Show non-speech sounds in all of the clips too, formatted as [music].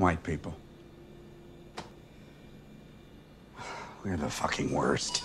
White people. [sighs] We're the fucking worst.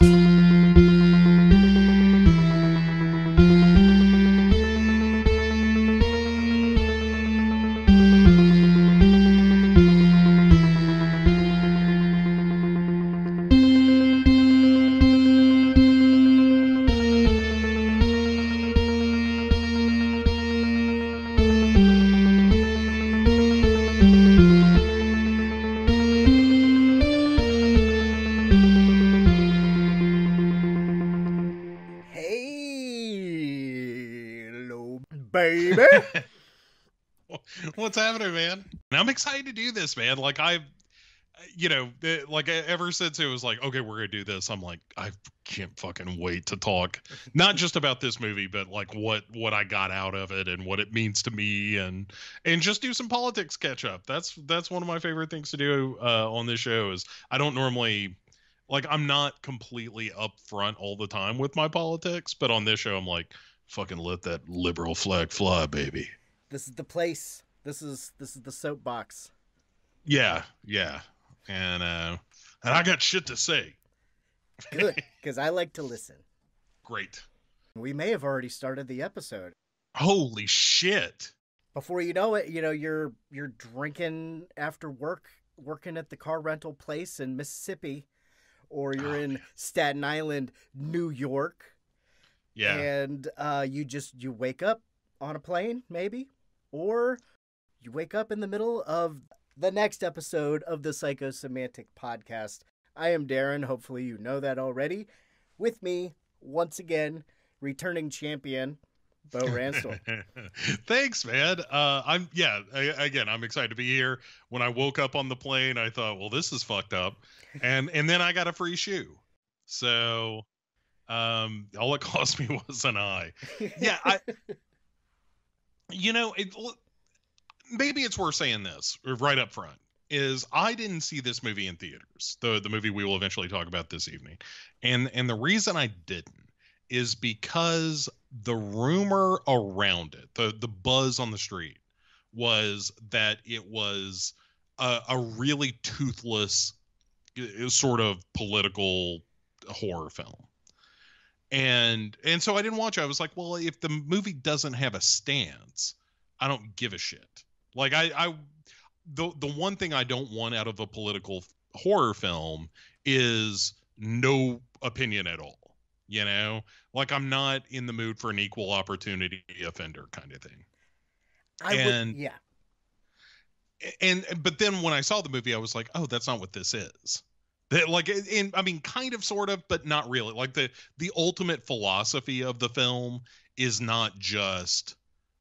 Excited to do this, man. Like I've, you know, like ever since it was like, okay, we're gonna do this. I'm like, I can't fucking wait to talk, [laughs] not just about this movie, but like what what I got out of it and what it means to me, and and just do some politics catch up. That's that's one of my favorite things to do uh, on this show. Is I don't normally. Like I'm not completely upfront all the time with my politics, but on this show I'm like, fucking let that liberal flag fly, baby. this is the place. This is this is the soapbox. Yeah, yeah. And uh and I got shit to say. Good, [laughs] because I like to listen. Great. We may have already started the episode. Holy shit. Before you know it, you know you're you're drinking after work, working at the car rental place in Mississippi, or you're Oh, in man. Staten Island, New York, Yeah. and uh, you just you wake up on a plane, maybe, or you wake up in the middle of the next episode of the Psychosemantic podcast. I am Daeron. Hopefully, you know that already. With me, once again, returning champion, Bo [laughs] Ransdell. Thanks, man. Uh I'm yeah, I, again, I'm excited to be here. When I woke up on the plane, I thought, well, this is fucked up. And and then I got a free shoe. So um all it [laughs] cost me was an eye. Yeah, I [laughs] you know, it maybe it's worth saying this right up front is I didn't see this movie in theaters. The the movie we will eventually talk about this evening. And and the reason I didn't is because the rumor around it, the the buzz on the street was that it was a, a really toothless uh, sort of political horror film and and so i didn't watch it i was like well if the movie doesn't have a stance i don't give a shit like i i the the one thing i don't want out of a political horror film is no opinion at all you know like i'm not in the mood for an equal opportunity offender kind of thing I And- would, yeah. and but then when I saw the movie, I was like, oh, that's not what this is. That like, in I mean, kind of, sort of, but not really. Like the the ultimate philosophy of the film is not just,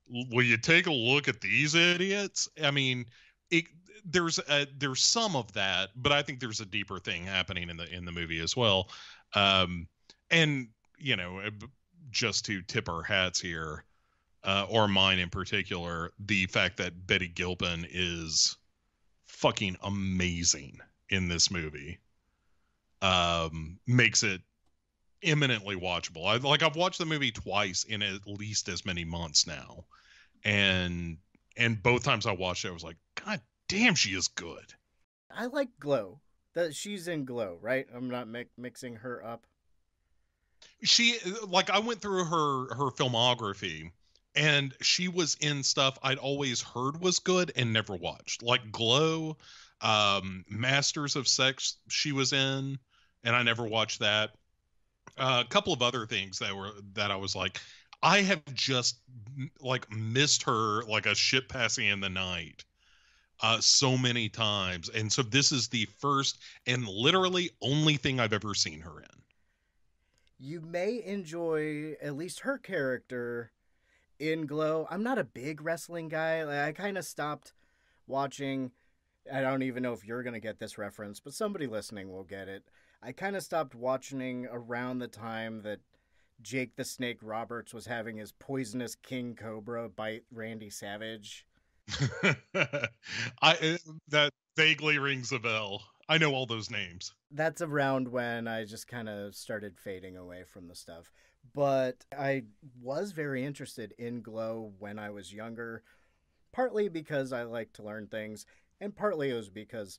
will you take a look at these idiots? I mean, it there's a, there's some of that, but I think there's a deeper thing happening in the in the movie as well. Um, and you know, uh, just to tip our hats here, uh, or mine in particular, the fact that Betty Gilpin is fucking amazing in this movie um, makes it eminently watchable. I like I've watched the movie twice in at least as many months now, and and both times I watched it, I was like, God damn, she is good. I like Glow. That she's in Glow, right? I'm not mi- mixing her up. she like i went through her her filmography and she was in stuff i'd always heard was good and never watched like glow um masters of sex she was in and i never watched that uh, a couple of other things that were that i was like i have just like missed her like a ship passing in the night uh so many times and so this is the first and literally only thing i've ever seen her in You may enjoy at least her character in Glow. I'm not a big wrestling guy. Like, I kind of stopped watching. I don't even know if you're going to get this reference, but somebody listening will get it. I kind of stopped watching around the time that Jake the Snake Roberts was having his poisonous king cobra bite Randy Savage. [laughs] I uh, that vaguely rings a bell. I know all those names. that's around when I just kind of started fading away from the stuff. But I was very interested in Glow when I was younger, partly because I like to learn things. and partly it was because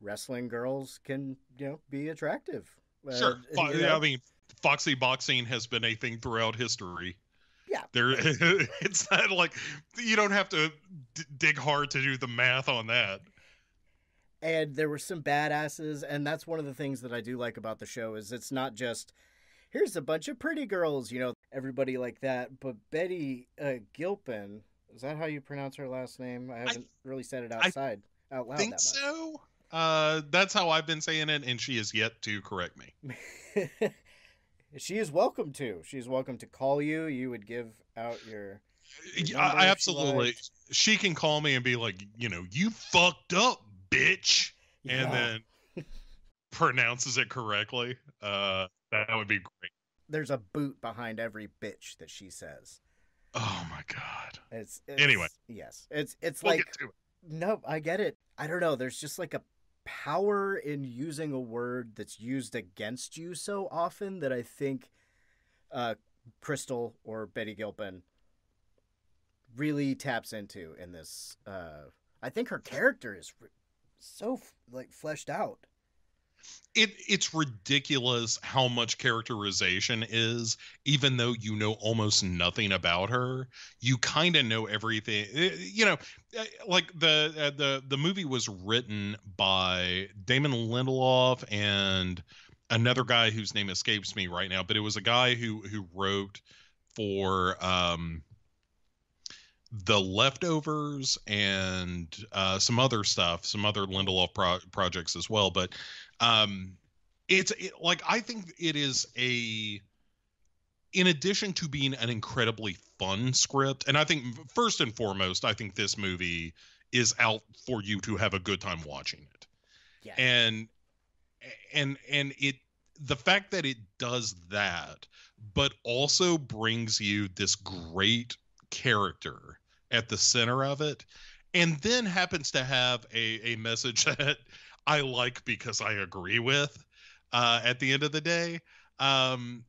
wrestling girls can you know be attractive. Uh, Sure. Fo- yeah, know? I mean, Foxy boxing has been a thing throughout history. Yeah. There, [laughs] it's not like you don't have to d- dig hard to do the math on that. and there were some badasses and that's one of the things that i do like about the show is it's not just here's a bunch of pretty girls you know everybody like that but betty uh, gilpin is that how you pronounce her last name i haven't really said it I outside out loud I think so. Uh, that's how I've been saying it, and she has yet to correct me. [laughs] she is welcome to she's welcome to call you you would give out your Your I, if she absolutely. She can call me and be like, you know, you fucked up, bitch, and then [laughs] pronounces it correctly. Uh, that would be great. there's a boot behind every bitch that she says Oh my god. it's, it's Anyway. yes it's it's We'll like it. No, I get it. I don't know. There's just like a power in using a word that's used against you so often that I think uh, Crystal or Betty Gilpin really taps into in this. Uh, I think her character is so like fleshed out. It it's ridiculous how much characterization is even though you know almost nothing about her you kind of know everything Eh, you know eh, like the uh, the the movie was written by Damon Lindelof and another guy whose name escapes me right now but it was a guy who who wrote for um the leftovers and uh, some other stuff, some other Lindelof pro- projects as well. But um, it's it, like I think it is a, in addition to being an incredibly fun script, and I think first and foremost, I think this movie is out for you to have a good time watching it Yeah. and and and it the fact that it does that but also brings you this great character at the center of it and then happens to have a a message [laughs] that i like because i agree with uh at the end of the day. Um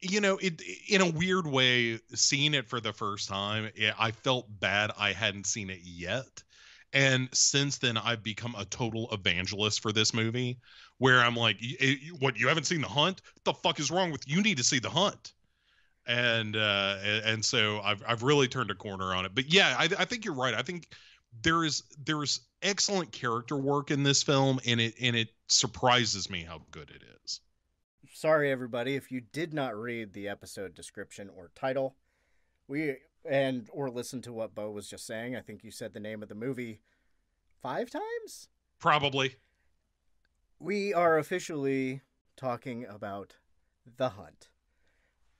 you know it in a weird way seeing it for the first time yeah, i felt bad i hadn't seen it yet. And since then i've become a total evangelist for this movie where i'm like "Y- y- what you haven't seen the hunt? What the fuck is wrong with you need to see the hunt. And uh and, and so i've i've really turned a corner on it. But yeah i, I think you're right. I think there is there's excellent character work in this film and it and it surprises me how good it is Sorry, everybody, if you did not read the episode description or title, we and or listen to what Bo was just saying. I think you said the name of the movie five times. probably We are officially talking about The Hunt.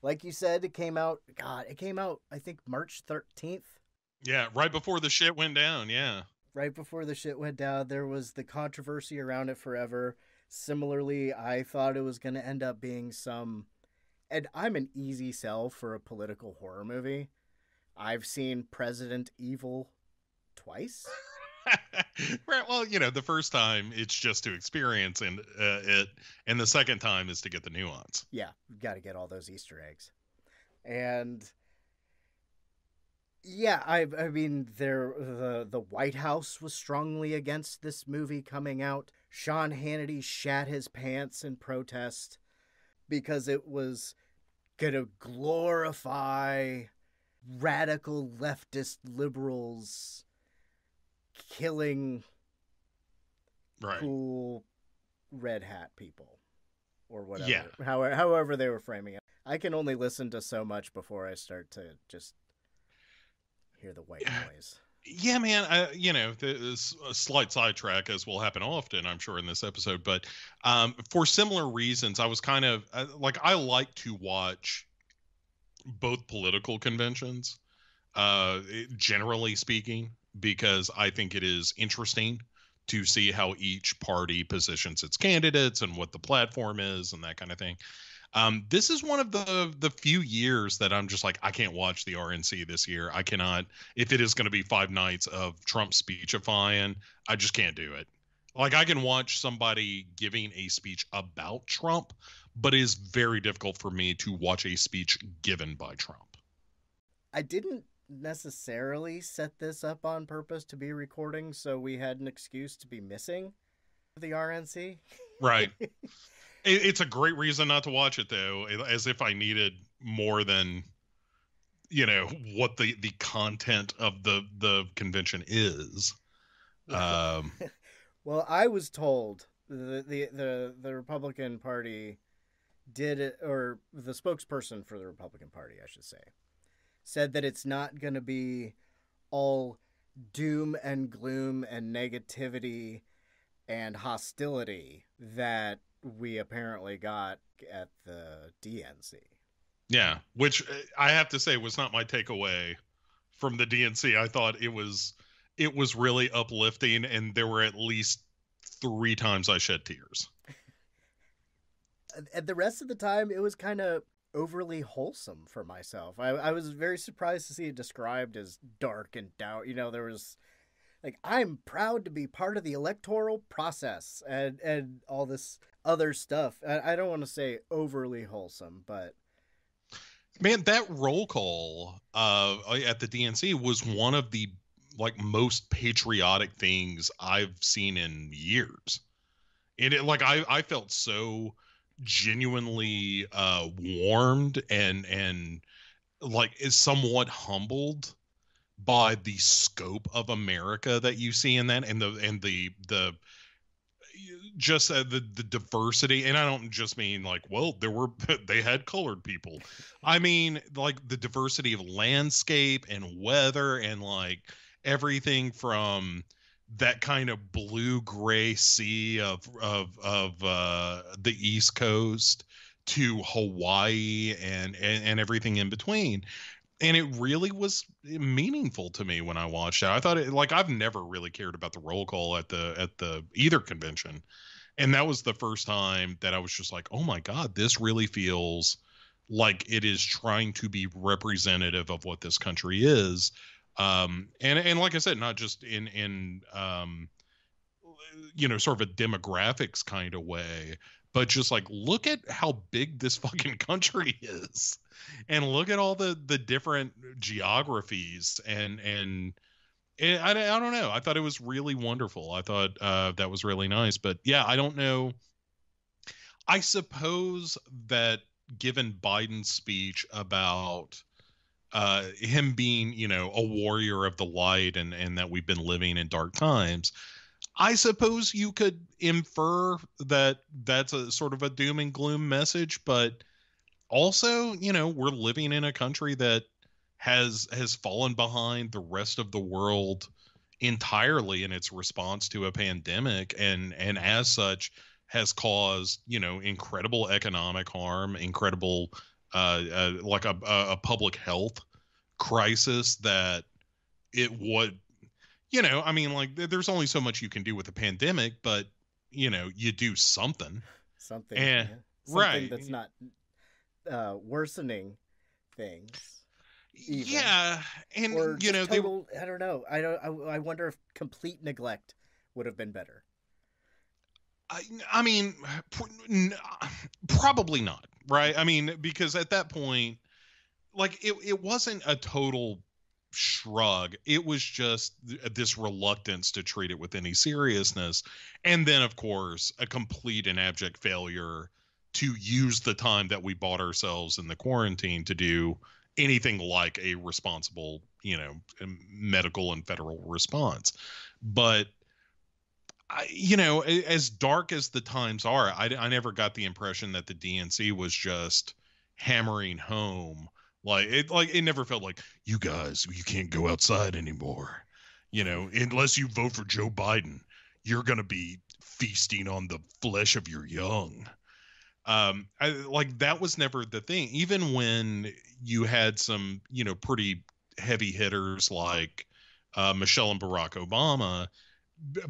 Like you said, it came out. God, it came out. I think March thirteenth, yeah right before the shit went down yeah right before the shit went down. There was the controversy around it forever. Similarly, I thought it was going to end up being some. And I'm an easy sell for a political horror movie. I've seen President Evil twice. [laughs] right well you know the first time it's just to experience and uh, it and the second time is to get the nuance Yeah, you got to get all those Easter eggs. And yeah, I I mean there the the White House was strongly against this movie coming out. Sean Hannity shat his pants in protest because it was going to glorify radical leftist liberals killing right cool red hat people or whatever. Yeah. However, however they were framing it. I can only listen to so much before I start to just hear the white noise. yeah man I, you know there's a slight sidetrack as will happen often i'm sure in this episode but um for similar reasons i was kind of uh, like i like to watch both political conventions uh generally speaking because i think it is interesting to see how each party positions its candidates and what the platform is and that kind of thing um, this is one of the the few years that I'm just like I can't watch the RNC this year. I cannot if it is going to be five nights of Trump speechifying. I just can't do it. Like I can watch somebody giving a speech about Trump, but it is very difficult for me to watch a speech given by Trump. I didn't necessarily set this up on purpose to be recording, so we had an excuse to be missing the RNC. Right. [laughs] it, it's a great reason not to watch it though, as if I needed more than you know what the the content of the the convention is. [laughs] Um, well, I was told the the the, the Republican Party did it, or the spokesperson for the Republican Party, I should say, said that it's not going to be all doom and gloom and negativity and hostility that we apparently got at the DNC. Yeah, which uh, I have to say was not my takeaway from the DNC. I thought it was it was really uplifting and there were at least 3 times I shed tears. [laughs] and the rest of the time it was kind of overly wholesome for myself. I, I was very surprised to see it described as dark and doubt. You know, there was like I'm proud to be part of the electoral process and and all this other stuff. I, I don't want to say overly wholesome, but man, that roll call uh, at the DNC was one of the like most patriotic things I've seen in years. And it like I I felt so genuinely uh warmed and and like is somewhat humbled by the scope of America that you see in that and the and the the just uh, the the diversity and I don't just mean like well there were [laughs] they had colored people. I mean like the diversity of landscape and weather and like everything from that kind of blue gray sea of of of uh, the East Coast to Hawaii and, and and everything in between. And it really was meaningful to me when I watched it. I thought it like I've never really cared about the roll call at the at the either convention. And that was the first time that I was just like, "Oh my god, this really feels like it is trying to be representative of what this country is um, and and like I said, not just in in um, you know sort of a demographics kind of way, but just like look at how big this [laughs] fucking country is, and look at all the the different geographies and and. It, I, I don't know. I thought it was really wonderful. I thought uh, that was really nice. But yeah, I don't know. I suppose that given Biden's speech about uh, him being, you know, a warrior of the light and and that we've been living in dark times. I suppose you could infer that that's a sort of a doom and gloom message, but also, you know, we're living in a country that has has fallen behind the rest of the world entirely in its response to a pandemic and and as such has caused, you know, incredible economic harm, incredible uh, uh, like a, a public health crisis that it would you know i mean like there's only so much you can do with a pandemic but you know you do something something and yeah. something right that's not uh worsening things even. yeah and or you know total, they i don't know i don't I, I wonder if complete neglect would have been better I, I mean, probably not right? I mean, because at that point, like it, it wasn't a total shrug. It was just this reluctance to treat it with any seriousness. And then, of course, a complete and abject failure to use the time that we bought ourselves in the quarantine to do anything like a responsible, you know, medical and federal response. But you know, as dark as the times are, I, I never got the impression that the DNC was just hammering home. Like it, like it never felt like you guys, you can't go outside anymore. You know, unless you vote for Joe Biden, you're gonna be feasting on the flesh of your young. Um, I, like that was never the thing. Even when you had some, you know, pretty heavy hitters like uh, Michelle and Barack Obama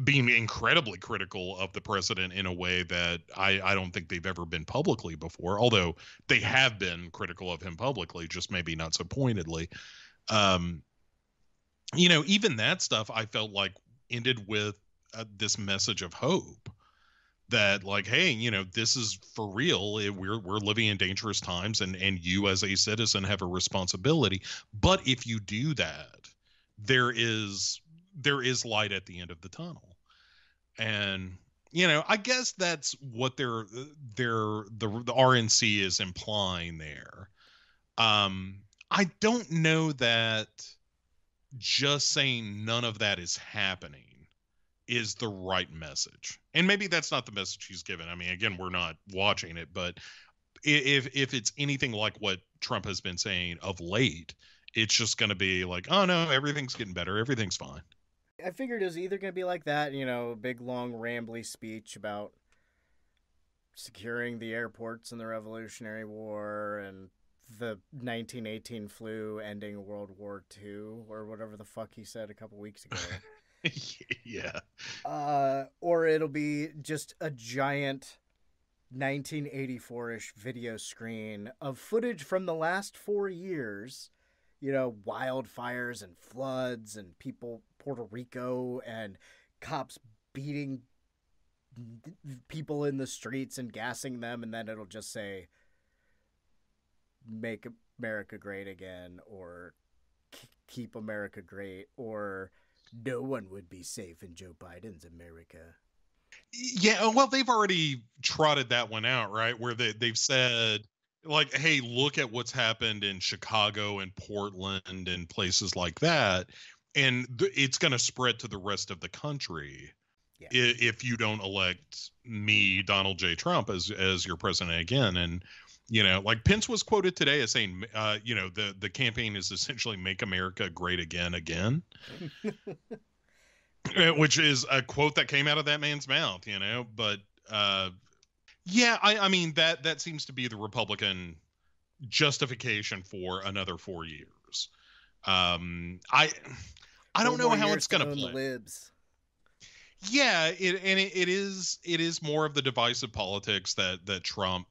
being incredibly critical of the president in a way that I, I don't think they've ever been publicly before, although they have been critical of him publicly, just maybe not so pointedly. Um, you know, even that stuff I felt like ended with uh, this message of hope that like hey you know this is for real we're we're living in dangerous times and and you as a citizen have a responsibility but if you do that there is there is light at the end of the tunnel and you know i guess that's what their their the the rnc is implying there um i don't know that just saying none of that is happening is the right message. And maybe that's not the message he's given. I mean, again, we're not watching it, but if if it's anything like what Trump has been saying of late, it's just going to be like, oh no, everything's getting better, everything's fine. I figured it was either going to be like that, you know, a big long rambly speech about securing the airports in the Revolutionary War and the 1918 flu ending World War II or whatever the fuck he said a couple weeks ago. [laughs] yeah. Uh, or it'll be just a giant 1984-ish video screen of footage from the last four years. You know, wildfires and floods and people, Puerto Rico and cops beating people in the streets and gassing them, and then it'll just say, "Make America Great Again" or "Keep America Great" or no one would be safe in Joe Biden's America. Yeah, well, they've already trotted that one out, right? Where they they've said like, "Hey, look at what's happened in Chicago and Portland and places like that." And th- it's going to spread to the rest of the country yeah. if you don't elect me, Donald J. Trump, as as your president again. And you know, like Pence was quoted today as saying, uh, you know, the the campaign is essentially "Make America Great Again" again, [laughs] which is a quote that came out of that man's mouth, you know. But uh, yeah, I, I mean that that seems to be the Republican justification for another four years. Um, I I don't know how it's going to play. Libs. Yeah, it, and it, it is it is more of the divisive politics that that Trump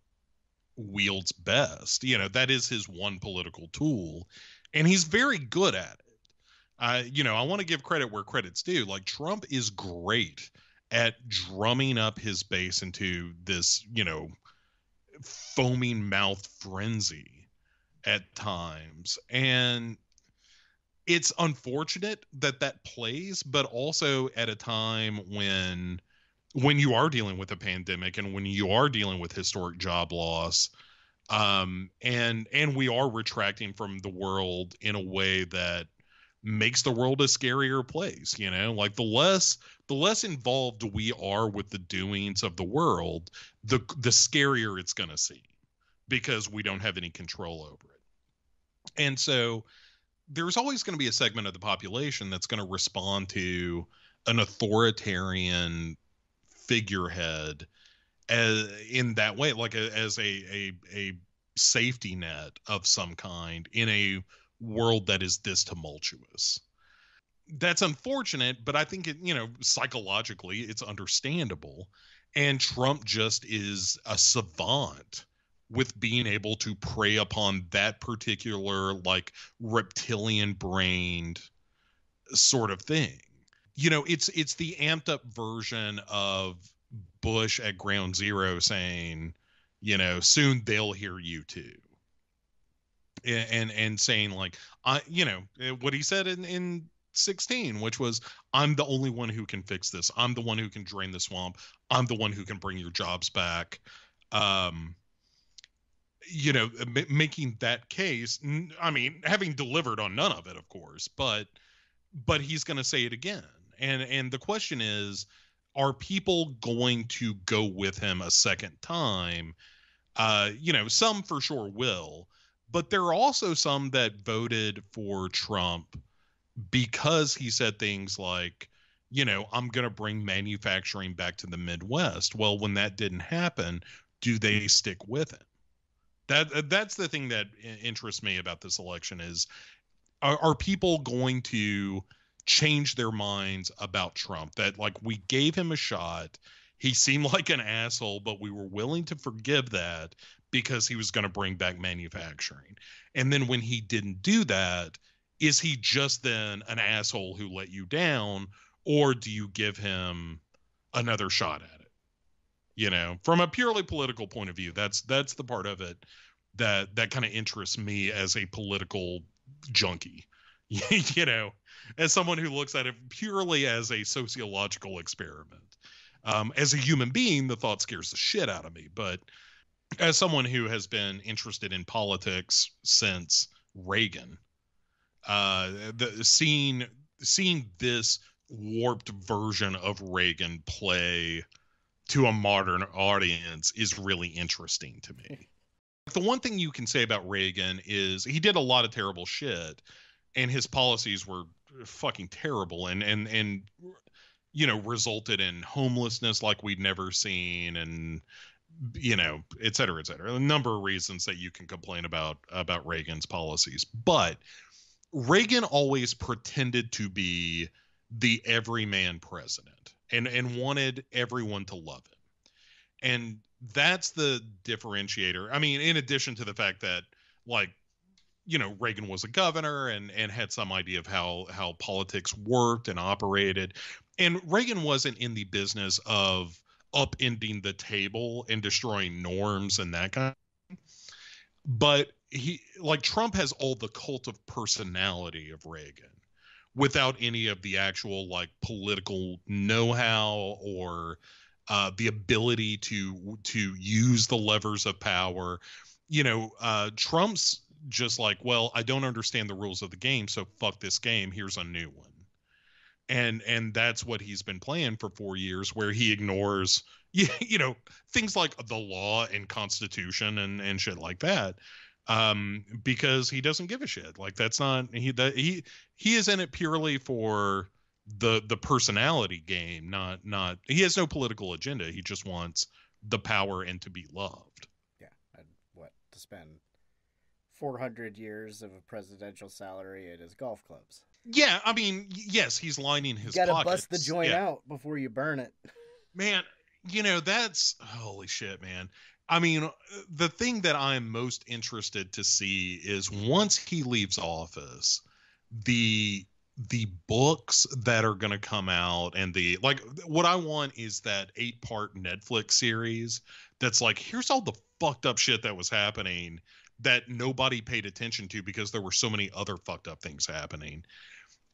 wields best. You know, that is his one political tool, and he's very good at it. Uh, you know, I want to give credit where credit's due. Like Trump is great at drumming up his base into this, you know, foaming mouth frenzy at times. And it's unfortunate that that plays, but also at a time when when you are dealing with a pandemic and when you are dealing with historic job loss um, and and we are retracting from the world in a way that makes the world a scarier place you know? Like the less the less involved we are with the doings of the world the the scarier it's going to seem because we don't have any control over it. And so there's always going to be a segment of the population that's going to respond to an authoritarian figurehead as in that way like a, as a, a a safety net of some kind in a world that is this tumultuous. That's unfortunate but i think it you know psychologically it's understandable and trump just is a savant with being able to prey upon that particular like reptilian brained sort of thing. You know it's it's the amped up version of bush at ground zero saying you know soon they'll hear you too. And and, and saying like i you know eh, what he said in in 16 which was i'm the only one who can fix this. I'm the one who can drain the swamp. I'm the one who can bring your jobs back um you know m- making that case i mean having delivered on none of it of course but but he's going to say it again. And and the question is are people going to go with him a second time? Uh you know some for sure will but there are also some that voted for Trump because he said things like you know i'm going to bring manufacturing back to the midwest. Well when that didn't happen do they stick with it that uh, that's the thing that interests me about this election is are, are people going to change their minds about Trump. That like we gave him a shot. He seemed [laughs] like an asshole, but we were willing to forgive that because he was going to bring back manufacturing. And then when he didn't do that, is he just then an asshole who let you down or do you give him another shot at it? You know, from a purely political point of view, that's that's the part of it that that kind of interests me as a political junkie. [laughs] you know, as someone who looks at it purely as a sociological experiment. Um, as a human being, the thought scares the shit out of me. But as someone who has been interested in politics since Reagan, uh, the seeing seeing this warped version of Reagan play to a modern audience is really interesting to me. the one thing you can say about Reagan is he did a lot of terrible shit and his policies were fucking terrible and and and you know resulted in homelessness like we'd never seen and you know et cetera et cetera. A number of reasons that you can complain about about reagan's policies. But reagan always pretended to be the everyman president and and wanted everyone to love him. And that's the differentiator. I mean in addition to the fact that like you know Reagan was a governor and and had some idea of how how politics worked and operated. And Reagan wasn't in the business of upending the table and destroying norms and that kind of but he like Trump has all the cult of personality of Reagan without any of the actual like political know-how or uh, the ability to to use the levers of power you know uh, Trump's just like, well, I don't understand the rules of the game, so fuck this game. Here's a new one. And and that's what he's been playing for 4 years where he ignores you, [laughs] you know, things like the law and constitution and and shit like that. Um because he doesn't give a shit. Like that's not he that he he is in it purely for the the personality game, not not he has no political agenda. He just wants the power and to be loved. Yeah, and what to spend 400 years of a presidential salary at his golf clubs. Yeah, I mean, yes, he's lining his. You gotta pockets. bust the joint yeah. out before you burn it. Man, you know that's holy shit, man. I mean, the thing that I'm most interested to see is once he leaves office, the the books that are going to come out and the like what I want is that 8-part Netflix series that's like here's all the fucked up shit that was happening that nobody paid attention to because there were so many other fucked up things happening.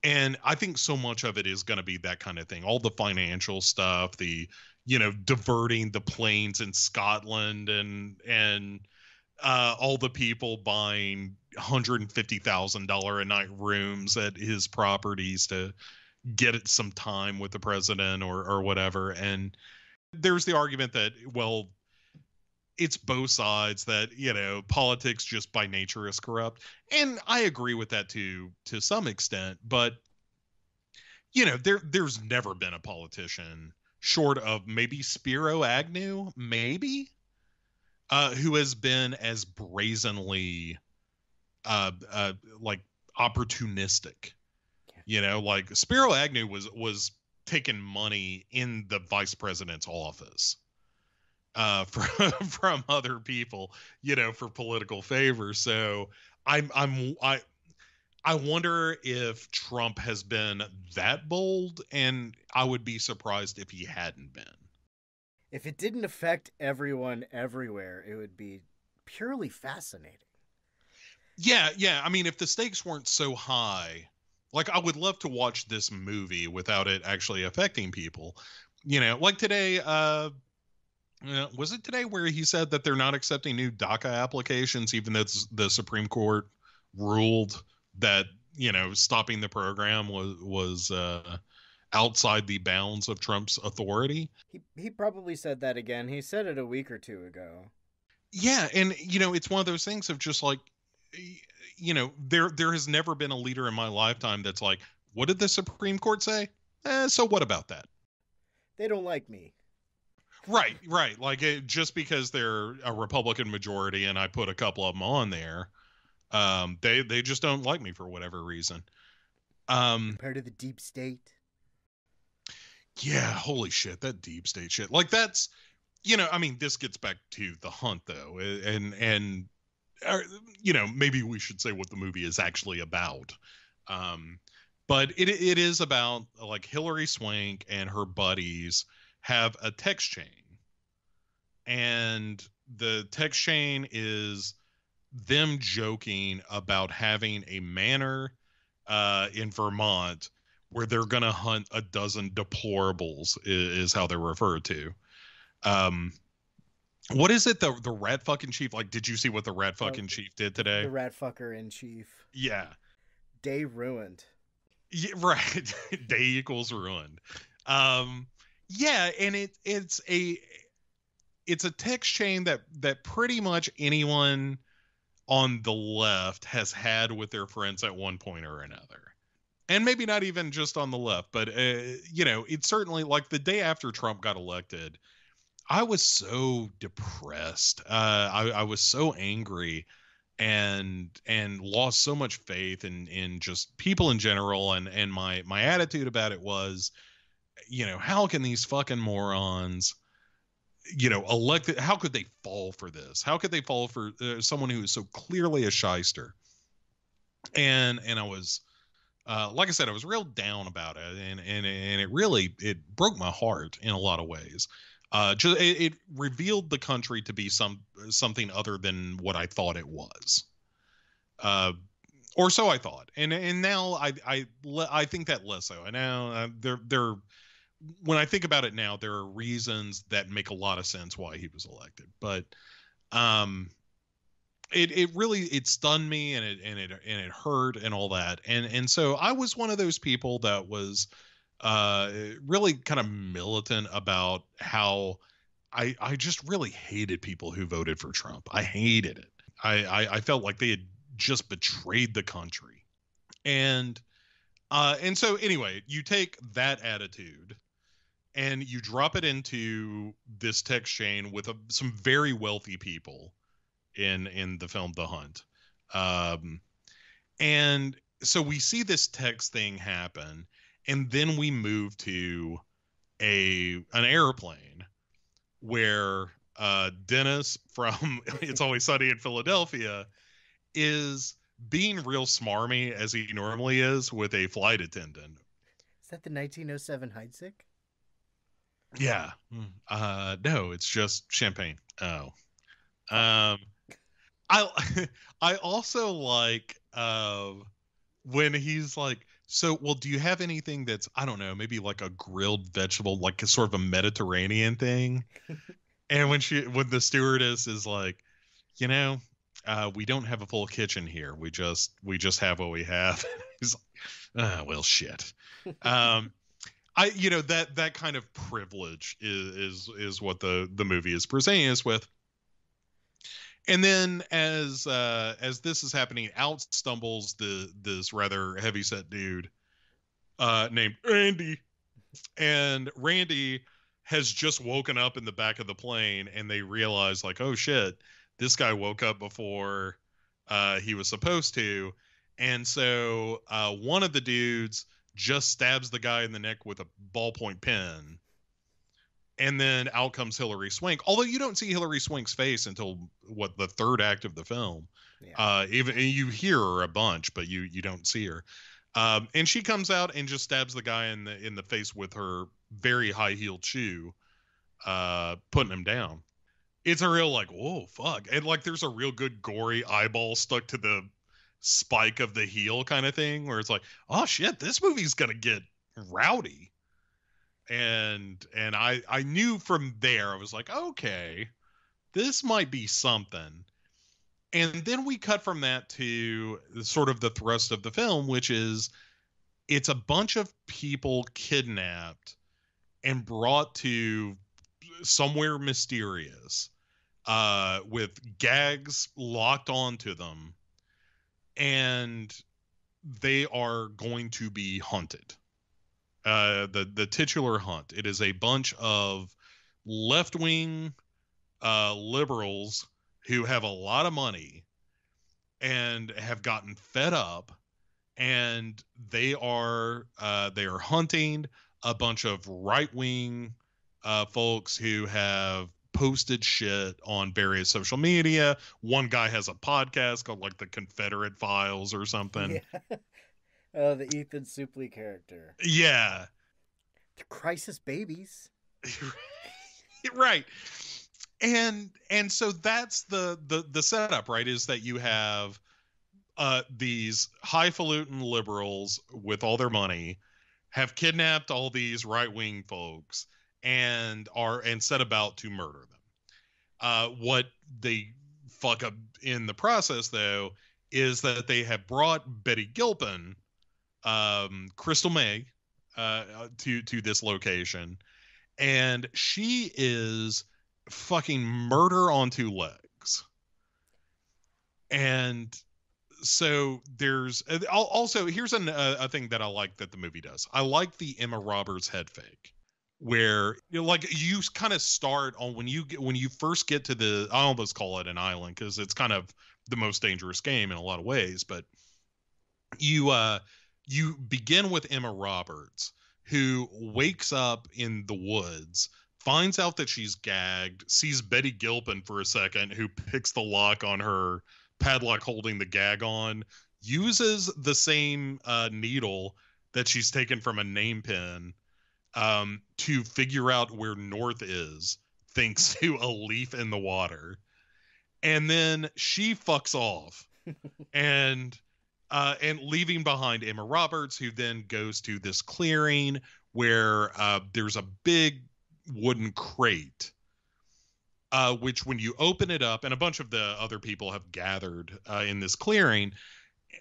And I think so much of it is going to be that kind of thing. All the financial stuff, the you know diverting the planes in Scotland and and uh, all the people buying hundred and fifty thousand dollar a night rooms at his properties to get some time with the president or or whatever. And there's the argument that well it's both sides that you know politics just by nature is corrupt and i agree with that to to some extent but you know there there's never been a politician short of maybe spiro agnew maybe uh who has been as brazenly uh uh like opportunistic you know like spiro agnew was was taking money in the vice president's office uh, [laughs] from from other people, you know, for political favor. So I'm I'm I I wonder if Trump has been that bold, and I would be surprised if he hadn't been. If it didn't affect everyone everywhere, it would be purely fascinating. Yeah, yeah. I mean, if the stakes weren't so high, like I would love to watch this movie without it actually affecting people. You know, like today, uh, uh, was it today where he said that they're not accepting new DACA applications, even though the Supreme Court ruled that you know stopping the program was was uh, outside the bounds of Trump's authority? He he probably said that again. He said it a week or two ago. Yeah, and you know it's one of those things of just like, you know, there there has never been a leader in my lifetime that's like, what did the Supreme Court say? Eh, so what about that? They don't like me. Right, right. Like it, just because they're a Republican majority and I put a couple of them on there, um, they they just don't like me for whatever reason. Um, part of the deep state. Yeah, holy shit, that deep state shit. Like that's, you know, I mean, this gets back to the hunt though, and and, uh, you know, maybe we should say what the movie is actually about. Um, but it it is about like Hilary Swank and her buddies have a text chain and the text chain is them joking about having a manor uh, in Vermont where they're gonna hunt a dozen deplorables is, is how they're referred to. Um, what is it the the rat fucking chief like? Did you see what the rat fucking Oh, chief did today? The rat fucker in chief. yeah, Day ruined. yeah, [laughs] right. [laughs] Day equals ruined. Um, yeah, and it it's a it's a text chain that that pretty much anyone on the left has had with their friends at one point or another. And maybe not even just on the left, but uh, you know, it's certainly like the day after Trump got elected, I was so depressed. Uh, I, I was so angry and and lost so much faith in in just people in general and and my my attitude about it was you know how can these fucking morons you know elected how could they fall for this? How could they fall for uh, someone who is so clearly a shyster? And and i was uh, like i said i was real down about it and and and it really it broke my heart in a lot of ways. Uh just it, it revealed the country to be some something other than what i thought it was. Uh or so i thought. And and now i i i think that less so. And now uh, there there when I think about it now, there are reasons that make a lot of sense why he was elected. But um it it really it stunned me and it and it and it hurt and all that. And and so I was one of those people that was uh really kind of militant about how I I just really hated people who voted for Trump. I hated it. I I, I felt like they had just betrayed the country. And uh, and so anyway, you take that attitude and you drop it into this text chain with a, some very wealthy people in in the film The Hunt. Um, and so we see this text thing happen, and then we move to a an airplane where uh, Dennis from [laughs] It's Always Sunny in Philadelphia is being real smarmy as he normally is with a flight attendant. Is that the 1907 Heidsieck? Yeah. Uh no, it's just champagne. Oh. Um I [laughs] I also like uh when he's like so well do you have anything that's I don't know, maybe like a grilled vegetable like a sort of a Mediterranean thing? [laughs] and when she when the stewardess is like, you know, uh we don't have a full kitchen here. We just we just have what we have. [laughs] he's like, ah, well shit. Um I you know that that kind of privilege is is is what the the movie is presenting us with. And then as uh as this is happening, out stumbles the this rather heavy set dude uh named Randy. And Randy has just woken up in the back of the plane and they realize like, oh shit, this guy woke up before uh he was supposed to. And so uh one of the dudes just stabs the guy in the neck with a ballpoint pen. And then out comes Hilary Swank. Although you don't see Hilary Swank's face until what the third act of the film. Yeah. Uh, even and you hear her a bunch, but you you don't see her. Um, and she comes out and just stabs the guy in the in the face with her very high heeled shoe, uh, putting him down. It's a real like whoa fuck, and like there's a real good gory eyeball stuck to the spike of the heel kind of thing where it's like oh shit this movie's gonna get rowdy. And and i i knew from there i was like okay this might be something. And then we cut from that to sort of the thrust of the film which is it's a bunch of people kidnapped and brought to somewhere mysterious uh with gags locked onto them and they are going to be hunted. Uh, the the titular hunt. It is a bunch of left wing uh, liberals who have a lot of money and have gotten fed up, and they are uh, they are hunting a bunch of right wing uh, folks who have posted shit on various social media. One guy has a podcast called like the Confederate Files or something. Yeah. [laughs] oh, the Ethan Suplee character. Yeah. The Crisis Babies. [laughs] right. and and so that's the the the setup right is that you have uh these highfalutin liberals with all their money have kidnapped all these right-wing folks and are and set about to murder them uh what they fuck up in the process though is that they have brought betty gilpin um crystal may uh to to this location and she is fucking murder on two legs. And so there's also here's an, uh, a thing that I like that the movie does. I like the Emma Roberts head fake where you know, like you kind of start on when you get when you first get to the I almost call it an island because it's kind of the most dangerous game in a lot of ways, but you uh you begin with Emma Roberts who wakes up in the woods finds out that she's gagged, sees Betty Gilpin for a second, who picks the lock on her padlock holding the gag on, uses the same uh, needle that she's taken from a name pin um, to figure out where North is, thanks [laughs] to a leaf in the water. And then she fucks off [laughs] and uh, and leaving behind Emma Roberts, who then goes to this clearing where uh, there's a big wooden crate uh, which when you open it up and a bunch of the other people have gathered uh, in this clearing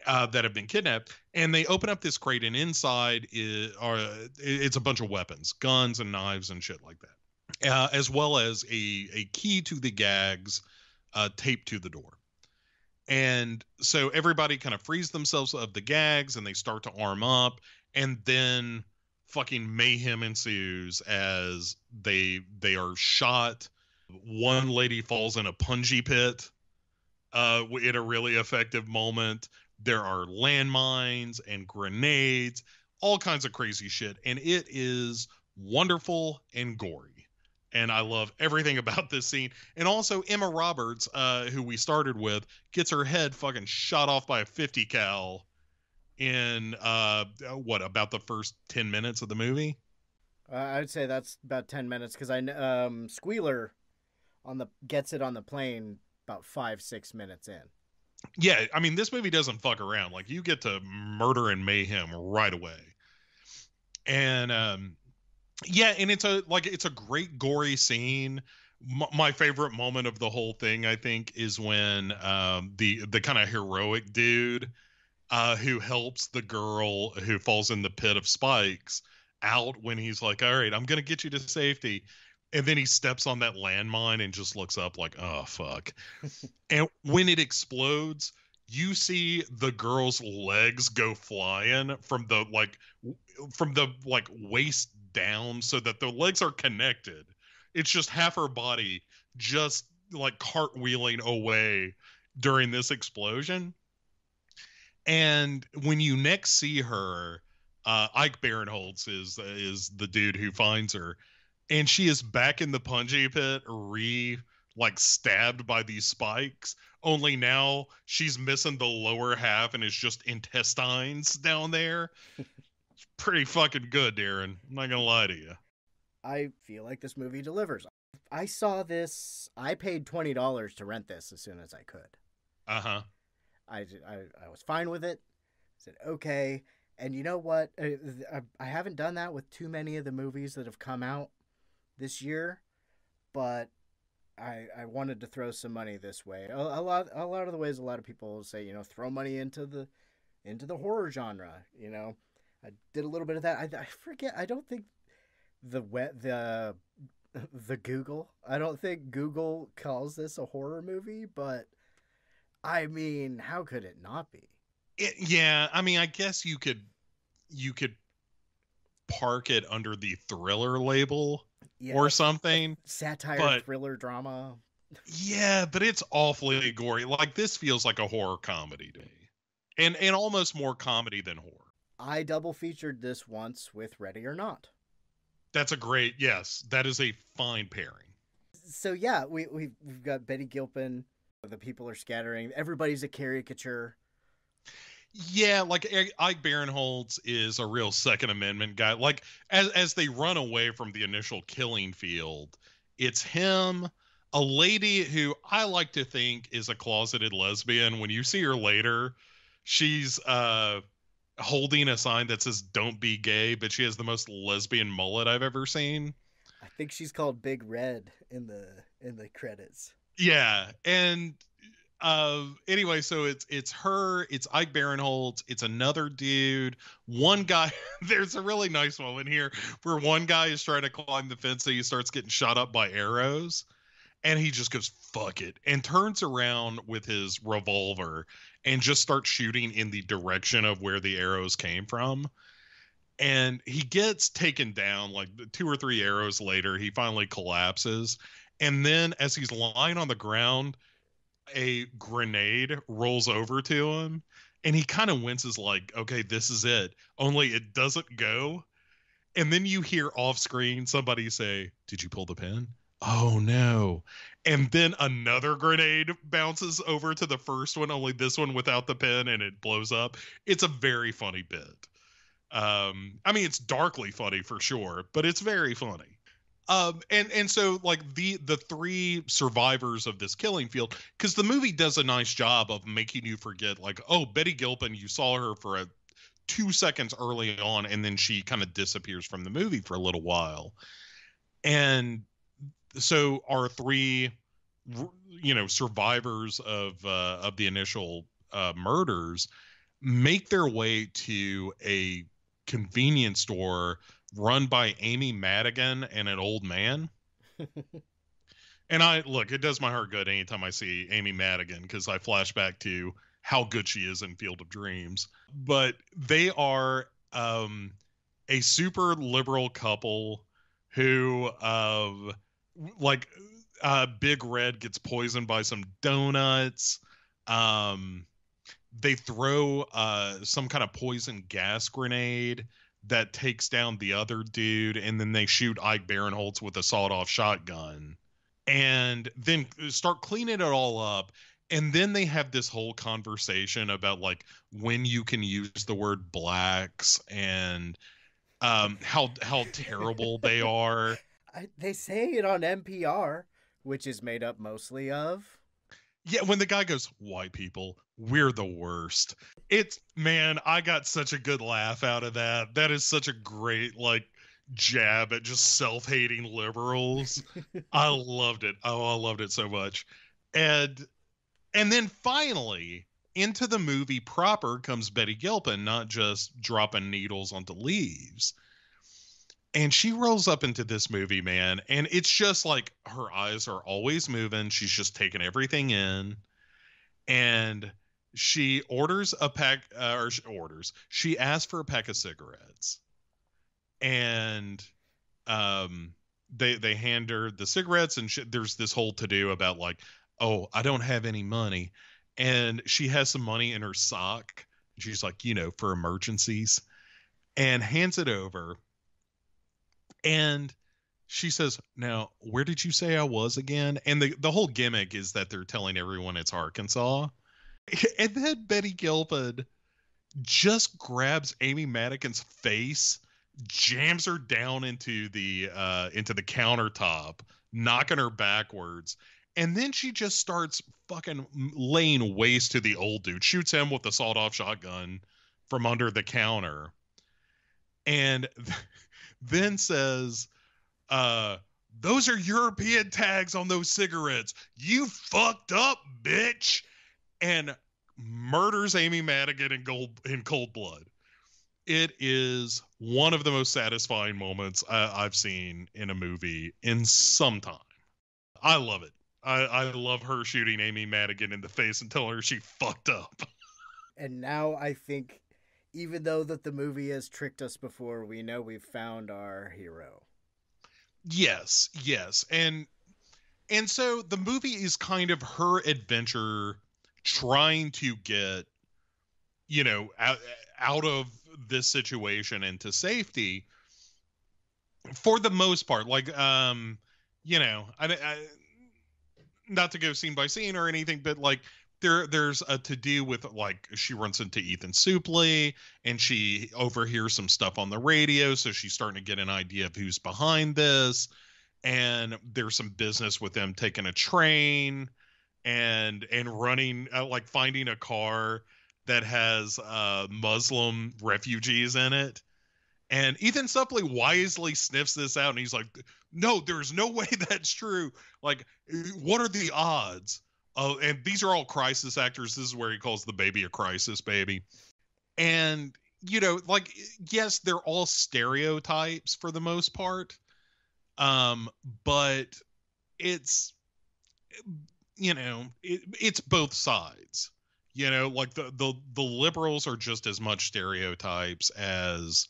uh, that have been kidnapped and they open up this crate and inside is, are it's a bunch of weapons guns and knives and shit like that uh, as well as a, a key to the gags uh, taped to the door and so everybody kind of frees themselves of the gags and they start to arm up and then fucking mayhem ensues as they they are shot. One lady falls in a punji pit uh, in a really effective moment. There are landmines and grenades, all kinds of crazy shit, and it is wonderful and gory. And I love everything [laughs] about this scene. And also Emma Roberts, uh, who we started with, gets her head fucking shot off by a 50 cal in uh what about the first 10 minutes of the movie uh, i'd say that's about 10 minutes because i um squealer on the gets it on the plane about five six minutes in yeah i mean this movie doesn't fuck around. Like you get to murder and mayhem right away. And um yeah and it's a like it's a great gory scene. M- my favorite moment of the whole thing i think is when um the the kind of heroic dude uh, who helps the girl who falls in the pit of spikes out when he's like, "All right, I'm gonna get you to safety," and then he steps on that landmine and just looks up like, "Oh fuck!" [laughs] and when it explodes, you see the girl's legs go flying from the like from the like waist down, so that the legs are connected. It's just half her body just like cartwheeling away during this explosion and when you next see her, uh, Ike Barinholtz is is the dude who finds her, and she is back in the punji pit, re like stabbed by these spikes. Only now she's missing the lower half and it's just intestines down there. [laughs] Pretty fucking good, Daeron. I'm not gonna lie to you. I feel like this movie delivers. I saw this. I paid twenty dollars to rent this as soon as I could. Uh huh. I, I, I was fine with it. I said, okay. And you know what? I, I haven't done that with too many of the movies that have come out this year, but I, I wanted to throw some money this way. A, a lot a lot of the ways a lot of people say, you know, throw money into the into the horror genre. You know, I did a little bit of that. I, I forget. I don't think the wet the [laughs] the Google. I don't think Google calls this a horror movie, but I mean, how could it not be? It, yeah, I mean, I guess you could you could park it under the thriller label yeah, or something. Satire, but, thriller, drama. Yeah, but it's awfully gory. Like this feels like a horror comedy to me. And and almost more comedy than horror. I double featured this once with Ready or Not. That's a great yes. That is a fine pairing. So yeah, we we've, we've got Betty Gilpin, the people are scattering. Everybody's a caricature. Yeah, like Ike Barinholtz is a real Second Amendment guy. Like as as they run away from the initial killing field, it's him a lady who I like to think is a closeted lesbian. When you see her later, she's uh holding a sign that says "Don't be gay," but she has the most lesbian mullet I've ever seen. I think she's called Big Red in the in the credits. Yeah, and uh anyway so it's it's her it's ike barinholtz it's another dude. One guy [laughs] there's a really nice moment here where one guy is trying to climb the fence and he starts getting shot up by arrows and he just goes fuck it and turns around with his revolver and just starts shooting in the direction of where the arrows came from. And he gets taken down like two or three arrows later he finally collapses. And then as he's lying on the ground a grenade rolls over to him and he kind of winces like okay this is it only it doesn't go. And then you hear off screen somebody say did you pull the pin? Oh no. And then another grenade bounces over to the first one only this one without the pin and it blows up. It's a very funny bit. Um i mean it's darkly funny for sure but it's very funny um and and so like the the three survivors of this killing field because the movie does a nice job of making you forget like oh betty gilpin you saw her for a two seconds early on and then she kind of disappears from the movie for a little while. And so our three you know survivors of uh of the initial uh murders make their way to a convenience store run by Amy Madigan and an old man. and I look, it does my heart good anytime I see Amy Madigan because I flash back to how good she is in Field of Dreams. But they are um, a super liberal couple who, uh, like, uh, Big Red gets poisoned by some donuts. Um, they throw uh, some kind of poison gas grenade that takes down the other dude, and then they shoot Ike Barinholtz with a sawed-off shotgun, and then start cleaning it all up. And then they have this whole conversation about like when you can use the word blacks and um, how how terrible they [laughs] are. I, they say it on NPR, which is made up mostly of yeah, when the guy goes, white people, we're the worst. It's man, I got such a good laugh out of that. That is such a great like jab at just self-hating liberals. I [laughs] loved it. Oh, I loved it so much. And and then finally into the movie proper comes Betty Gilpin, not just dropping needles onto leaves and she rolls up into this movie man and it's just like her eyes are always moving. She's just taking everything in and she orders a pack uh, or she orders. She asks for a pack of cigarettes and um they they hand her the cigarettes and she, there's this whole to do about like oh i don't have any money and she has some money in her sock she's like you know for emergencies and hands it over and she says, "Now, where did you say I was again?" And the the whole gimmick is that they're telling everyone it's Arkansas. [laughs] And then Betty Gilpin just grabs Amy Madigan's face, jams her down into the uh into the countertop, knocking her backwards. And then she just starts fucking laying waste to the old dude, shoots him with the sawed off shotgun from under the counter. And [laughs] then says, uh, those are European tags on those cigarettes. You fucked up, bitch. And murders Amy Madigan in gold in cold blood. It is one of the most satisfying moments I, have seen in a movie in some time. I love it. I, I love her shooting Amy Madigan in the face and telling her she fucked up. And now I think even though that the movie has tricked us before, we know we've found our hero. Yes, yes. And and so the movie is kind of her adventure trying to get you know out, out of this situation into safety for the most part like um you know I, I not to go scene by scene or anything but like there there's a to do with like she runs into Ethan Suplee and she overhears some stuff on the radio, so she's starting to get an idea of who's behind this. and there's some business with them taking a train and and running uh, like finding a car that has uh muslim refugees in it and ethan suplee wisely sniffs this out and he's like no there's no way [laughs] that's true like what are the odds oh and these are all crisis actors. This is where he calls the baby a crisis baby. And you know like yes they're all stereotypes for the most part. Um but it's you know it, it's both sides. You know like the, the the liberals are just as much stereotypes as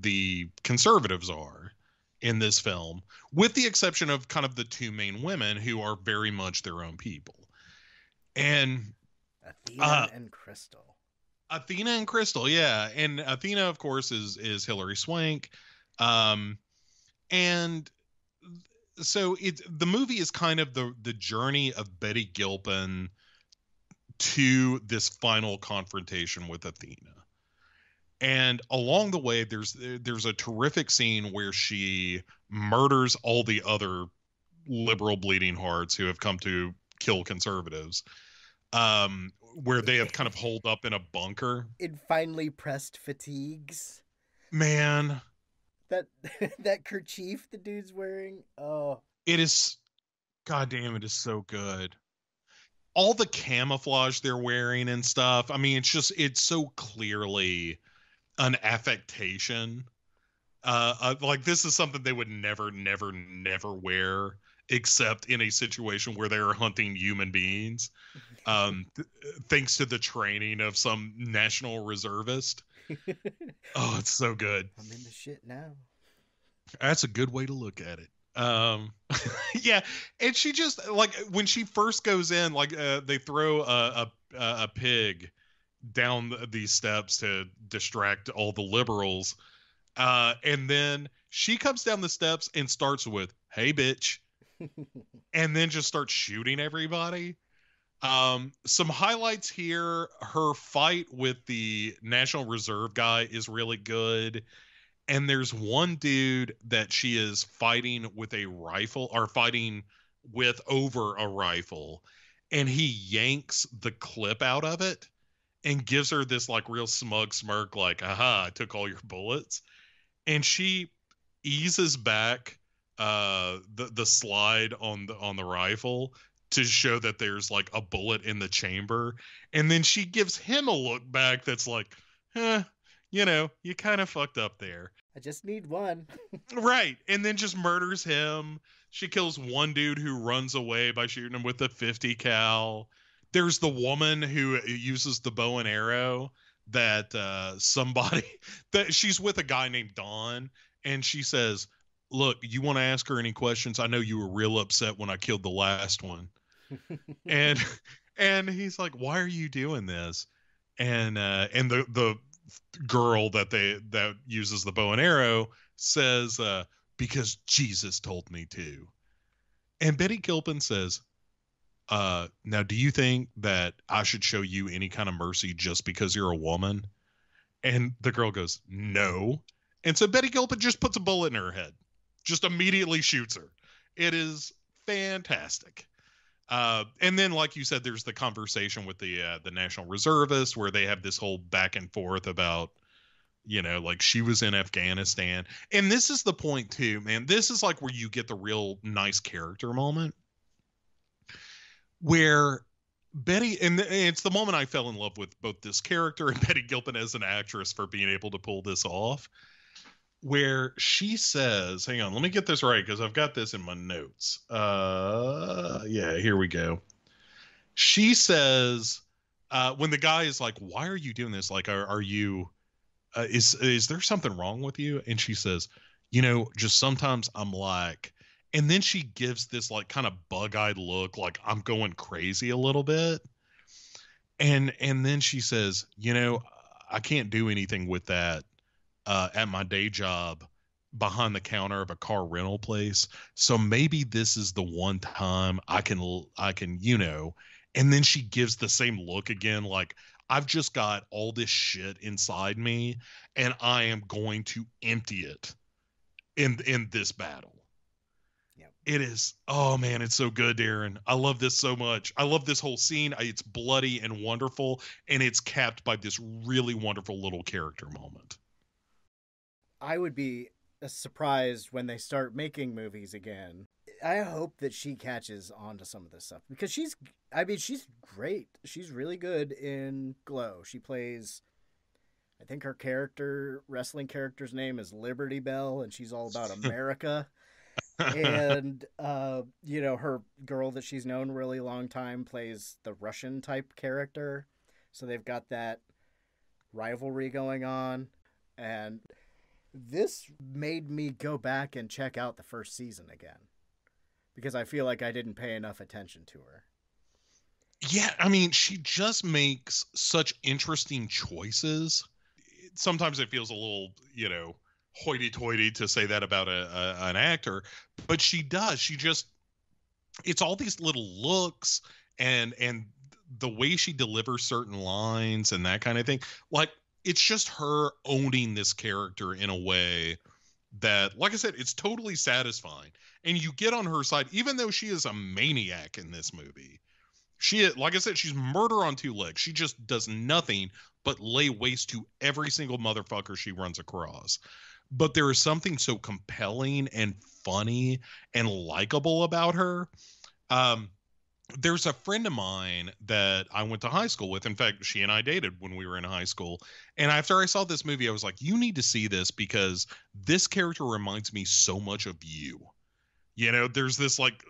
the conservatives are in this film with the exception of kind of the two main women who are very much their own people and Athena Uh, and Crystal. Athena and Crystal, yeah, and Athena, of course, is is Hilary Swank, um, and so it the movie is kind of the the journey of Betty Gilpin to this final confrontation with Athena, and along the way, there's there's a terrific scene where she murders all the other liberal bleeding hearts who have come to kill conservatives um where they have kind of holed up in a bunker. In finely pressed fatigues. man. That [laughs] that kerchief the dude's wearing. Oh, it is god damn it is so good. All the camouflage they're wearing and stuff i mean it's just it's so clearly an affectation. Uh, uh like this is something they would never never never wear except in a situation where they're hunting human beings. [laughs] Um th- thanks to the training of some national reservist. [laughs] Oh it's so good. I'm in the shit now. That's a good way to look at it. Um, [laughs] yeah, and she just like when she first goes in, like uh, they throw a a, a pig down the- these steps to distract all the liberals, uh, and then she comes down the steps and starts with "Hey, bitch," and then just starts shooting everybody. Um, some highlights here: her fight with the National Reserve guy is really good. And there's one dude that she is fighting with a rifle or fighting with over a rifle. And he yanks the clip out of it and gives her this like real smug smirk like aha i took all your bullets. And she eases back uh the the slide on the on the rifle to show that there's like a bullet in the chamber and then she gives him a look back that's like eh, you know you kind of fucked up there I just need one. [laughs] Right. And then just murders him. She kills one dude who runs away by shooting him with a 50 cal. There's the woman who uses the bow and arrow that uh somebody [laughs] that she's with a guy named Don and she says, "Look, you want to ask her any questions? I know you were real upset when I killed the last one." and [laughs] and he's like, "Why are you doing this?" And uh and the the girl that they that uses the bow and arrow says uh because Jesus told me to. And Betty Gilpin says, uh now do you think that I should show you any kind of mercy just because you're a woman? And the girl goes, "No." And so Betty Gilpin just puts a bullet in her head. Just immediately shoots her. It is fantastic. Uh, and then, like you said, there's the conversation with the uh, the National Reservists where they have this whole back and forth about, you know, like she was in Afghanistan, and this is the point too, man. This is like where you get the real nice character moment, where Betty, and it's the moment I fell in love with both this character and [laughs] Betty Gilpin as an actress for being able to pull this off. Where she says, "Hang on, let me get this right because I've got this in my notes." Uh, yeah, here we go. She says, uh, when the guy is like, "Why are you doing this? Like, are, are you? Uh, is is there something wrong with you?" And she says, "You know, just sometimes I'm like." And then she gives this like kind of bug-eyed look, like I'm going crazy a little bit. And and then she says, "You know, I can't do anything with that uh, at my day job." behind the counter of a car rental place so maybe this is the one time i can i can you know and then she gives the same look again like i've just got all this shit inside me and i am going to empty it in in this battle Yep. It is. Oh man, it's so good, Daeron. I love this so much. I love this whole scene. It's bloody and wonderful, and it's capped by this really wonderful little character moment. I would be surprised when they start making movies again. I hope that she catches on to some of this stuff because she's I mean she's great. She's really good in Glow. She plays I think her character wrestling character's name is Liberty Belle and she's all about [laughs] America. and uh you know her girl that she's known really long time plays the Russian type character. So they've got that rivalry going on and this made me go back and check out the first season again because I feel like I didn't pay enough attention to her. Yeah, I mean, she just makes such interesting choices. Sometimes it feels a little, you know, hoity-toity to say that about a, a an actor, but she does. She just it's all these little looks and and the way she delivers certain lines and that kind of thing. Like it's just her owning this character in a way that like i said it's totally satisfying. And you get on her side even though she is a maniac in this movie she like i said she's murder on two legs. She just does nothing but lay waste to every single motherfucker she runs across. But there is something so compelling and funny and likable about her. Um there's a friend of mine that I went to high school with. In fact, she and I dated when we were in high school. And after I saw this movie, I was like, you need to see this because this character reminds me so much of you. You know, there's this like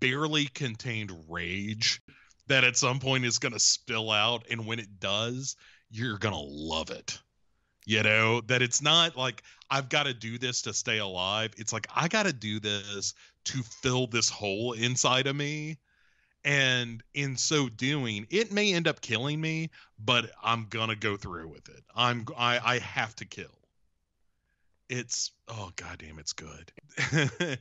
barely contained rage that at some point is going to spill out. And when it does, you're going to love it. You know, that it's not like I've got to do this to stay alive. It's like I got to do this to fill this hole inside of me and in so doing it may end up killing me but i'm gonna go through with it. I'm i, I have to kill. It's oh goddamn it's good. [laughs]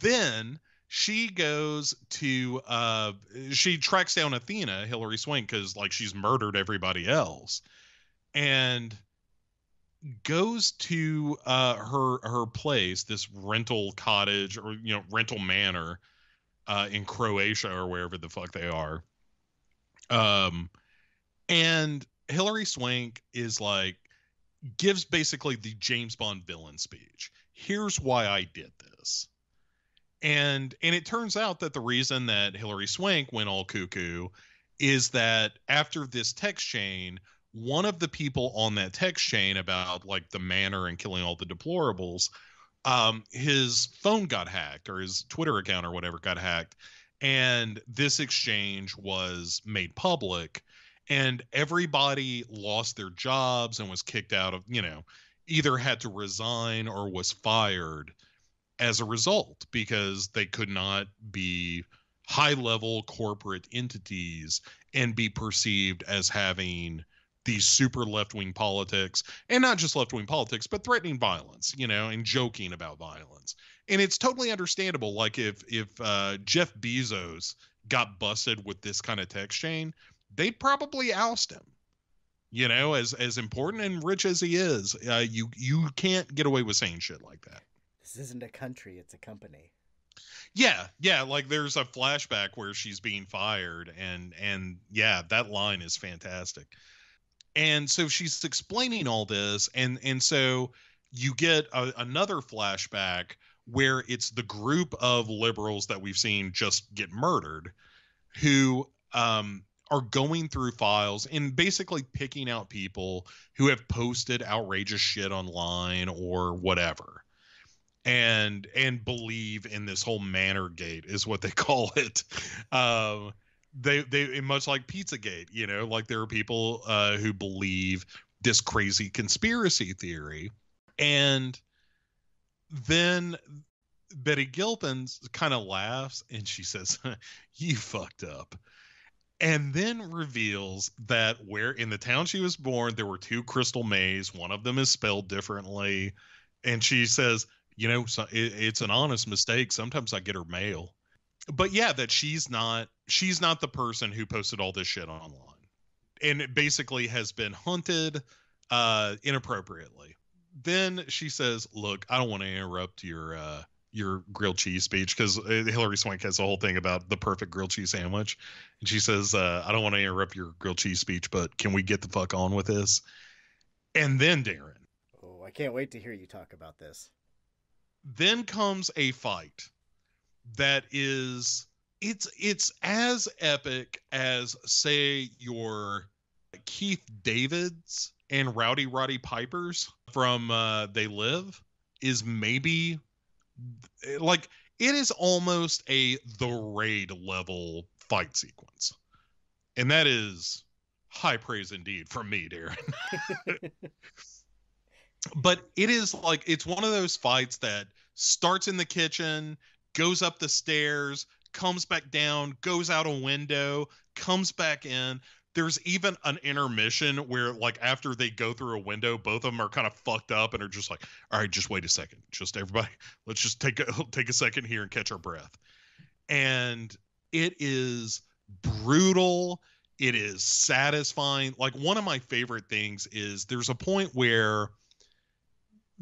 Then she goes to uh she tracks down athena hilary swank because like she's murdered everybody else and goes to uh her her place this rental cottage or you know rental manor uh, in Croatia or wherever the fuck they are. Um, and Hilary Swank is like gives basically the James Bond villain speech. Here's why I did this. And and it turns out that the reason that Hilary Swank went all cuckoo is that after this text chain, one of the people on that text chain about like the manor and killing all the deplorables um, his phone got hacked or his Twitter account or whatever got hacked, and this exchange was made public, and everybody lost their jobs and was kicked out of you know either had to resign or was fired as a result because they could not be high level corporate entities and be perceived as having these super left wing politics, and not just left wing politics, but threatening violence, you know, and joking about violence. And it's totally understandable. Like if if uh, Jeff Bezos got busted with this kind of text chain, they'd probably oust him. You know, as as important and rich as he is, uh, you you can't get away with saying shit like that. This isn't a country; it's a company. Yeah, yeah. Like there's a flashback where she's being fired, and and yeah, that line is fantastic and so she's explaining all this and and so you get a, another flashback where it's the group of liberals that we've seen just get murdered who um, are going through files and basically picking out people who have posted outrageous shit online or whatever. And and believe in this whole manor gate is what they [laughs] call it. Um, they they much like Pizzagate, you know, like there are people uh, who believe this crazy conspiracy theory, and then Betty Gilpin kind of laughs and she says, [laughs] "You fucked up." And then reveals that where in the town she was born, there were two crystal mays. One of them is spelled differently. And she says, You know, so it, it's an honest mistake. Sometimes I get her mail but yeah, that she's not she's not the person who posted all this shit online, and it basically has been hunted uh, inappropriately. Then she says, "Look, I don't want to interrupt your uh, your grilled cheese speech because Hilary Swank has a whole thing about the perfect grilled cheese sandwich, and she says, uh, "I don't want to interrupt your grilled cheese speech, but can we get the fuck on with this?" And then Daeron, Oh, I can't wait to hear you talk about this. then comes a fight that is it's it's as epic as say your Keith Davids and Rowdy Roddy Pipers from uh, They Live is maybe like it is almost a the raid level fight sequence. And that is high praise indeed from me, Daeron. [laughs] but it is like it's one of those fights that starts in the kitchen, goes up the stairs, comes back down, goes out a window, comes back in. There's even an intermission where, like, after they go through a window, both of them are kind of fucked up and are just like, "All right, just wait a second, just everybody, [laughs] let's just take a [laughs] take a second here and catch our breath." And it is brutal. It is satisfying. Like one of my favorite things is there's a point where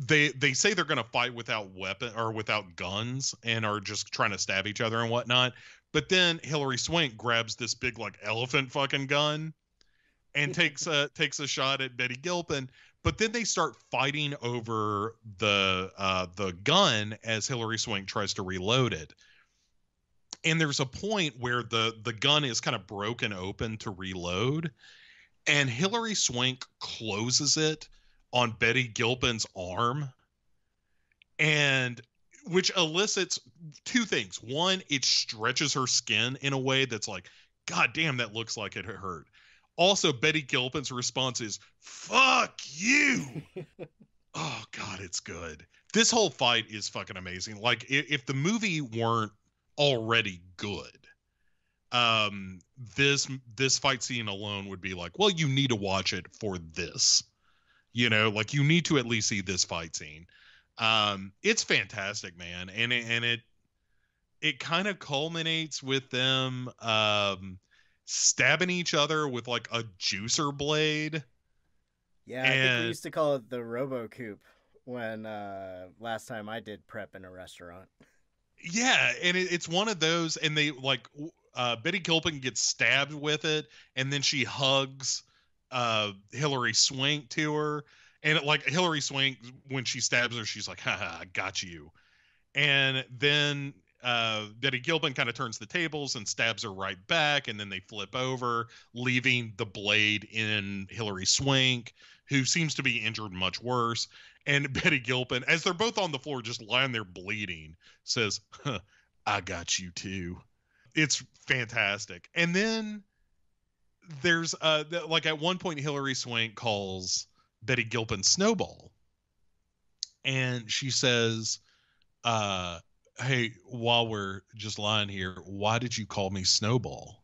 they they say they're going to fight without weapon or without guns and are just trying to stab each other and whatnot. But then hilary swank grabs this big like elephant fucking gun and takes a takes a shot at betty gilpin. But then they start fighting over the uh the gun as hilary swank tries to reload it. And there's a point where the the gun is kind of broken open to reload and hilary swank closes it on Betty Gilpin's arm, and which elicits two things. One, it stretches her skin in a way that's like, God damn, that looks like it hurt. Also, Betty Gilpin's response is, fuck you. [laughs] oh, God, it's good. This whole fight is fucking amazing. Like, if, if the movie weren't already good, um this this fight scene alone would be like well you need to watch it for this you know like you need to at least see this fight scene. Um it's fantastic man. And it, and it it kind of culminates with them um stabbing each other with like a juicer blade. Yeah, I think And- we used to call it the Robot Coupe when uh, last time I did prep in a restaurant. yeah and it, it's one of those and they like uh betty gilpin gets stabbed with it and then she hugs uh hilary swank to her. And it, like hilary swank when she stabs her she's like haha i got you. And then uh betty gilpin kind of turns the tables and stabs her right back and then they flip over leaving the blade in hilary swank who seems to be injured much worse. And [laughs] betty gilpin as they're both on the floor just lying there bleeding says huh, i got you too. It's fantastic. And then there's uh like at one point hilary swank calls betty gilpin snowball. And she says uh hey while we're just lying here why did you call me snowball?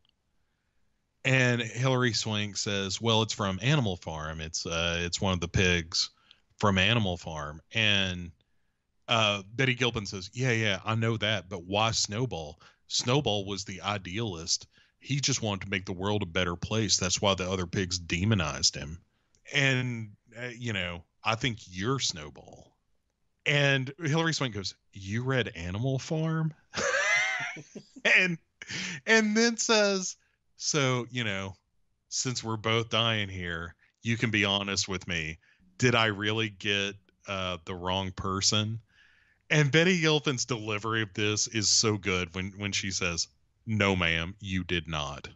And hilary swank says well it's from animal farm. It's uh it's one of the pigs from animal farm. And uh betty gilpin says yeah yeah i know that but why snowball? Snowball was the idealist he just wanted to make the world a better place. That's why the other pigs demonized him. And uh, you know i think you're snowball. And hilary swank goes you read animal farm? [laughs] And and then says so you know since we're both dying here you can be honest with me. Did i really get uh the wrong person? And betty gilpin's delivery of this is so good when when she says no ma'am you did not.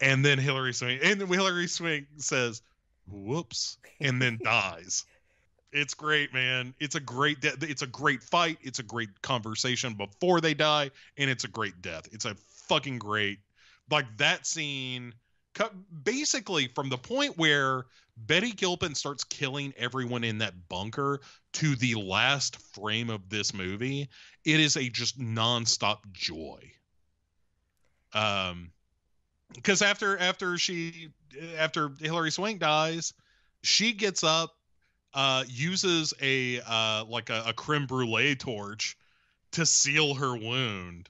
And then hillary Swing, and then hilary swank says whoops and then dies. It's great man. It's a great it's a great fight. It's a great conversation before they die and it's a great death. It's a fucking great like that scene basically from the point where Betty Gilpin starts killing everyone in that bunker to the last frame of this movie, it is a just nonstop joy. Um, because after after she after Hilary Swank dies, she gets up, uh, uses a uh like a, a creme brulee torch to seal her wound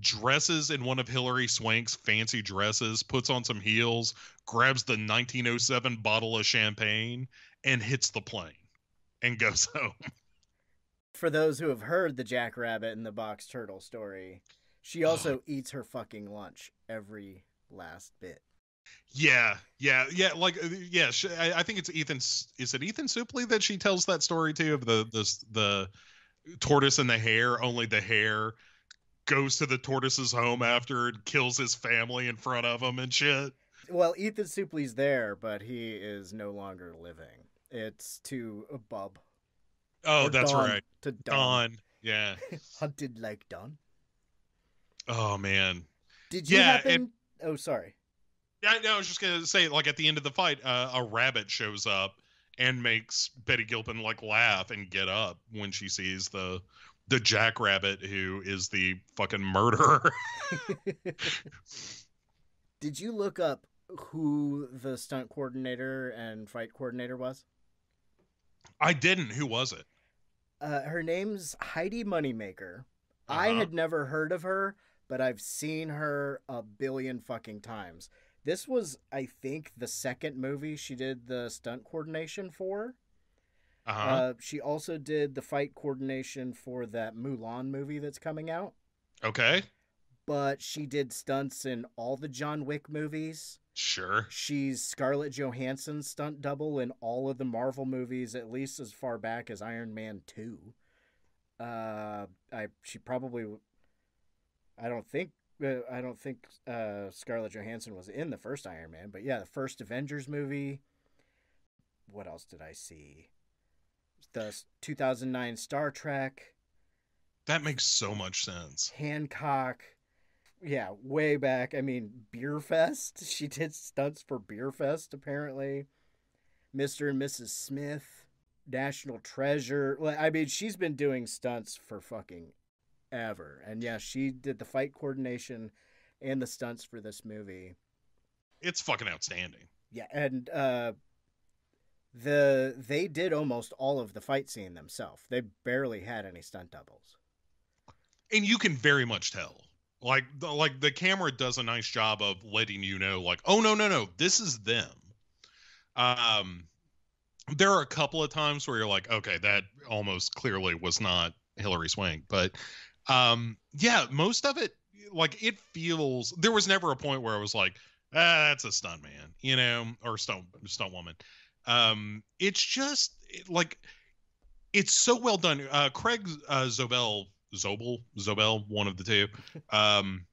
dresses in one of Hilary Swank's fancy dresses, puts on some heels, grabs the 1907 bottle of champagne, and hits the plane and [laughs] goes home. For those who have heard the Jackrabbit and the Box Turtle story, she also eats her fucking lunch every last bit. Yeah, yeah, yeah. Like, uh, yeah. sh I, I think it's Ethan. Is it Ethan Suplee that she tells that story to of the the the tortoise and the hare? Only the hare goes to the tortoise's home after and kills his family in front of him and shit. Well, Ethan Suplee's there, but he is no longer living. It's to a Bub. Oh, Or that's Dawn, right. To Dawn. Dawn. Yeah. [laughs] Hunted like Dawn. Oh man. Did you Yeah, happen? and- Oh, sorry. Yeah, no, I was just gonna say, like at the end of the fight, uh, a rabbit shows up and makes Betty Gilpin like laugh and get up when she sees the the jackrabbit who is the fucking murderer. [laughs] [laughs] Did you look up who the stunt coordinator and fight coordinator was? I didn't. Who was it? Uh, her name's Heidi Moneymaker. I Uh-huh. had never heard of her, but I've seen her a billion fucking times. This was, I think, the second movie she did the stunt coordination for. Uh-huh. Uh, she also did the fight coordination for that Mulan movie that's coming out. okay. But she did stunts in all the John Wick movies. Sure. She's Scarlett Johansson's stunt double in all of the Marvel movies, at least as far back as Iron Man Two. Uh, I she probably, I don't think uh, I don't think uh, Scarlett Johansson was in the first Iron Man, but yeah, the first Avengers movie. What else did I see? The 2009 Star Trek, That makes so much sense. Hancock. Yeah, way back. I mean, Beerfest. [laughs] She did stunts for Beerfest, apparently. Mr. and Mrs. Smith, National Treasure. I mean, she's been doing stunts for fucking ever. And yeah, she did the fight coordination and the stunts for this movie. It's fucking outstanding. Yeah, and uh the they did almost all of the fight scene themselves. They barely had any stunt doubles. And you can very much tell. Like the, like the camera does a nice job of letting you know like, "Oh no, no, no. This is them." Um there are a couple of times where you're like, "Okay, that almost clearly was not Hilary Swank." But um yeah, most of it like it feels there was never a point where I was like, "Ah, that's a stunt man," you know, or stunt stunt woman. Um it's just like it's so well done. Uh, Craig uh, Zobel, Zobel, Zobel, one of the two, [laughs] um,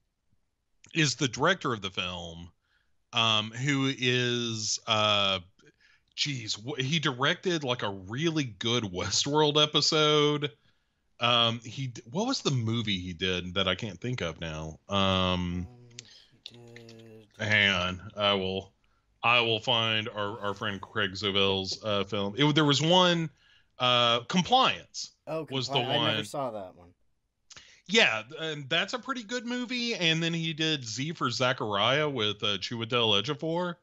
is the director of the film, um, who is, uh, geez, wh- he directed like a really good [laughs] Westworld episode. Um, he d- what was the movie he did that I can't think of now? Um, hang on, I will, I will find our our friend Craig Zobel's uh, film. It, there was one, uh, Compliance. Oh, was the one. I never saw that one. Yeah, and that's a pretty good movie. And then he did Z for Zachariah with uh, Chiwetel Ejiofor.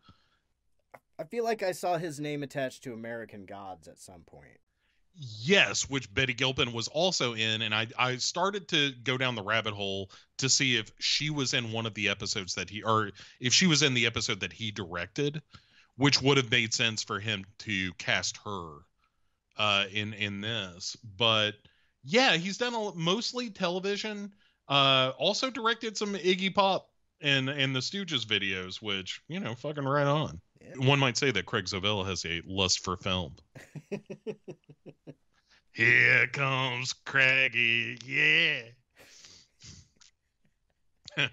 I feel like I saw his name attached to American Gods at some point. Yes, which Betty Gilpin was also in, and I I started to go down the rabbit hole to see if she was in one of the episodes that he or if she was in the episode that he directed, which would have made sense for him to cast her uh in in this. But yeah, he's done a, mostly television. Uh also directed some Iggy Pop and and the Stooges videos, which, you know, fucking right on. Yeah. One might say that Craig Zobel has a lust for film. [laughs] Here comes Craigie, yeah. [laughs]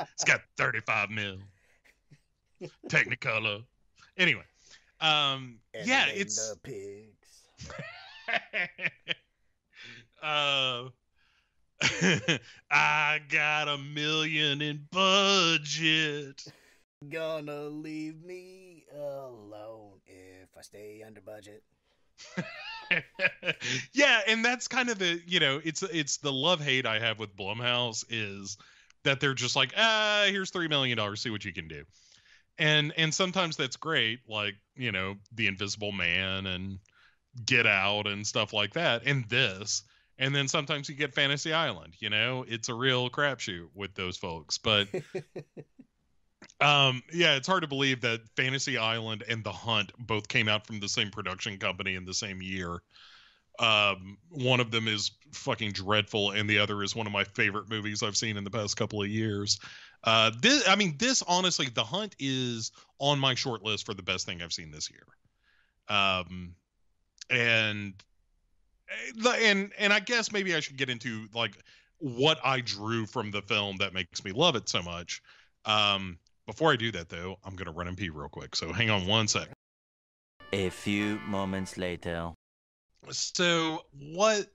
it's got 35 mil. Technicolor. Anyway, um, yeah, it's the pigs. [laughs] uh, [laughs] I got a million in budget. Gonna leave me alone if I stay under budget. [laughs] yeah, and that's kind of the you know it's it's the love hate I have with Blumhouse is that they're just like ah here's three million dollars see what you can do, and and sometimes that's great like you know the Invisible Man and Get Out and stuff like that and this and then sometimes you get Fantasy Island you know? It's a real crapshoot with those folks but [laughs] um, yeah, it's hard to believe that Fantasy Island and The Hunt both came out from the same production company in the same year. Um, one of them is fucking dreadful, and the other is one of my favorite movies I've seen in the past couple of years. Uh, this, I mean, this honestly, The Hunt is on my short list for the best thing I've seen this year. Um, and eh, and and I guess maybe I should get into like what I drew from the film that makes me love it so much. Um, before I do that, though, I'm gonna run and pee real quick. So hang on one sec. A few moments later. So what?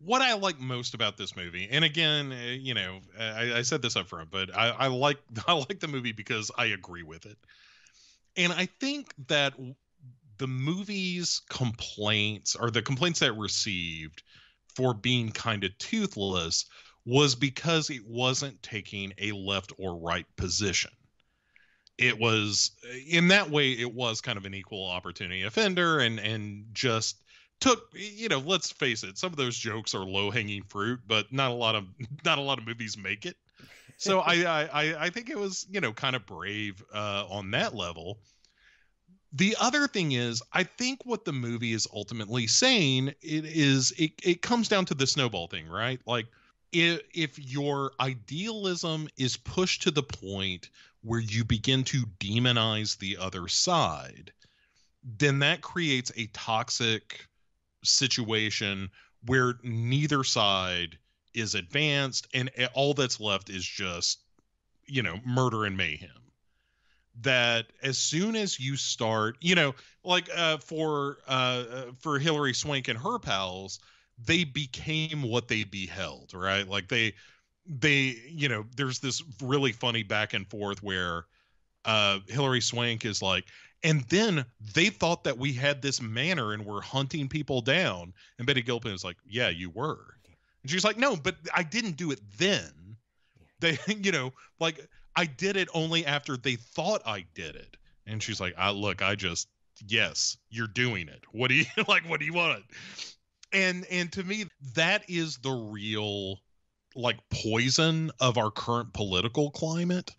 What I like most about this movie, and again, uh, you know, I, I said this up front, but I, I like [laughs] I like the movie because I agree with it, and I think that the movie's complaints or the complaints that received for being kind of toothless was because it wasn't taking a left or right position. It was in that way it was kind of an equal opportunity offender and and just took you know let's face it some of those jokes are low hanging fruit but not a lot of [laughs] not a lot of movies make it. So [laughs] I, I i think it was you know kind of brave uh on that level. The other thing is i think what the movie is ultimately saying it is it, it comes down to the snowball thing right? Like if, if your idealism is pushed to the point where you begin to demonize the other side then that creates a toxic situation where neither side is advanced and all that's left is just you know murder and mayhem that as soon as you start, you know, like uh, for uh, uh, for Hilary Swank and her pals, they became what they beheld, right? Like they they you know, there's this really funny back and forth where uh, Hilary Swank is like, and then they thought that we had this manor and we're hunting people down, and Betty Gilpin is like, yeah, you were, and she's like, no, but I didn't do it then. They, [laughs] you know, like I did it only after they thought I did it. And she's like, I look, I just yes, you're doing it. What do you [laughs] like what do you want? And and to me that is the real like poison of our current political climate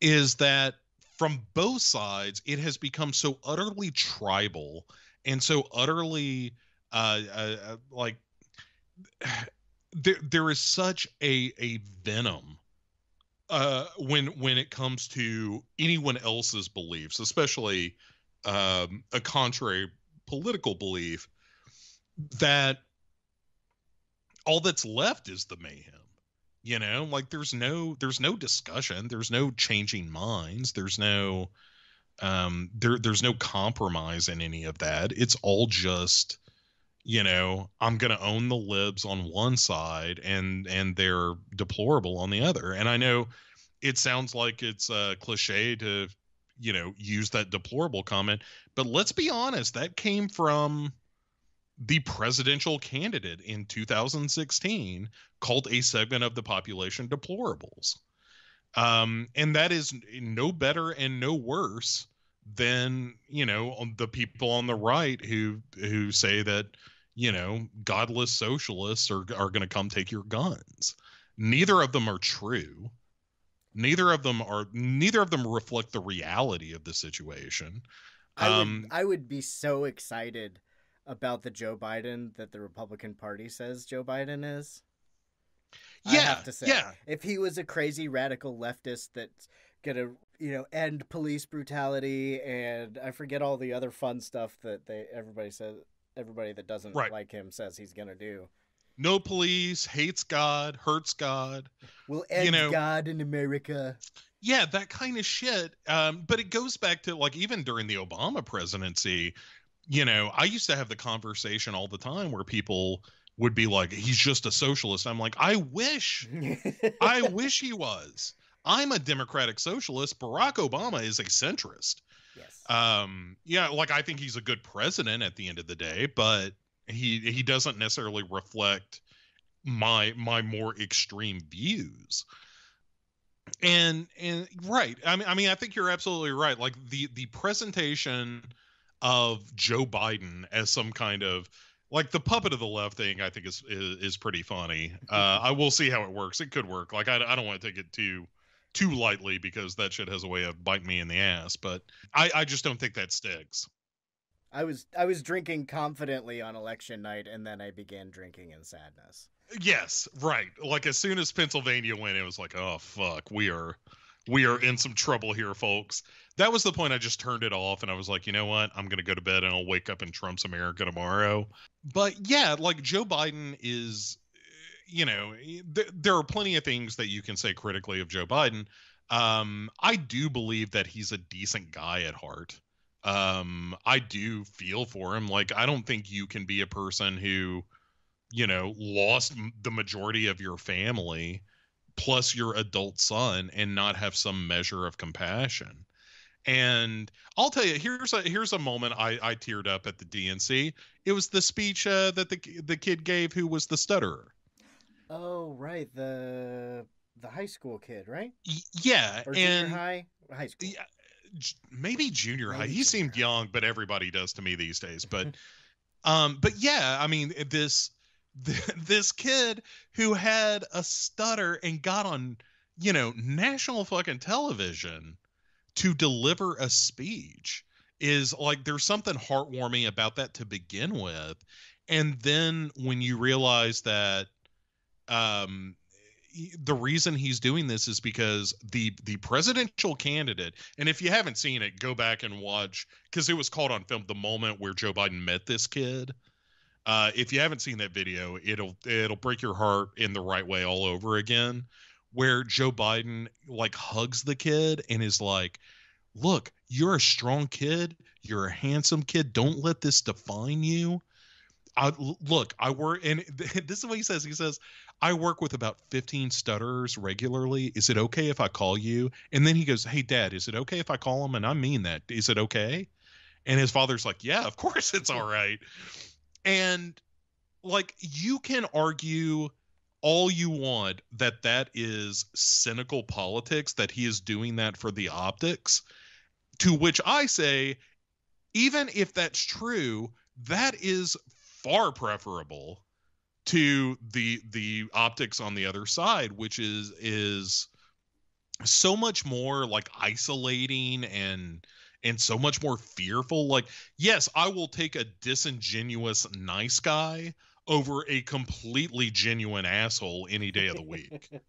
is that from both sides it has become so utterly tribal and so utterly uh, uh, uh like [sighs] there there is such a a venom uh, when when it comes to anyone else's beliefs, especially um, a contrary political belief, that all that's left is the mayhem. You know, like there's no there's no discussion, there's no changing minds, there's no um there there's no compromise in any of that. It's all just you know i'm going to own the libs on one side and and they're deplorable on the other and i know it sounds like it's a cliche to you know use that deplorable comment but let's be honest that came from the presidential candidate in 2016 called a segment of the population deplorables um, and that is no better and no worse than you know the people on the right who who say that you know, godless socialists are are going to come take your guns. Neither of them are true. Neither of them are neither of them reflect the reality of the situation. I would um, I would be so excited about the Joe Biden that the Republican Party says Joe Biden is. Yeah, I have to say, yeah. if he was a crazy radical leftist that's gonna, you know, end police brutality and I forget all the other fun stuff that they everybody says everybody that doesn't right. like him says he's gonna do. No police, hates God, hurts God. Will end you know, God in America. Yeah, that kind of shit. Um, but it goes back to like even during the Obama presidency, you know, I used to have the conversation all the time where people would be like, he's just a socialist. I'm like, I wish, I [laughs] wish he was. I'm a democratic socialist. Barack Obama is a centrist. Yes. Um, yeah, like I think he's a good president at the end of the day, but he he doesn't necessarily reflect my my more extreme views. And and right, I mean I mean I think you're absolutely right. Like the the presentation of Joe Biden as some kind of like the puppet of the left thing i think is is, is pretty funny [laughs] uh, i will see how it works it could work like i, I don't want to take it too too lightly because that shit has a way of biting me in the ass. But I, I just don't think that sticks. I was I was drinking confidently on election night, and then I began drinking in sadness. Yes, right. Like as soon as Pennsylvania went, it was like, oh fuck, we are we are in some trouble here, folks. That was the point I just turned it off and I was like, you know what? I'm gonna go to bed and I'll wake up in Trump's America tomorrow. But yeah, like Joe Biden is you know, th- there are plenty of things that you can say critically of Joe Biden. Um, I do believe that he's a decent guy at heart. Um, I do feel for him. Like, I don't think you can be a person who, you know, lost the majority of your family plus your adult son and not have some measure of compassion. And I'll tell you, here's a here's a moment I, I teared up at the DNC. It was the speech uh, that the the kid gave who was the stutterer. Oh, right, the the high school kid, right? Yeah, Or junior and high, high school. Yeah, maybe junior high. Maybe He junior seemed high. young, but everybody does to me these days. But, [laughs] um, but yeah, I mean this [laughs] this kid who had a stutter and got on, you know, national fucking television to deliver a speech is like there's something heartwarming about that to begin with, and then when you realize that, um the reason he's doing this is because the the presidential candidate and if you haven't seen it go back and watch because it was caught on film the moment where joe biden met this kid uh, if you haven't seen that video it'll it'll break your heart in the right way all over again where joe biden like hugs the kid and is like look you're a strong kid you're a handsome kid don't let this define you I, look i work and [laughs] this is what he says he says I work with about 15 stutterers regularly. Is it okay if I call you? And then he goes, Hey, dad, is it okay if I call him? And I mean that. Is it okay? And his father's like, Yeah, of course it's all right. And like, you can argue all you want that that is cynical politics, that he is doing that for the optics. To which I say, even if that's true, that is far preferable to the the optics on the other side which is is so much more like isolating and and so much more fearful like yes i will take a disingenuous nice guy over a completely genuine asshole any day of the week. [laughs]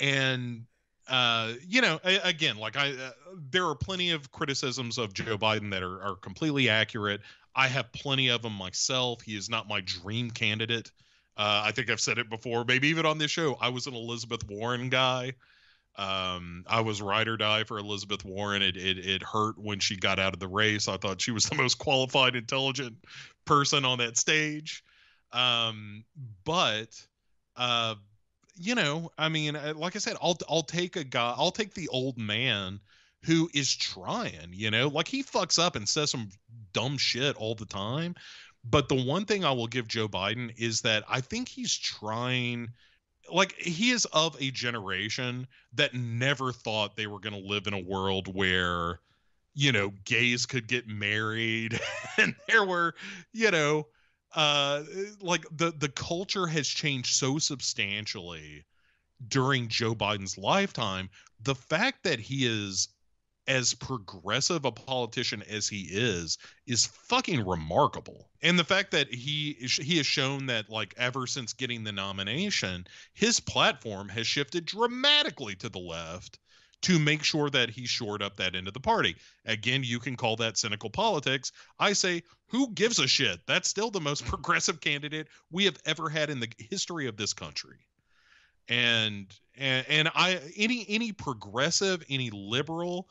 And uh you know again like i uh, there are plenty of criticisms of joe biden that are, are completely accurate. I have plenty of them myself. He is not my dream candidate. Uh i think i've said it before maybe even on this show i was an elizabeth warren guy um i was ride or die for elizabeth warren. It, it it hurt when she got out of the race. I thought she was the [laughs] most qualified intelligent person on that stage. Um but uh you know, I mean, uh, like I said, I'll I'll take a guy, I'll take the old man who is trying, you know, like he fucks up and says some dumb shit all the time. But the one thing I will give Joe Biden is that I think he's trying like he is of a generation that never thought they were going to live in a world where you know gays could get married. [laughs] And there were you know uh like the the culture has changed so substantially during Joe Biden's lifetime. The fact that he is as progressive a politician as he is is fucking remarkable and the fact that he he has shown that like ever since getting the nomination his platform has shifted dramatically to the left to make sure that he shored up that end of the party. Again, you can call that cynical politics. I say, who gives a shit? That's still the most [laughs] progressive candidate we have ever had in the history of this country. And and, and I any any progressive, any liberal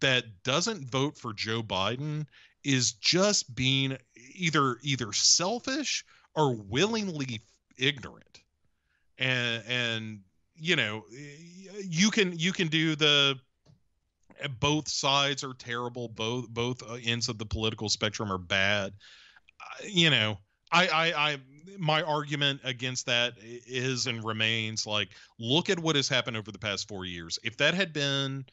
that doesn't vote for Joe Biden is just being either either selfish or willingly ignorant. And and you know you can you can do the both sides are terrible. Both both ends of the political spectrum are bad. You know I, I i my argument against that is and remains like look at what has happened over the past four years. If that had been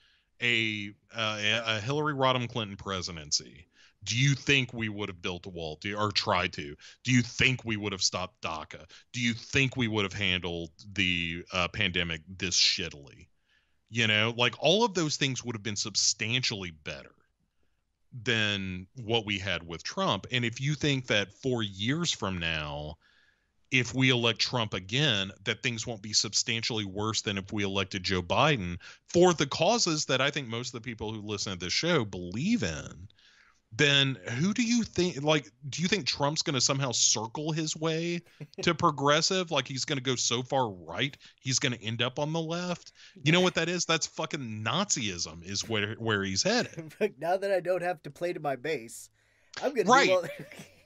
a uh, a hillary rodham clinton presidency do you think we would have built a wall do, or tried to? Do you think we would have stopped daca? Do you think we would have handled the uh, pandemic this shittily? You know like all of those things would have been substantially better than what we had with Trump. And if you think that four years from now, if we elect Trump again, that things won't be substantially worse than if we elected Joe Biden for the causes that I think most of the people who listen to this show believe in, then who do you think like do you think Trump's going to somehow circle his way [laughs] to progressive? Like he's going to go so far right he's going to end up on the left? You know what that is? That's fucking nazism is where where he's headed. [laughs] Now that I don't have to play to my base, I'm gonna Right. [laughs]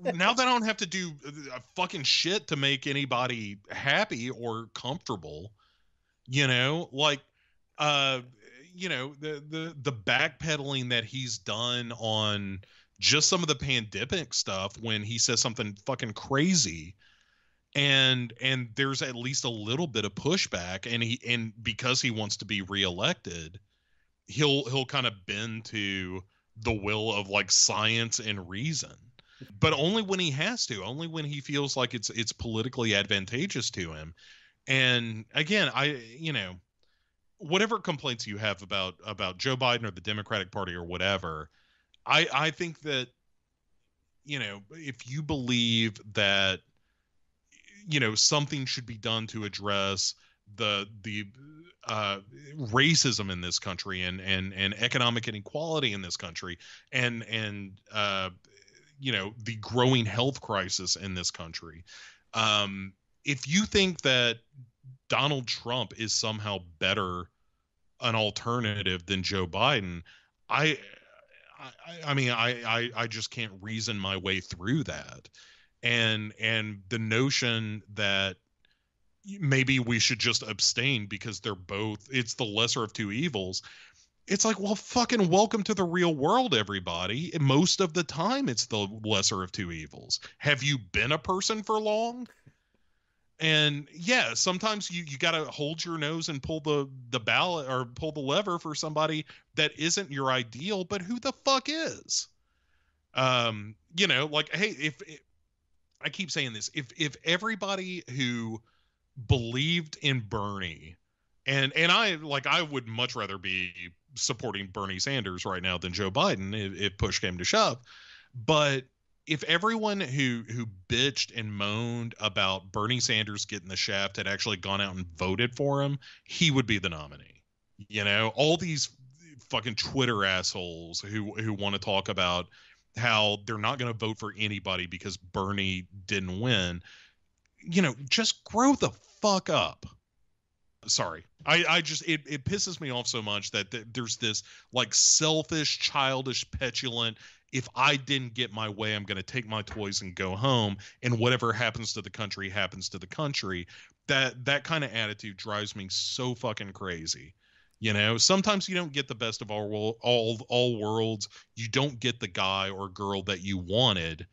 Now that I don't have to do uh, fucking shit to make anybody happy or comfortable, you know, like uh you know, the the the backpedaling that he's done on just some of the pandemic stuff when he says something fucking crazy and and there's at least a little bit of pushback and he and because he wants to be reelected he'll he'll kind of bend to the will of like science and reason but only when he has to only when he feels like it's it's politically advantageous to him. And again i you know whatever complaints you have about about joe biden or the democratic party or whatever i i think that you know if you believe that you know something should be done to address the the uh, racism in this country and and and economic inequality in this country and and uh, you know the growing health crisis in this country um, if you think that donald trump is somehow better an alternative than joe biden i I, I mean I, I i just can't reason my way through that. And and the notion that maybe we should just abstain because they're both it's the lesser of two evils it's like well fucking welcome to the real world everybody. Most of the time it's the lesser of two evils. Have you been a person for long? And yeah sometimes you you got to hold your nose and pull the the ballot or pull the lever for somebody that isn't your ideal but who the fuck is? Um you know like hey if, if I keep saying this. If if everybody who believed in Bernie and and I like I would much rather be supporting Bernie Sanders right now than Joe Biden if, if push came to shove. But if everyone who who bitched and moaned about Bernie Sanders getting the shaft had actually gone out and voted for him, he would be the nominee. You know, all these fucking Twitter assholes who who want to talk about how they're not going to vote for anybody because Bernie didn't win. You know, just grow the fuck up. Sorry. I, I just it, it pisses me off so much that th- there's this like selfish, childish, petulant. If I didn't get my way, I'm going to take my toys and go home, and whatever happens to the country happens to the country. That that kind of attitude drives me so fucking crazy. You know, sometimes you don't get the best of all all all worlds. You don't get the guy or girl that you wanted,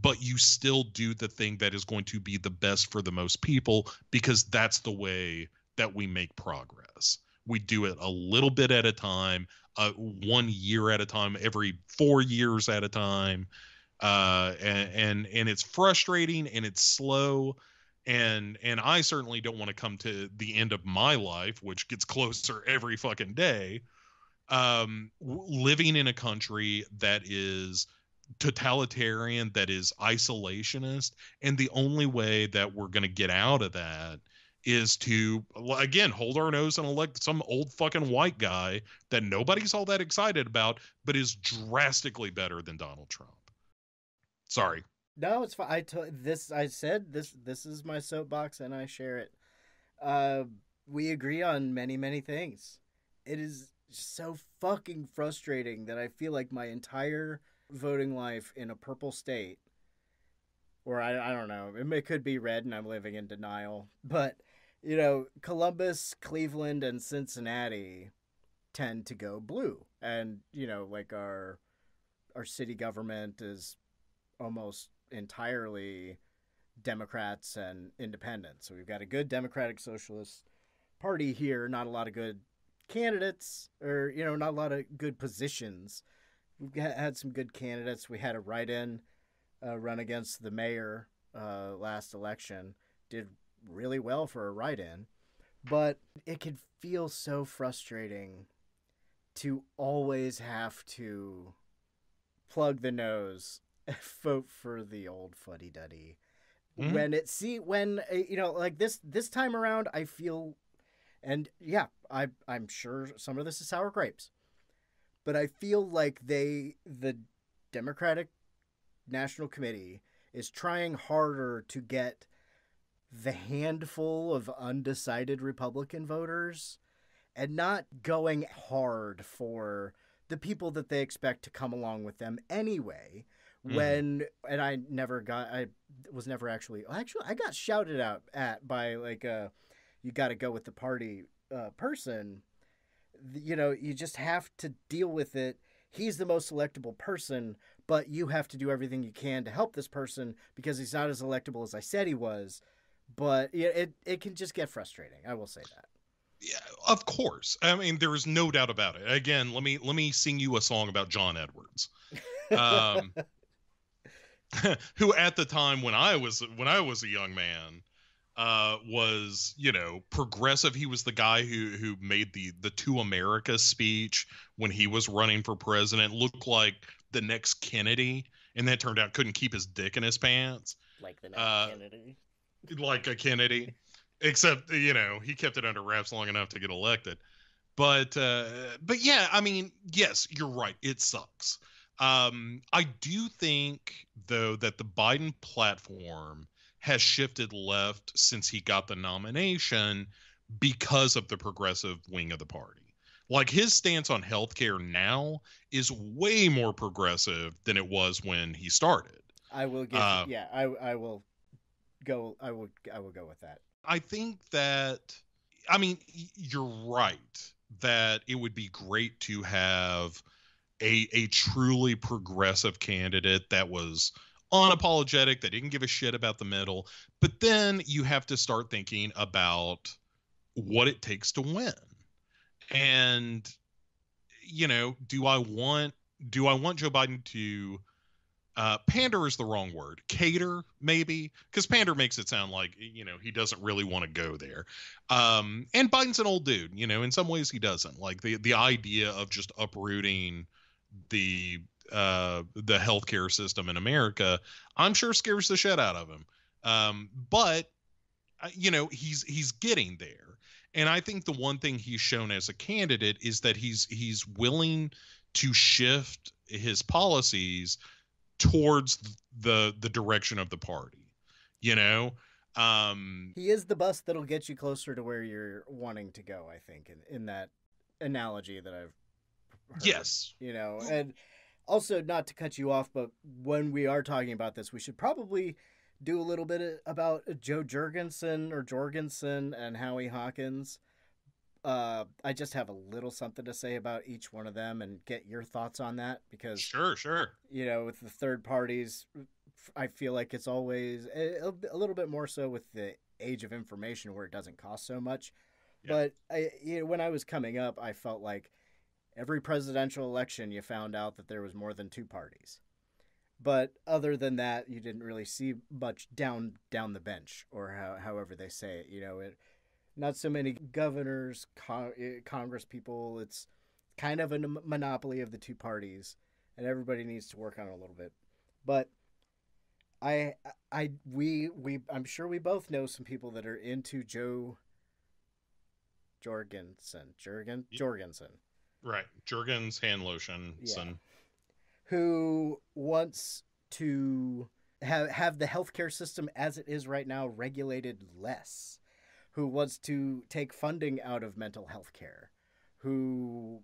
but you still do the thing that is going to be the best for the most people because that's the way that we make progress. We do it a little bit at a time, uh, one year at a time, every four years at a time, uh, and, and and it's frustrating and it's slow. And and I certainly don't want to come to the end of my life, which gets [laughs] closer every fucking day, um, living in a country that is totalitarian, that is isolationist, and the only way that we're going to get out of that is to again hold our nose and elect some old fucking white guy that nobody's all that excited about, but is drastically better than Donald Trump. Sorry. No, it's fine. I to- this. I said this. This is my soapbox, and I share it. Uh, we agree on many, many things. It is so fucking frustrating that I feel like my entire voting life in a purple state, or I, I don't know, it, could be red, and I'm living in denial. But you know, Columbus, Cleveland, and Cincinnati tend to go blue, and you know, like our our city government is almost entirely Democrats and independents. So we've got a good Democratic Socialist Party here, not a lot of good candidates, or, you know, not a lot of good positions. We've had some good candidates. We had a write in uh, run against the mayor uh, last election, did really well for a write in. But it can feel so frustrating to always have to plug the nose, [laughs] vote for the old fuddy duddy. Mhm. When it see when uh, you know like this this time around, I feel, and yeah, I I'm sure some of this is sour grapes, but I feel like they the Democratic National Committee is trying harder to get the handful of undecided Republican voters and not going hard for the people that they expect to come along with them anyway. Mhm. When and I never got I was never actually actually I got shouted out at by like a you got to go with the party uh, person. You know, you just have to deal with it. He's the most electable person, but you have to do everything you can to help this person because he's not as electable as I said he was. But it it, it can just get frustrating. I will say that. Yeah, of course. I mean, there is no doubt about it. Again, let me let me sing you a song about John Edwards, um, [laughs] [laughs] who at the time when I was when I was a young man uh, was you know progressive. He was the guy who who made the the two America speech when he was running for president. Looked like the next Kennedy, and that turned out couldn't keep his dick in his pants Like the next Uh, Kennedy. Like a Kennedy, except you know he kept it under wraps long enough to get elected. But uh, but yeah, I mean, yes, you're right. It sucks. Um, I do think though that the Biden platform has shifted left since he got the nomination because of the progressive wing of the party. Like his stance on healthcare now is way more progressive than it was when he started. I will give. uh, yeah, I I will go. I will I will go with that. I think that I mean you're right that it would be great to have a a truly progressive candidate that was unapologetic that didn't give a shit about the middle but then you have to start thinking about what it takes to win and you know do i want do i want joe biden to uh, pander is the wrong word. Cater, maybe, because pander makes it sound like you know he doesn't really want to go there. Um, and Biden's an old dude. You know, in some ways he doesn't. Like the the idea of just uprooting the uh, the healthcare system in America, I'm sure scares the shit out of him. Um, but uh, you know, he's he's getting there. And I think the one thing he's shown as a candidate is that he's he's willing to shift his policies towards the the direction of the party you know um He is the bus that'll get you closer to where you're wanting to go. I think in in that analogy that I've. Heard, yes You know, and also not to cut you off, but when we are talking about this, we should probably do a little bit about Jo Jurgensen or Jorgensen and Howie Hawkins. Uh, I just have a little something to say about each one of them and get your thoughts on that because sure sure you know, with the third parties, I feel like it's always a, a little bit more so with the age of information where it doesn't cost so much. Yeah. But I, you know, when I was coming up, I felt like every presidential election, you found out that there was more than two parties. But other than that, you didn't really see much down down the bench, or how, however they say it. You know, it not so many governors, con- eh, Congress people. It's kind of a monopoly of the two parties and everybody needs to work on it a little bit. But I, I, we, we, I'm sure we both know some people that are into Jo Jorgensen, Jorgen, Jorgensen, right jergens hand lotion Yeah. son who wants to have have the healthcare system as it is right now regulated less, who wants to take funding out of mental health care, who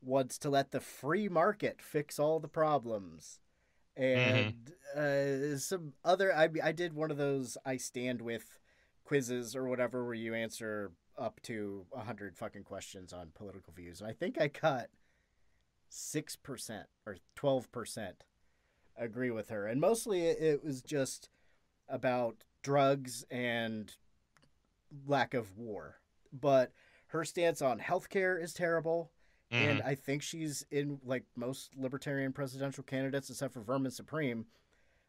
wants to let the free market fix all the problems. And uh, some other, I, I did one of those I stand with quizzes or whatever where you answer up to a hundred fucking questions on political views. And I think I cut six percent or twelve percent agree with her, and mostly it was just about drugs and lack of war. But her stance on healthcare is terrible, and Mhm. I think she's in like most libertarian presidential candidates, except for Vermin Supreme,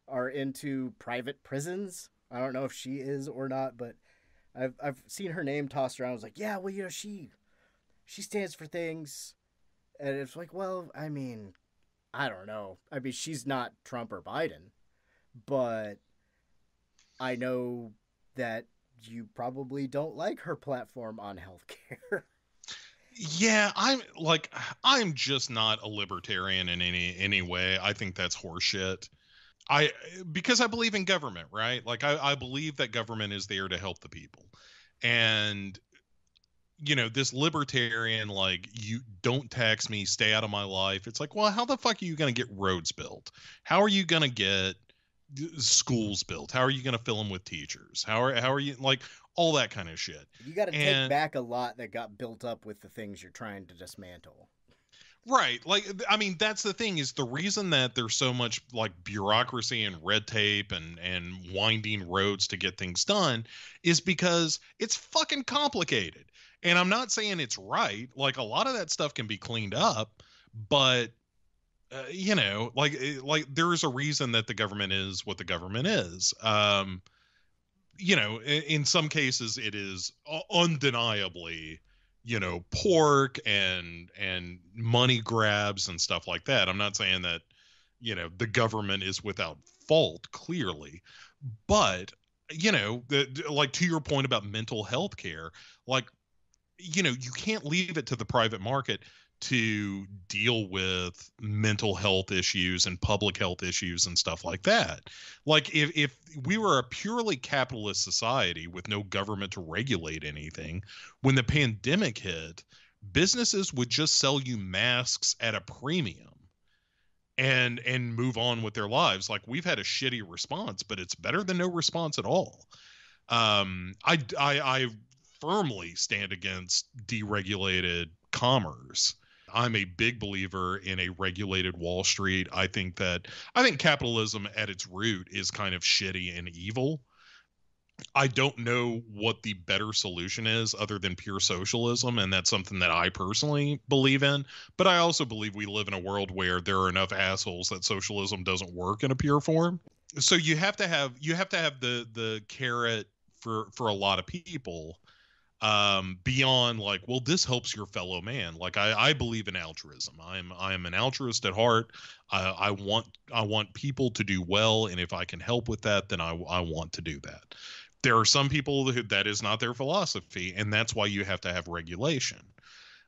are into private prisons. I don't know if she is or not, but I've I've seen her name tossed around. I was like, yeah, well, you know, she she stands for things, and it's like, well, I mean, I don't know. I mean, she's not Trump or Biden, but I know that you probably don't like her platform on healthcare. [laughs] Yeah, I'm like I'm just not a libertarian in any any way. I think that's horseshit. I because I believe in government, right? Like I, I believe that government is there to help the people. And you know, this libertarian, like, you don't tax me, stay out of my life. It's like, well, how the fuck are you going to get roads built? How are you going to get schools built? How are you going to fill them with teachers? How are, how are you, like, all that kind of shit? You got to take back a lot that got built up with the things you're trying to dismantle. Right. Like I mean that's the thing is the reason that there's so much like bureaucracy and red tape and and winding roads to get things done is because it's fucking complicated. And I'm not saying it's right. Like a lot of that stuff can be cleaned up, but uh, you know, like eh, like there is a reason that the government is what the government is. Um you know, in, in some cases it is undeniably you know pork and and money grabs and stuff like that i'm not saying that you know the government is without fault clearly but you know the, like to your point about mental health care like you know you can't leave it to the private market to deal with mental health issues and public health issues and stuff like that like if if we were a purely capitalist society with no government to regulate anything when the pandemic hit, businesses would just sell you masks at a premium and and move on with their lives. Like we've had a shitty response, but it's better than no response at all. Um, I I, I firmly stand against deregulated commerce. I'm a big believer in a regulated Wall Street. I think that I think capitalism at its root is kind of shitty and evil. I don't know what the better solution is other than pure socialism, and that's something that I personally believe in. But I also believe we live in a world where there are enough assholes that socialism doesn't work in a pure form. So you have to have you have to have the the carrot for for a lot of people um beyond like well this helps your fellow man. Like i i believe in altruism. I'm i'm an altruist at heart. I i want i want people to do well and if i can help with that then i i want to do that. There are some people who that is not their philosophy and that's why you have to have regulation.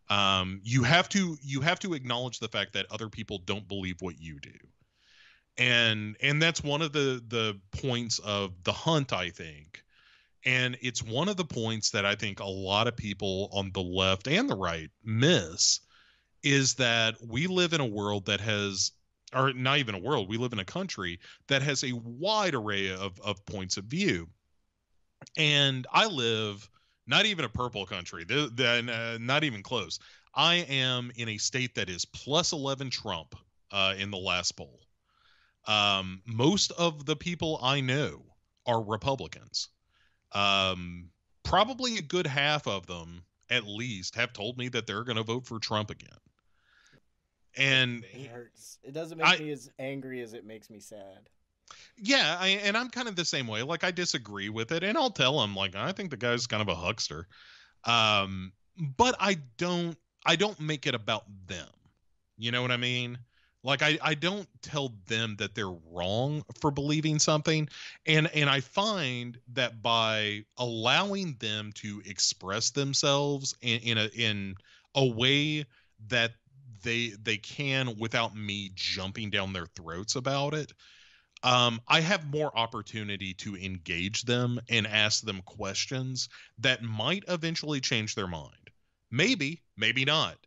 Um you have to you have to acknowledge the fact that other people don't believe what you do. And and that's one of the the points of the hunt i think and it's one of the points that I think a lot of people on the left and the right miss is that we live in a world that has, or not even a world, we live in a country that has a wide array of, of points of view. And I live not even a purple country, th- th- uh, not even close. I am in a state that is plus 11 Trump uh, in the last poll. Um, most of the people I know are Republicans um, probably a good half of them at least have told me that they're going to vote for Trump again. And It hurts. It doesn't make I- me as angry as it makes me sad. yeah, I, and I'm kind of the same way. Like I disagree with it, and I'll tell him like I think the guy's kind of a huckster. Um, but I don't I don't make it about them. You know what I mean? Like I, I don't tell them that they're wrong for believing something. And and I find that by allowing them to express themselves in, in a in a way that they they can without me jumping down their throats about it, um, I have more opportunity to engage them and ask them questions that might eventually change their mind. Maybe, maybe not.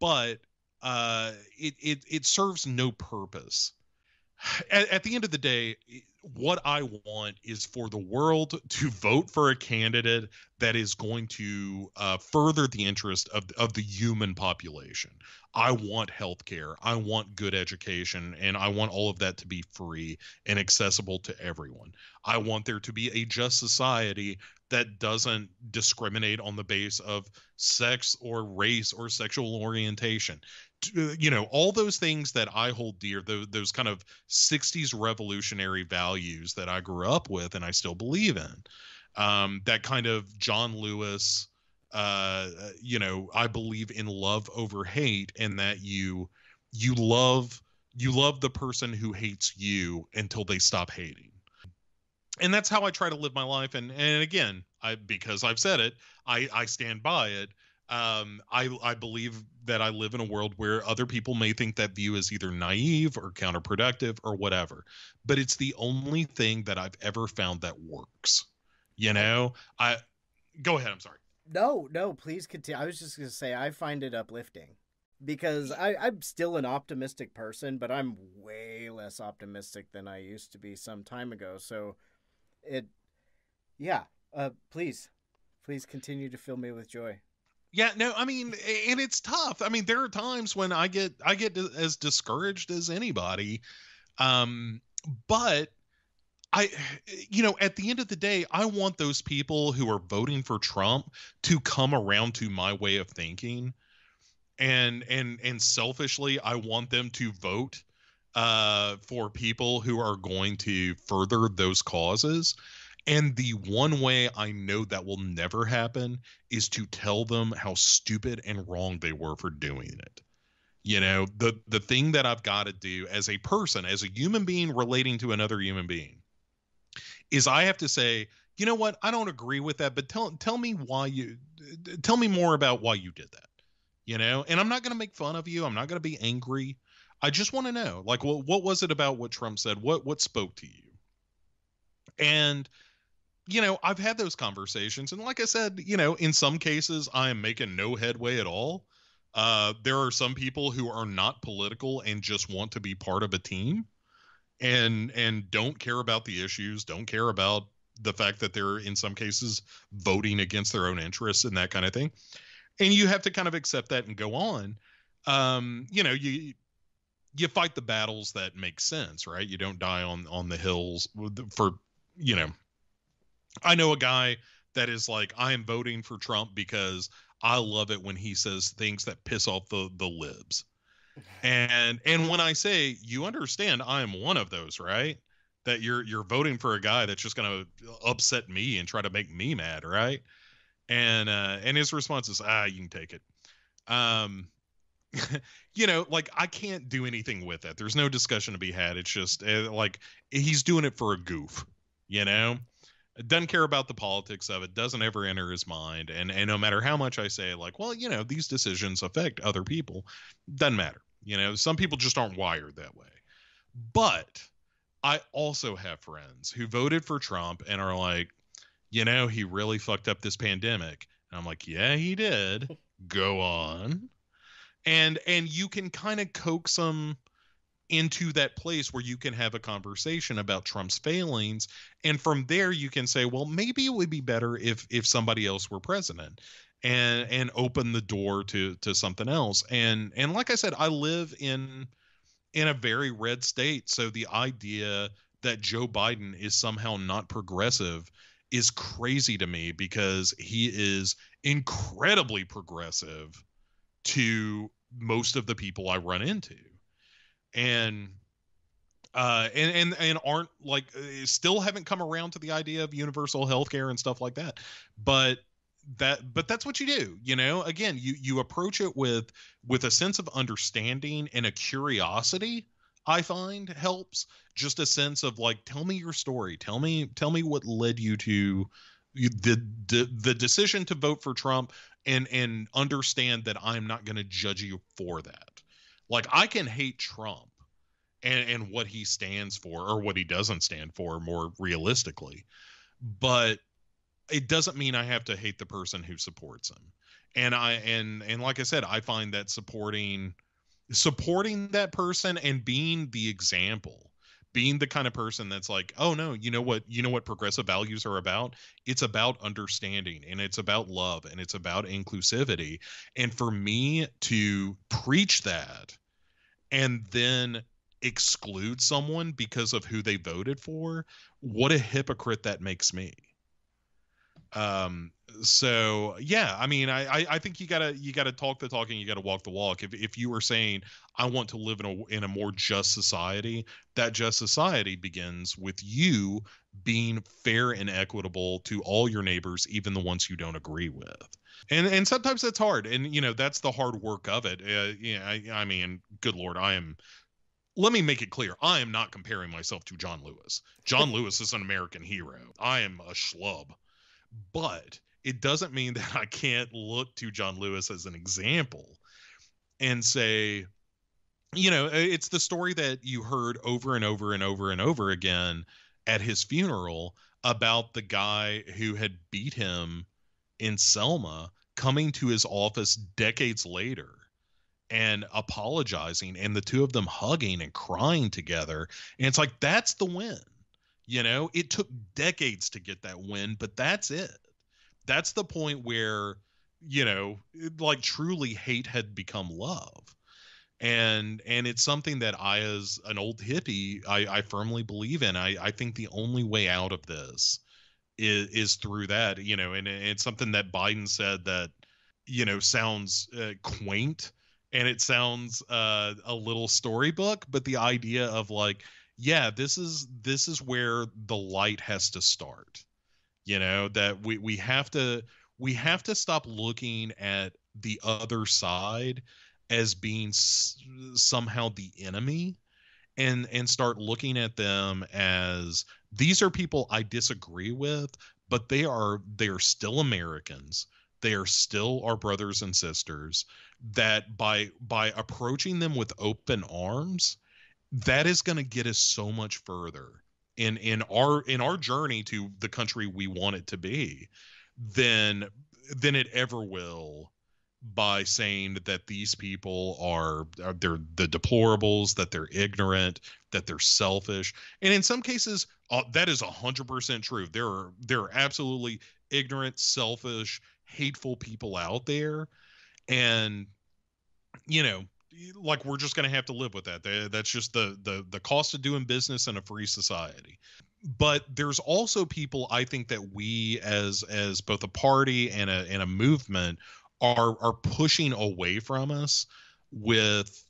But uh, it, it it serves no purpose. [sighs] At, at the end of the day, what I want is for the world to vote for a candidate that is going to uh, further the interest of of the human population. I want health care. I want good education, and I want all of that to be free and accessible to everyone. I want there to be a just society that doesn't discriminate on the base of sex or race or sexual orientation. Uh, you know all those things that i hold dear those, those kind of 60s revolutionary values that i grew up with and i still believe in um, that kind of john lewis uh, you know i believe in love over hate and that you you love you love the person who hates you until they stop hating and that's how i try to live my life and and again i because i've said it i i stand by it um i i believe that i live in a world where other people may think that view is either naive or counterproductive or whatever but it's the only thing that i've ever found that works you know i go ahead i'm sorry No, no, please continue. I was just gonna say I find it uplifting because I, I'm still an optimistic person, but I'm way less optimistic than I used to be some time ago. So it yeah, uh please. Please continue to fill me with joy. Yeah, no, I mean, and it's tough. I mean, there are times when I get I get as discouraged as anybody, um, but I, you know, at the end of the day, I want those people who are voting for Trump to come around to my way of thinking, and and and selfishly, I want them to vote uh, for people who are going to further those causes. And the one way I know that will never happen is to tell them how stupid and wrong they were for doing it. You know, the the thing that I've got to do as a person, as a human being relating to another human being, is I have to say, you know what, I don't agree with that, but tell tell me why you tell me more about why you did that. You know, and I'm not going to make fun of you. I'm not going to be angry. I just want to know, like, what what was it about what Trump said? What what spoke to you? And you know, I've had those conversations, and like I said, you know, in some cases, I am making no headway at all. Uh, there are some people who are not political and just want to be part of a team, and and don't care about the issues, don't care about the fact that they're in some cases voting against their own interests and that kind of thing. And you have to kind of accept that and go on. Um, you know, you you fight the battles that make sense, right? You don't die on on the hills for you know I know a guy that is like, I am voting for Trump because I love it when he says things that piss off the the libs. And and when I say you understand, I am one of those, right? That you're you're voting for a guy that's just gonna upset me and try to make me mad, right? And uh and his response is, ah, you can take it. Um [laughs] you know, like I can't do anything with it. There's no discussion to be had. It's just uh, like he's doing it for a goof, you know? doesn't care about the politics of it doesn't ever enter his mind and and no matter how much i say like well you know these decisions affect other people doesn't matter you know some people just aren't wired that way but i also have friends who voted for trump and are like you know he really fucked up this pandemic and i'm like yeah he did go on and and you can kind of coax them into that place where you can have a conversation about Trump's failings and from there you can say well maybe it would be better if if somebody else were president and and open the door to to something else. And and like I said I live in in a very red state so the idea that Joe Biden is somehow not progressive is crazy to me because he is incredibly progressive to most of the people I run into. And uh, and and and aren't like uh, still haven't come around to the idea of universal health care and stuff like that. But that but that's what you do you know? Again you you approach it with with a sense of understanding and a curiosity i find helps. Just a sense of like tell me your story. Tell me tell me what led you to the the, decision to vote for trump and and understand that i'm not going to judge you for that like I can hate Trump and and what he stands for or what he doesn't stand for more realistically. But it doesn't mean I have to hate the person who supports him. And I and and like I said, I find that supporting supporting that person and being the example being the kind of person that's like oh no you know what you know what progressive values are about? It's about understanding and it's about love and it's about inclusivity. And for me to preach that and then exclude someone because of who they voted for what a hypocrite that makes me. Um so yeah i mean I, I think you gotta you gotta talk the talk and you gotta walk the walk if, if you are saying i want to live in a in a more just society that just society begins with you being fair and equitable to all your neighbors even the ones you don't agree with and and sometimes that's hard and you know that's the hard work of it uh, yeah I, I mean good lord i am let me make it clear I am not comparing myself to John Lewis. John Lewis is an American hero. I am a schlub. But it doesn't mean [laughs] that I can't look to John Lewis as an example and say, you know, it's the story that you heard over and over and over and over again at his funeral about the guy who had beat him in Selma coming to his office decades later and apologizing and the two of them hugging and crying together. And it's like that's the win you know? It took decades to get that win but that's it that's the point where you know like truly hate had become love. And and it's something that i as an old hippie i i firmly believe in. I i think the only way out of this is is through that you know and it's something that biden said that you know sounds uh, quaint and it sounds uh, a little storybook but the idea of like yeah this is this is where the light has to start you know that we we have to we have to stop looking at the other side as being s- somehow the enemy and and start looking at them as these are people I disagree with but they are they are still Americans. They are still our brothers and sisters. That by by approaching them with open arms that is going to get us so much further in in our in our journey to the country we want it to be than than it ever will by saying that these people are, are they're the deplorables that they're ignorant that they're selfish. And in some cases uh, that is 100% true. There are there are absolutely ignorant selfish hateful people out there. And you know like we're just going to have to live with that. That's just the the the cost of doing business in a free society. But there's also people i think that we as as both a party and a and a movement are are pushing away from us with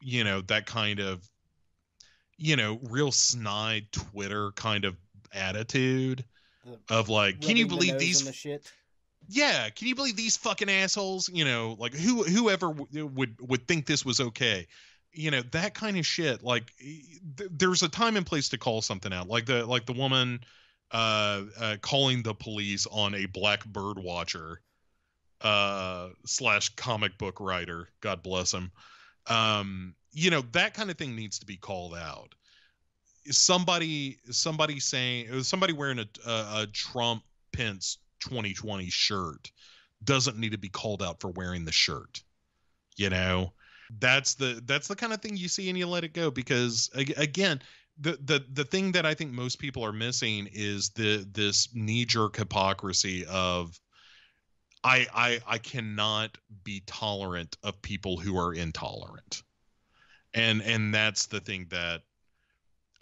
you know that kind of you know real snide twitter kind of attitude of like can you rubbing the believe these the shit. Yeah can you believe these fucking assholes? You know like who whoever w- would would think this was okay. You know that kind of shit like th- there's a time and place to call something out. Like the like the woman uh, uh calling the police on a black bird watcher uh slash comic book writer god bless him. Um you know that kind of thing needs to be called out. Somebody somebody saying somebody wearing a a, a trump pence 2020 shirt doesn't need to be called out for wearing the shirt you know? That's the that's the kind of thing you see and you let it go because again the the the thing that i think most people are missing is the this knee jerk hypocrisy of i i i cannot be tolerant of people who are intolerant. And and that's the thing that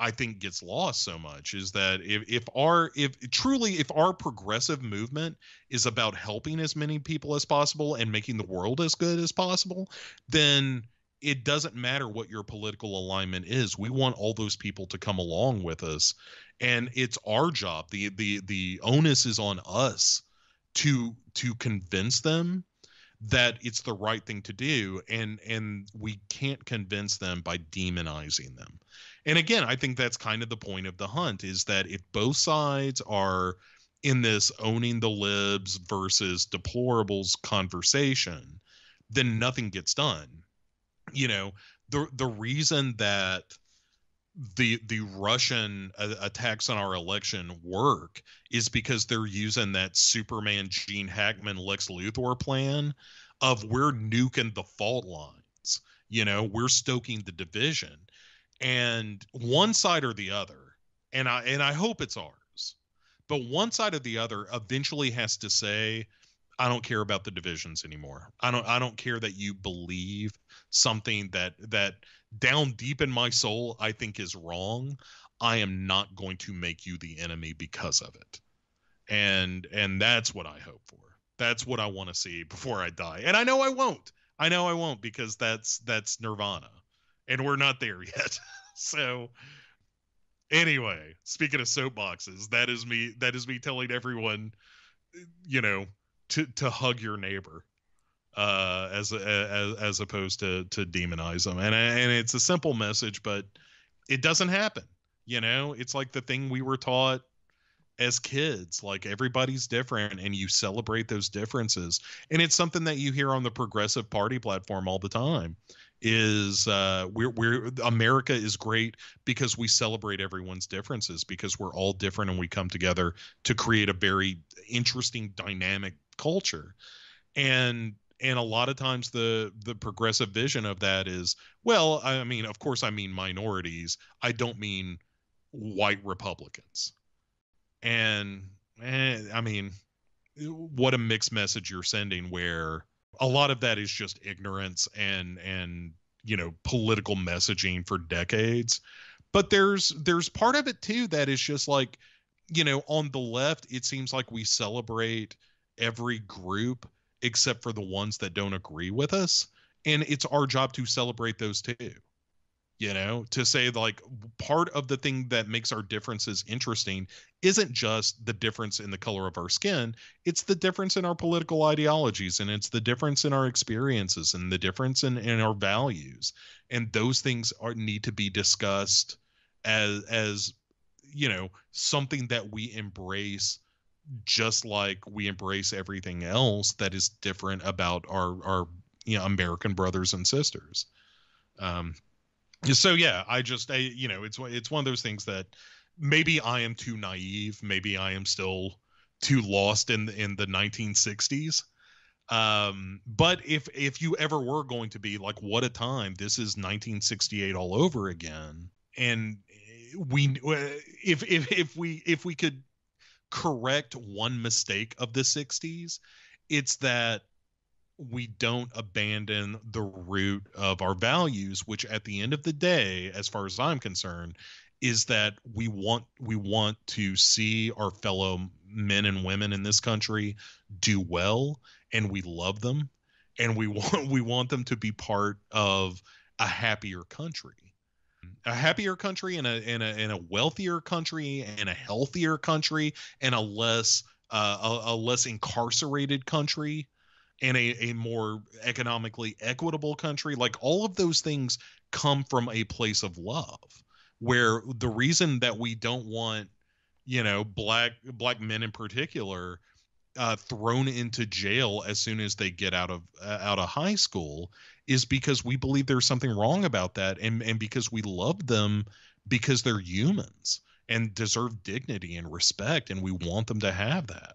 I think gets lost so much is that if, if our if truly if our progressive movement is about helping as many people as possible and making the world as good as possible, then it doesn't matter what your political alignment is. We want all those people to come along with us. And it's our job. The the the onus is on us to to convince them that it's the right thing to do and and we can't convince them by demonizing them and again i think that's kind of the point of the hunt is that if both sides are in this owning the libs versus deplorables conversation then nothing gets done. You know the the reason that the the russian uh, attacks on our election work is because they're using that superman gene hackman lex luthor plan of we're nuking the fault lines. You know we're stoking the division and one side or the other and i and i hope it's ours but one side or the other eventually has to say i don't care about the divisions anymore. I don't i don't care that you believe something that that down deep in my soul i think is wrong. I am not going to make you the enemy because of it. And and that's what i hope for. That's what i want to see before i die. And i know i won't. I know i won't because that's that's nirvana and we're not there yet [laughs] so anyway speaking of soapboxes that is me that is me telling everyone you know to to hug your neighbor uh, as, as as opposed to to demonize them. And and it's a simple message, but it doesn't happen. You know, it's like the thing we were taught as kids like everybody's different and you celebrate those differences and it's something that you hear on the progressive party platform all the time is uh we're we're america is great because we celebrate everyone's differences because we're all different and we come together to create a very interesting dynamic culture and and a lot of times the the progressive vision of that is well i mean of course i mean minorities i don't mean white republicans and eh, I mean, what a mixed message you're sending. Where a lot of that is just ignorance and and you know political messaging for decades. But there's there's part of it too that is just like you know on the left it seems like we celebrate every group except for the ones that don't agree with us and it's our job to celebrate those too you know to say like part of the thing that makes our differences interesting isn't just the difference in the color of our skin it's the difference in our political ideologies and it's the difference in our experiences and the difference in, in our values. And those things are need to be discussed as as you know something that we embrace just like we embrace everything else that is different about our our you know american brothers and sisters. Um so yeah i just I, you know it's it's one of those things that maybe i am too naive maybe i am still too lost in in the 1960s um but if if you ever were going to be like what a time this is 1968 all over again and we if if if we if we could correct one mistake of the 60s it's that we don't abandon the root of our values which at the end of the day as far as i'm concerned is that we want we want to see our fellow men and women in this country do well and we love them and we [laughs] want we want them to be part of a happier country. A happier country and a in a in a wealthier country and a healthier country and a less uh, a, a less incarcerated country and a, a more economically equitable country like all of those things come from a place of love where the reason that we don't want you know black black men in particular uh, thrown into jail as soon as they get out of uh, out of high school is because we believe there's something wrong about that and and because we love them because they're humans and deserve dignity and respect and we want them to have that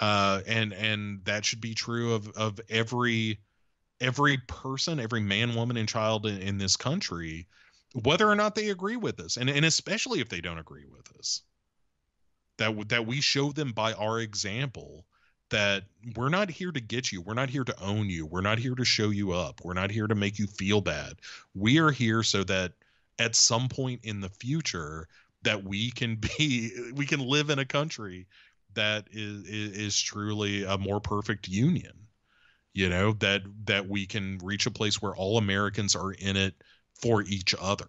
uh, and and that should be true of of every every person, every man, woman, and child in, in this country, whether or not they agree with us, and and especially if they don't agree with us. That that we show them by our example that we're not here to get you. We're not here to own you. We're not here to show you up. We're not here to make you feel bad. We are here so that at some point in the future that we can be [laughs] we can live in a country that is, is, is truly a more perfect union you know that that we can reach a place where all americans are in it for each other.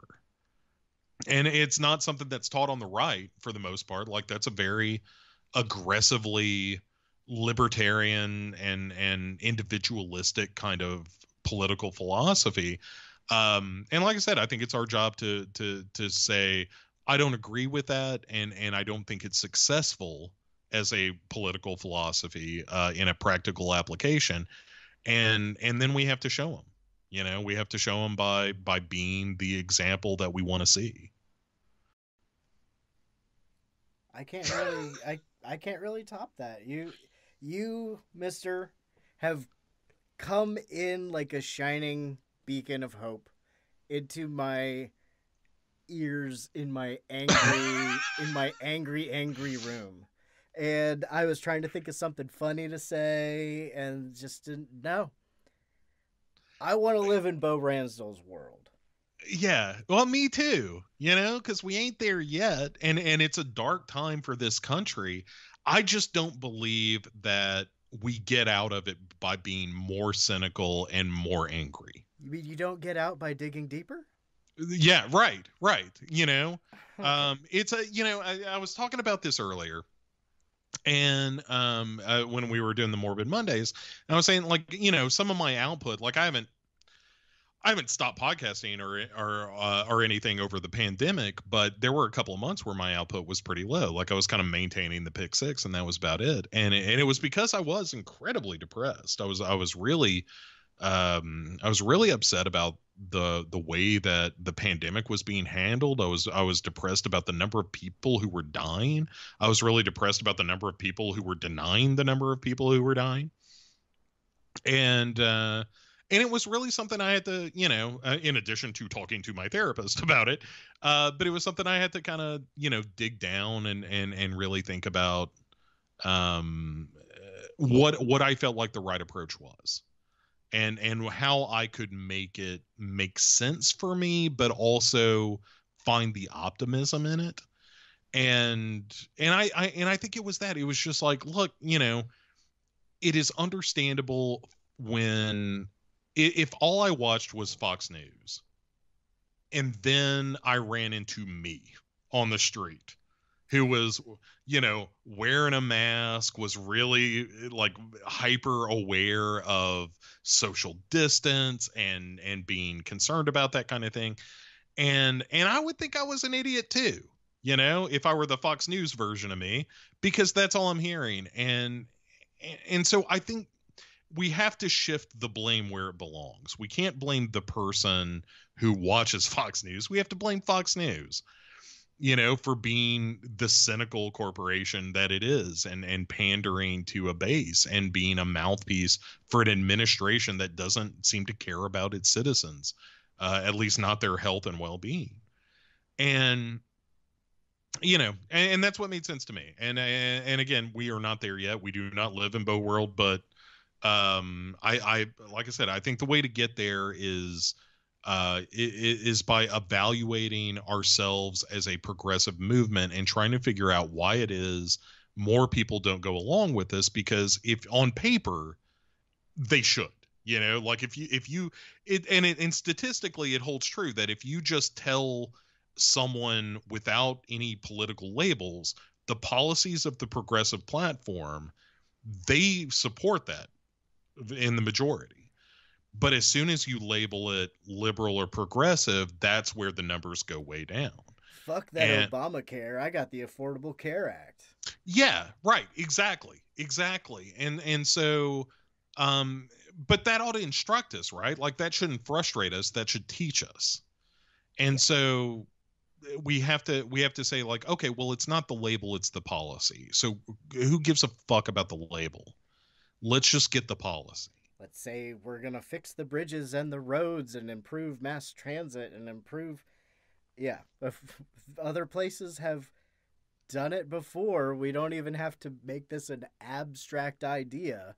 And it's not something that's taught on the right for the most part. Like that's a very aggressively libertarian and and individualistic kind of political philosophy. Um and like i said i think it's our job to to to say i don't agree with that and and i don't think it's successful as a political philosophy uh, in a practical application and and then we have to show them you know? We have to show them by by being the example that we want to see. I can't really i i can't really top that. You you mister have come in like a shining beacon of hope into my ears in my angry in my angry angry room and I was trying to think of something funny to say and just didn't know. I want to live in Bo Ransdell's world. Yeah, well, me too. You know, because we ain't there yet, and and it's a dark time for this country. I just don't believe that we get out of it by being more cynical and more angry. You mean you don't get out by digging deeper? Yeah, right, right. You know, [laughs] um, it's a you know I, I was talking about this earlier and um uh, when we were doing the morbid mondays and i was saying like you know some of my output like i haven't I haven't stopped podcasting or or uh, or anything over the pandemic, but there were a couple of months where my output was pretty low. Like I was kind of maintaining the pick six, and that was about it. And it, and it was because I was incredibly depressed. I was I was really um, I was really upset about the the way that the pandemic was being handled. I was I was depressed about the number of people who were dying. I was really depressed about the number of people who were denying the number of people who were dying. And uh, and it was really something I had to, you know, uh, in addition to talking to my therapist [laughs] about it, uh, but it was something I had to kind of, you know, dig down and and and really think about um, what what I felt like the right approach was, and and how I could make it make sense for me, but also find the optimism in it, and and I, I and I think it was that. It was just like, look, you know, it is understandable when if all I watched was Fox News and then I ran into me on the street who was you know wearing a mask was really like hyper aware of social distance and and being concerned about that kind of thing and and I would think I was an idiot too you know if I were the Fox News version of me because that's all I'm hearing and and so I think we have to shift the blame where it belongs. We can't blame the person who watches [laughs] Fox News. We have to blame Fox News, you know, for being the cynical corporation that it is and and pandering to a base and being a mouthpiece for an administration that doesn't seem to care about its citizens, uh, at least not their health and well-being. And you know, and, and that's what made sense to me. And, and and again, we are not there yet. We do not live in Bo world, but um i i like i said i think the way to get there is uh is by evaluating ourselves as a progressive movement and trying to figure out why it is more people don't go along with this because if on paper they should you know like if you if you it and it and statistically it holds true that if you just tell someone without any political labels the policies of the progressive platform they support that in the majority. But as soon as you label it liberal or progressive, that's where the numbers go way down. Fuck that and, Obamacare. I got the Affordable Care Act. Yeah, right. Exactly. Exactly. And and so um but that ought to instruct us, right? Like that shouldn't frustrate us, that should teach us. And so we have to we have to say like okay well it's not the label it's the policy so who gives a fuck about the label Let's just get the policy. Let's say we're going to fix the bridges and the roads and improve mass transit and improve. Yeah. [laughs] If other places have done it before, we don't even have to make this an abstract idea.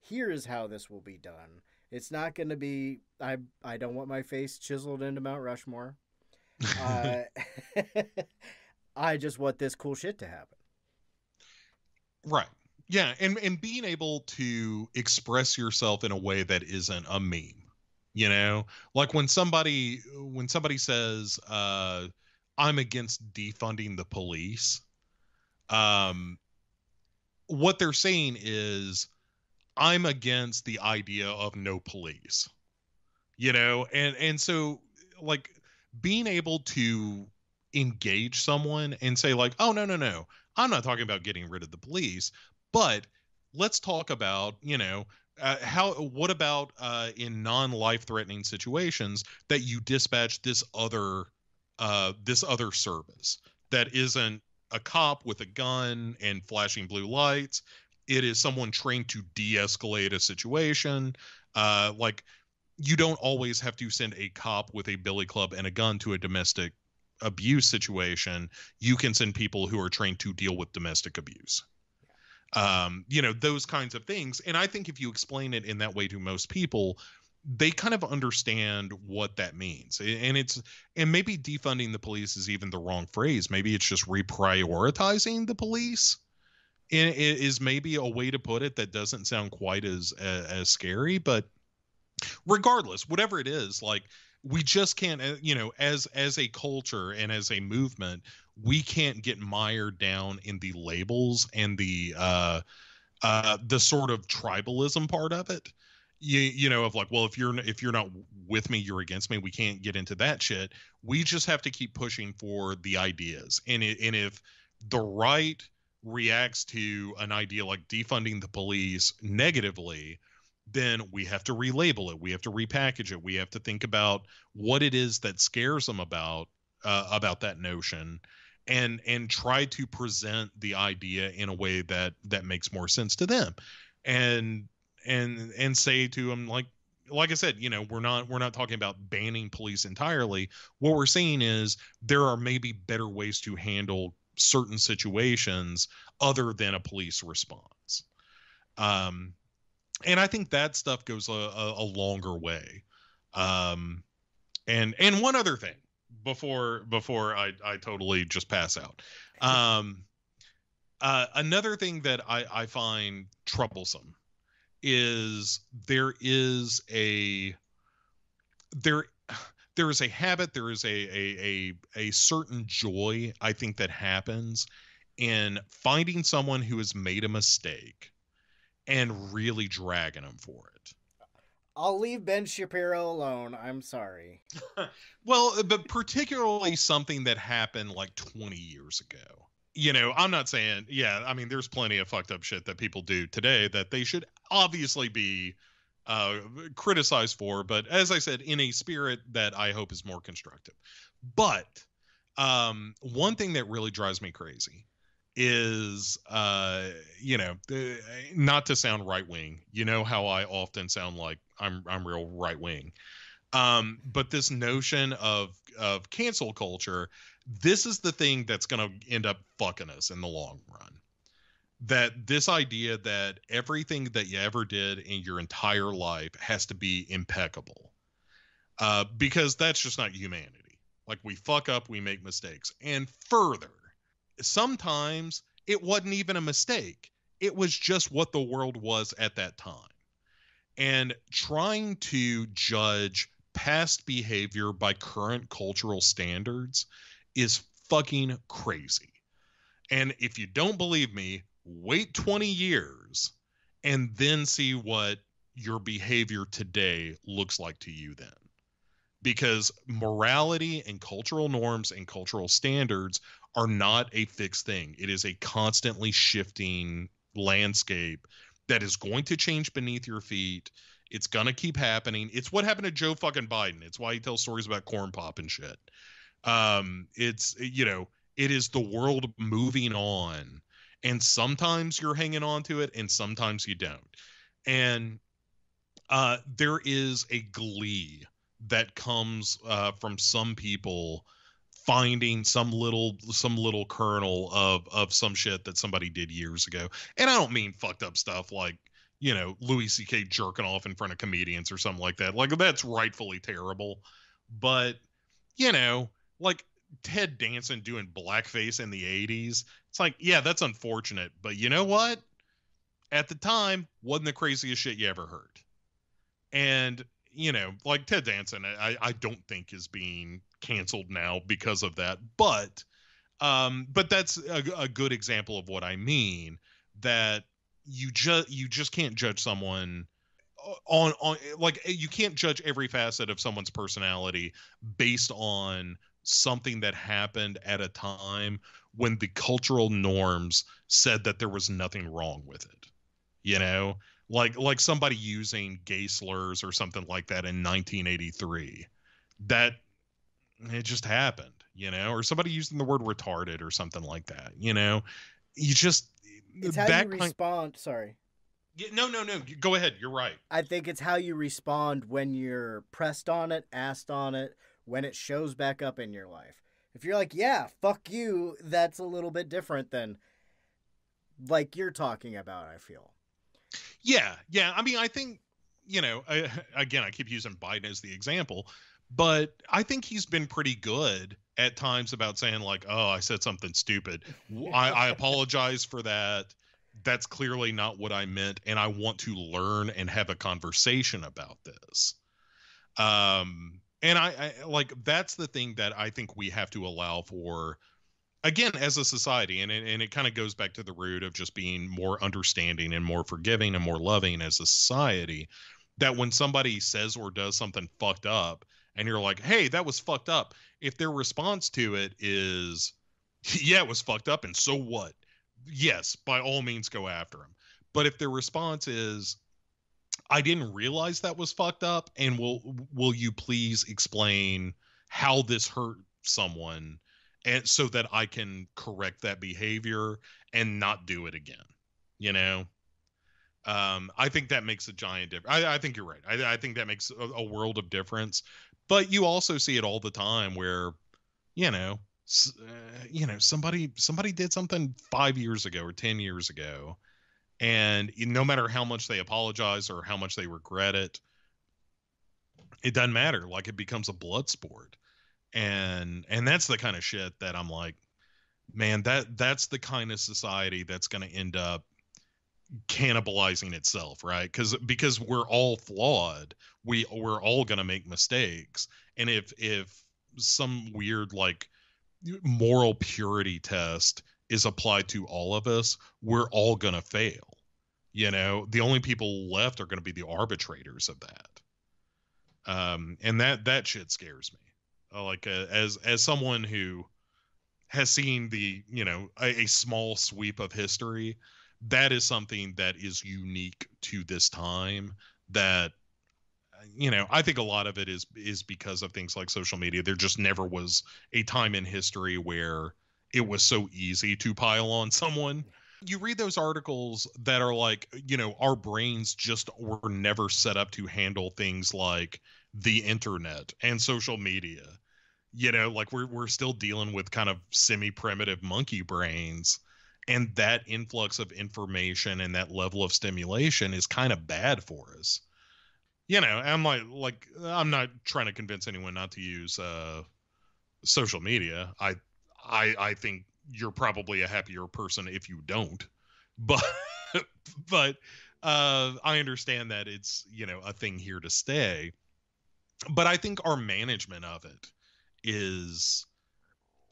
Here's how this will be done. It's not going to be. I I don't want my face chiseled into Mount Rushmore. [laughs] uh, [laughs] I just want this cool shit to happen. Right yeah and and being able to express yourself in a way that isn't a meme you know? Like when somebody when somebody says uh i'm against defunding the police um what they're saying is i'm against the idea of no police you know? And and so like being able to engage someone and say like oh no no no. I'm not talking about getting rid of the police but let's talk about, you know, uh, how what about uh, in non-life threatening situations that you dispatch this other uh, this other service that isn't a cop with a gun and flashing blue lights. It is someone trained to de-escalate a situation. Uh, like you don't always have to send a cop with a billy club and a gun to a domestic abuse situation. You can send people who are trained to deal with domestic abuse um, you know, those kinds of things. And I think if you explain it in that way to most people, they kind of understand what that means. And it's, and maybe defunding the police is even the wrong phrase. Maybe it's just reprioritizing the police. It is maybe a way to put it that doesn't sound quite as as scary, but regardless, whatever it is, like we just can't uh, you know as as a culture and as a movement we can't get mired down in the labels and the uh uh the sort of tribalism part of it. You you know of like well if you're if you're not with me you're against me we can't get into that shit. We just have to keep pushing for the ideas. And it, and if the right reacts to an idea like defunding the police negatively then we have to relabel it we have to repackage it we have to think about what it is that scares them about uh, about that notion and and try to present the idea in a way that that makes more sense to them and and and say to them like like I said, you know, we're not we're not talking about banning police entirely. What we're saying is there are maybe better ways to handle certain situations other than a police response. Um, and I think that stuff goes a, a, a longer way. Um, and and one other thing before before I I totally just pass out. Um, uh, another thing that I I find troublesome is there is a there there is a habit there is a a a, a certain joy i think that happens in finding someone who has made a mistake and really dragging them for it I'll leave Ben Shapiro alone. I'm sorry. [laughs] well but particularly something that happened like 20 years ago you know, I'm not saying, yeah, I mean, there's plenty of fucked up shit that people do today that they should obviously be uh, criticized for, but as I said, in a spirit that I hope is more constructive. But um, one thing that really drives me crazy is, uh, you know, not to sound right wing. You know how I often sound like I'm I'm real right wing. Um, but this notion of of cancel culture this is the thing that's going to end up fucking us in the long run. That this idea that everything that you ever did in your entire life has to be impeccable, uh, because that's just not humanity. Like we fuck up, we make mistakes. And further, sometimes it wasn't even a mistake, it was just what the world was at that time. And trying to judge past behavior by current cultural standards is fucking crazy. And if you don't believe me, wait 20 years and then see what your behavior today looks like to you then. Because morality and cultural norms and cultural standards are not a fixed thing. It is a constantly shifting landscape that is going to change beneath your feet. It's gonna keep happening. It's what happened to Joe fucking Biden. It's why he tells stories about corn pop and shit. Um, it's you know, it is the world moving on, and sometimes you're hanging on to it, and sometimes you don't. And uh, there is a glee that comes uh, from some people finding some little some little kernel of of some shit that somebody did years ago and i don't mean fucked up stuff like you know louis ck jerking off in front of comedians or something like that like that's rightfully terrible but you know like Ted Danson doing blackface in the 80s. It's like, yeah, that's unfortunate, but you know what? At the time, wasn't the craziest shit you ever heard. And, you know, like Ted Danson, I, I don't think is being canceled now because of that. But um, but that's a, a good example of what I mean. That you just you just can't judge someone on on like you can't judge every facet of someone's personality based on something that happened at a time when the cultural norms said that there was nothing wrong with it you know like like somebody using gay slurs or something like that in 1983 that it just happened you know or somebody using the word retarded or something like that you know you just it's how you respond sorry yeah, no no no go ahead you're right i think it's how you respond when you're pressed on it asked on it when it shows back up in your life. If you're like, yeah, fuck you, that's a little bit different than like you're talking about, I feel. Yeah, yeah. I mean, I think, you know, I, [laughs] again, I keep using Biden as the example, but I think he's been pretty good at times about saying, like, oh, I said something stupid. I, I apologize for that. That's clearly not what I meant. And I want to learn and have a conversation about this. Um, and I, I like that's the thing that I think we have to allow for again as a society and it, and it kind of goes back to the root of just being more understanding and more forgiving and more loving as a society that when somebody says or does something fucked up and you're like hey that was fucked up if their response to it is [laughs] yeah it was fucked up and so what yes by all means go after him but if their response is I didn't realize that was fucked up and will will you please explain how this hurt someone and so that I can correct that behavior and not do it again. You know, um, I think that makes a giant difference. I, I think you're right. I, I think that makes a, a, world of difference. But you also see it all the time where, you know, uh, you know, somebody somebody did something five years ago or ten years ago, and no matter how much they apologize or how much they regret it, it doesn't matter. Like it becomes a blood sport and and that's the kind of shit that i'm like man that that's the kind of society that's going to end up cannibalizing itself right? Because because we're all flawed. We we're all going to make mistakes. And if if some weird like moral purity test is applied to all of us we're all going to fail. You know the only people left are going to be the arbitrators of that. Um and that that shit scares me. Uh, like uh, as as someone who has seen the you know a, a, small sweep of history that is something that is unique to this time that you know i think a lot of it is is because of things like social media. There just never was a time in history where it was so easy to pile on someone. You read those articles that are like you know our brains just were never set up to handle things like the internet and social media. You know like we're we're still dealing with kind of semi primitive monkey brains and that influx of information and that level of stimulation is kind of bad for us. You know i'm like like i'm not trying to convince anyone not to use uh social media. I i i think you're probably a happier person if you don't. [laughs] But but uh i understand that it's you know a thing here to stay. But i think our management of it is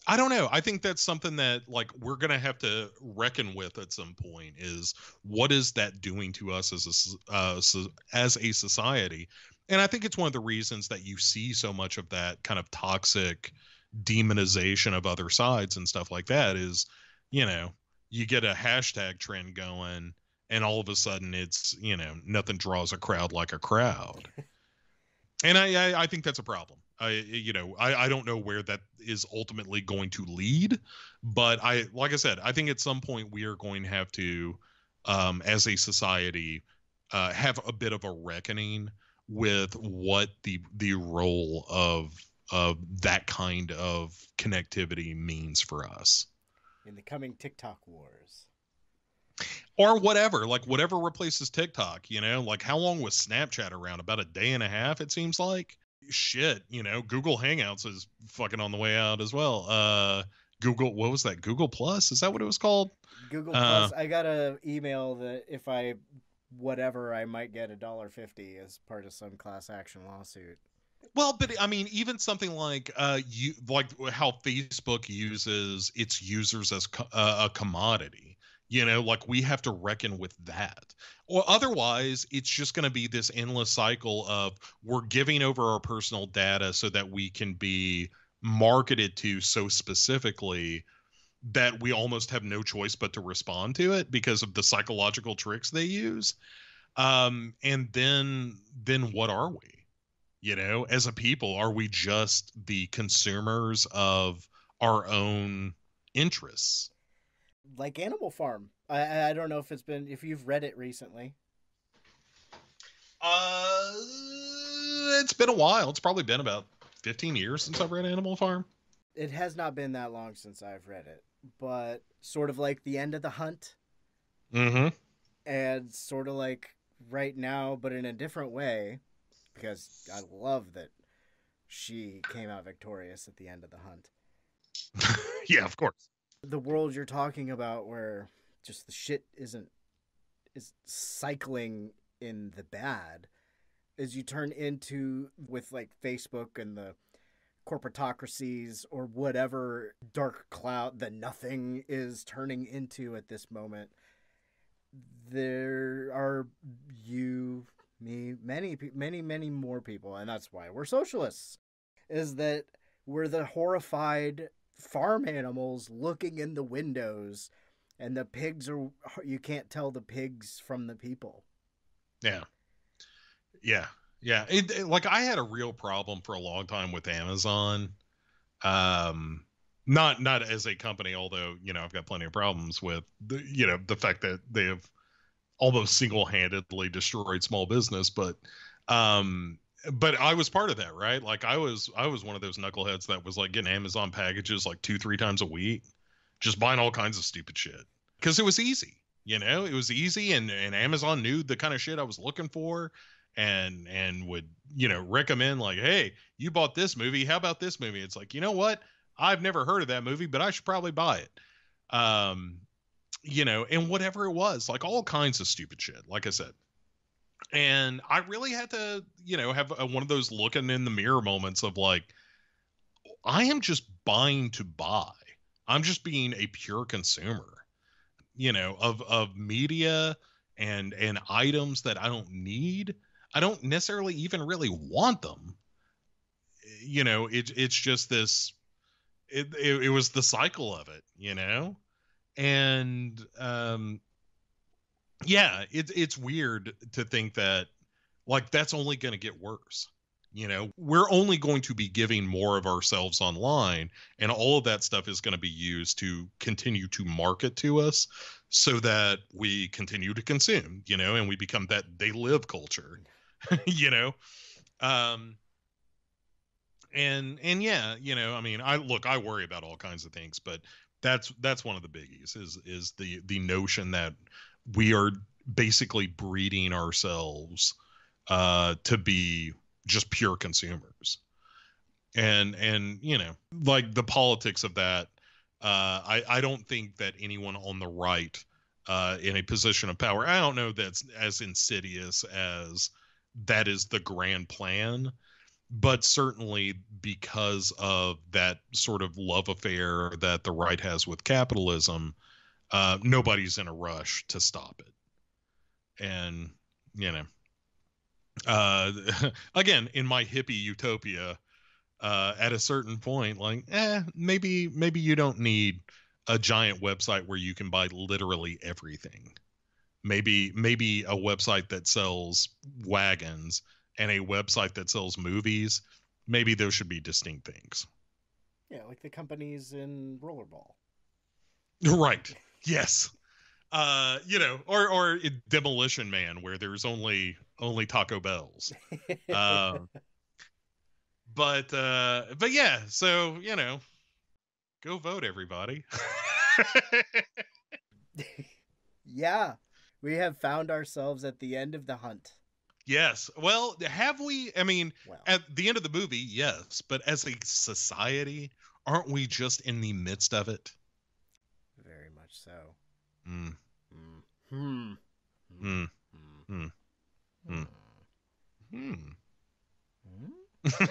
I don't know. I think that's something that like we're gonna have to reckon with at some point. Is what is that doing to us as a uh, as a society? And I think it's one of the reasons that you see so much of that kind of toxic demonization of other sides and stuff like that. Is you know you get a hashtag trend going, and all of a sudden it's you know nothing draws a crowd like a crowd. [laughs] and I, I I think that's a problem. I you know I, I don't know where that is ultimately going to lead, but I like I said I think at some point we are going to have to, um, as a society, uh, have a bit of a reckoning with what the the role of of that kind of connectivity means for us. In the coming TikTok wars. Or whatever like whatever replaces tiktok you know? Like how long was snapchat around? About a day and a half it seems like shit, you know, Google Hangouts is fucking on the way out as well. Uh Google what was that? Google Plus? Is that what it was called? Google uh, Plus. I got an email that if I whatever I might get a dollar fifty as part of some class action lawsuit. Well, but I mean, even something like uh, you like how Facebook uses its users as co- uh, a commodity you know like we have to reckon with that. Or otherwise it's just going to be this endless cycle of we're giving over our personal data so that we can be marketed to so specifically that we almost have no choice but to respond to it because of the psychological tricks they use. Um and then then what are we? You know as a people are we just the consumers of our own interests like Animal Farm. I I don't know if it's been if you've read it recently. Uh, it's been a while. It's probably been about fifteen years since I've read Animal Farm. It has not been that long since I've read it, but sort of like the end of the hunt. Mm-hmm. And sort of like right now, but in a different way, because I love that she came out victorious at the end of the hunt. [laughs] yeah, of course the world you're talking about where just the shit isn't is cycling in the bad as you turn into with like Facebook and the corporatocracies or whatever dark cloud that nothing is turning into at this moment there are you me many many many more people and that's why we're socialists is that we're the horrified farm animals looking in the windows and the pigs are you can't tell the pigs from the people Yeah. Yeah. Yeah. It, it- like I had a real problem for a long time with Amazon. Um not not as a company, although, you know, I've got plenty of problems with the you know, the fact that they have almost single-handedly destroyed small business, but um but I was part of that, right? Like I was I was one of those knuckleheads that was like getting Amazon packages like 2 3 times a week, just buying all kinds of stupid shit. Cuz it was easy. You know, it was easy and and Amazon knew the kind of shit I was looking for and and would you know recommend like hey you bought this movie how about this movie? It's like you know what? I've never heard of that movie but i should probably buy it. Um you know and whatever it was like all kinds of stupid shit like i said and i really had to you know have a, one of those looking in the mirror moments of like i am just buying to buy i'm just being a pure consumer you know of of media and and items that i don't need I don't necessarily even really want them. You know, it it's just this it, it it was the cycle of it, you know? And um yeah, it's it's weird to think that like that's only going to get worse. You know, we're only going to be giving more of ourselves online and all of that stuff is going to be used to continue to market to us so that we continue to consume, you know, and we become that they live culture. [laughs] you know um and and yeah you know i mean i look i worry about all kinds of things but that's that's one of the biggies is is the the notion that we are basically breeding ourselves uh to be just pure consumers. And and you know like the politics of that uh i i don't think that anyone on the right uh in a position of power i don't know that's as insidious as that is the grand plan but certainly because of that sort of love affair that the right has with capitalism uh, nobody's in a rush to stop it. And you know uh, [laughs] again in my hippie utopia uh, at a certain point like eh maybe maybe you don't need a giant website where you can buy literally everything. Maybe maybe a website that sells wagons and a website that sells movies maybe those should be distinct things. Yeah like the companies in rollerball. Right yes. Uh you know or or demolition man where there's only only taco bells. Uh, [laughs] but uh but yeah so you know go vote everybody. [laughs] Yeah we have found ourselves at the end of the hunt. Yes. Well have we i mean well. at the end of the movie yes but as a society aren't we just in the midst of it much so mm, Mm. hmm Hmm. Hmm. Hmm. [laughs] hmm. Hmm.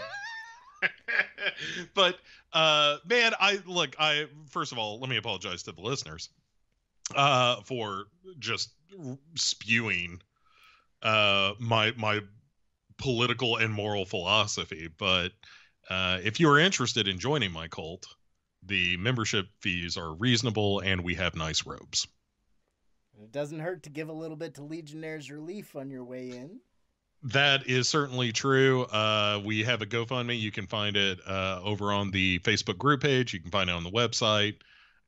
but uh man i look i first of all let me apologize to the listeners uh for just spewing uh my my political and moral philosophy but uh if you are interested in joining my cult the membership fees are reasonable and we have nice robes It doesn't hurt to give a little bit to Legionnaires Relief on your way in. That is certainly true. Uh, we have a GoFundMe. You can find it uh, over on the Facebook group page. You can find it on the website.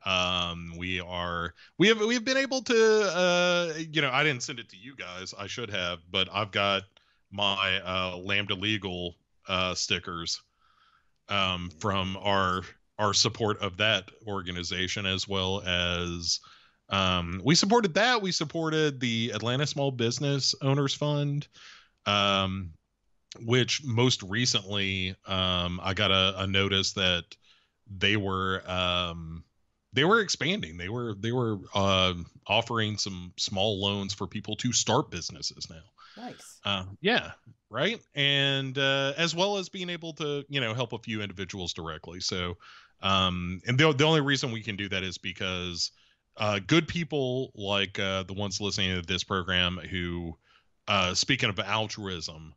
Um, we are we have we've been able to uh, you know I didn't send it to you guys. I should have, but I've got my uh, Lambda Legal uh, stickers um, from our our support of that organization as well as um, we supported that. We supported the Atlanta Small Business Owners Fund um, which most recently um, I got a, a notice that they were um, they were expanding. They were they were uh, offering some small loans for people to start businesses now. Nice. Uh, yeah, right? And uh, as well as being able to, you know, help a few individuals directly. So, um, and the the only reason we can do that is because uh, good people like uh, the ones listening to this program who, uh, speaking of altruism,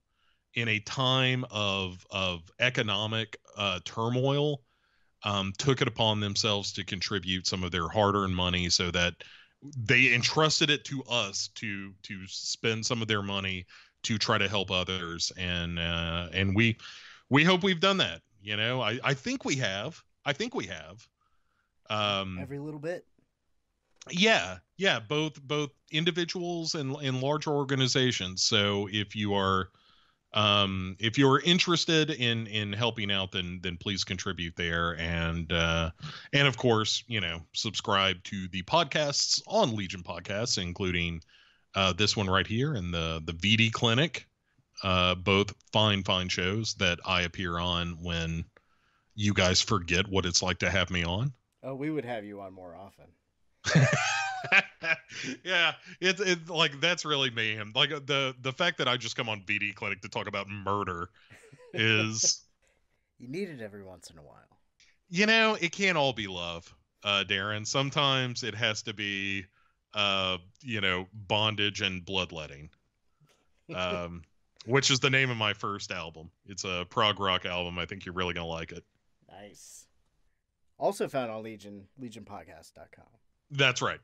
in a time of of economic uh, turmoil, um, took it upon themselves to contribute some of their hard-earned money so that they entrusted it to us to to spend some of their money to try to help others. And uh, and we we hope we've done that you know? I i think we have i think we have. Um Every little bit. yeah yeah both both individuals and and larger organizations. So if you are um if you're interested in in helping out then then please contribute there. And uh and of course you know subscribe to the podcasts on legion podcasts including uh this one right here and the the vd clinic uh both fine fine shows that i appear on when you guys forget what it's like to have me on Oh, we would have you on more often. [laughs] yeah, it's it's like that's really me. Like the the fact that I just come on BD Clinic to talk about murder is, [laughs] You need it every once in a while. you know, it can't all be love, uh, Daeron. Sometimes it has to be, uh, you know, bondage and bloodletting. [laughs] Um, which is the name of my first album. It's a prog rock album. I think you're really gonna like it. Nice. Also found on Legion, legionpodcast.com. That's right.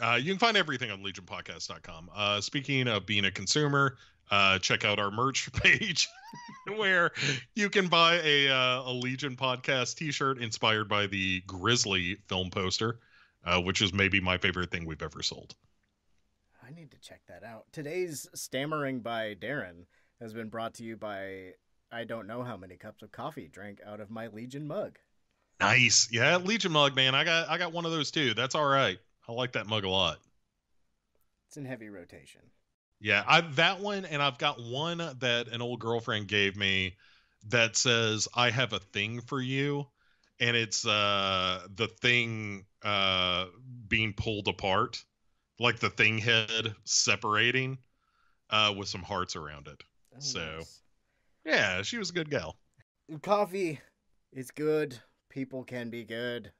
Uh, you can find everything on legionpodcast.com. Uh, speaking of being a consumer, uh, check out our merch [laughs] page [laughs] where you can buy a, uh, a Legion podcast t shirt inspired by the Grizzly film poster, uh, which is maybe my favorite thing we've ever sold. I need to check that out. Today's stammering by Daeron has been brought to you by I don't know how many cups of coffee drank out of my Legion mug. Nice. Yeah, Legion mug, man. I got I got one of those too. That's all right. I like that mug a lot. It's in heavy rotation. Yeah, I that one, and I've got one that an old girlfriend gave me that says "I have a thing for you," and it's uh the thing uh being pulled apart, like the thing head separating, uh with some hearts around it. Oh, So- nice. Yeah, she was a good gal. coffee is good. People can be good.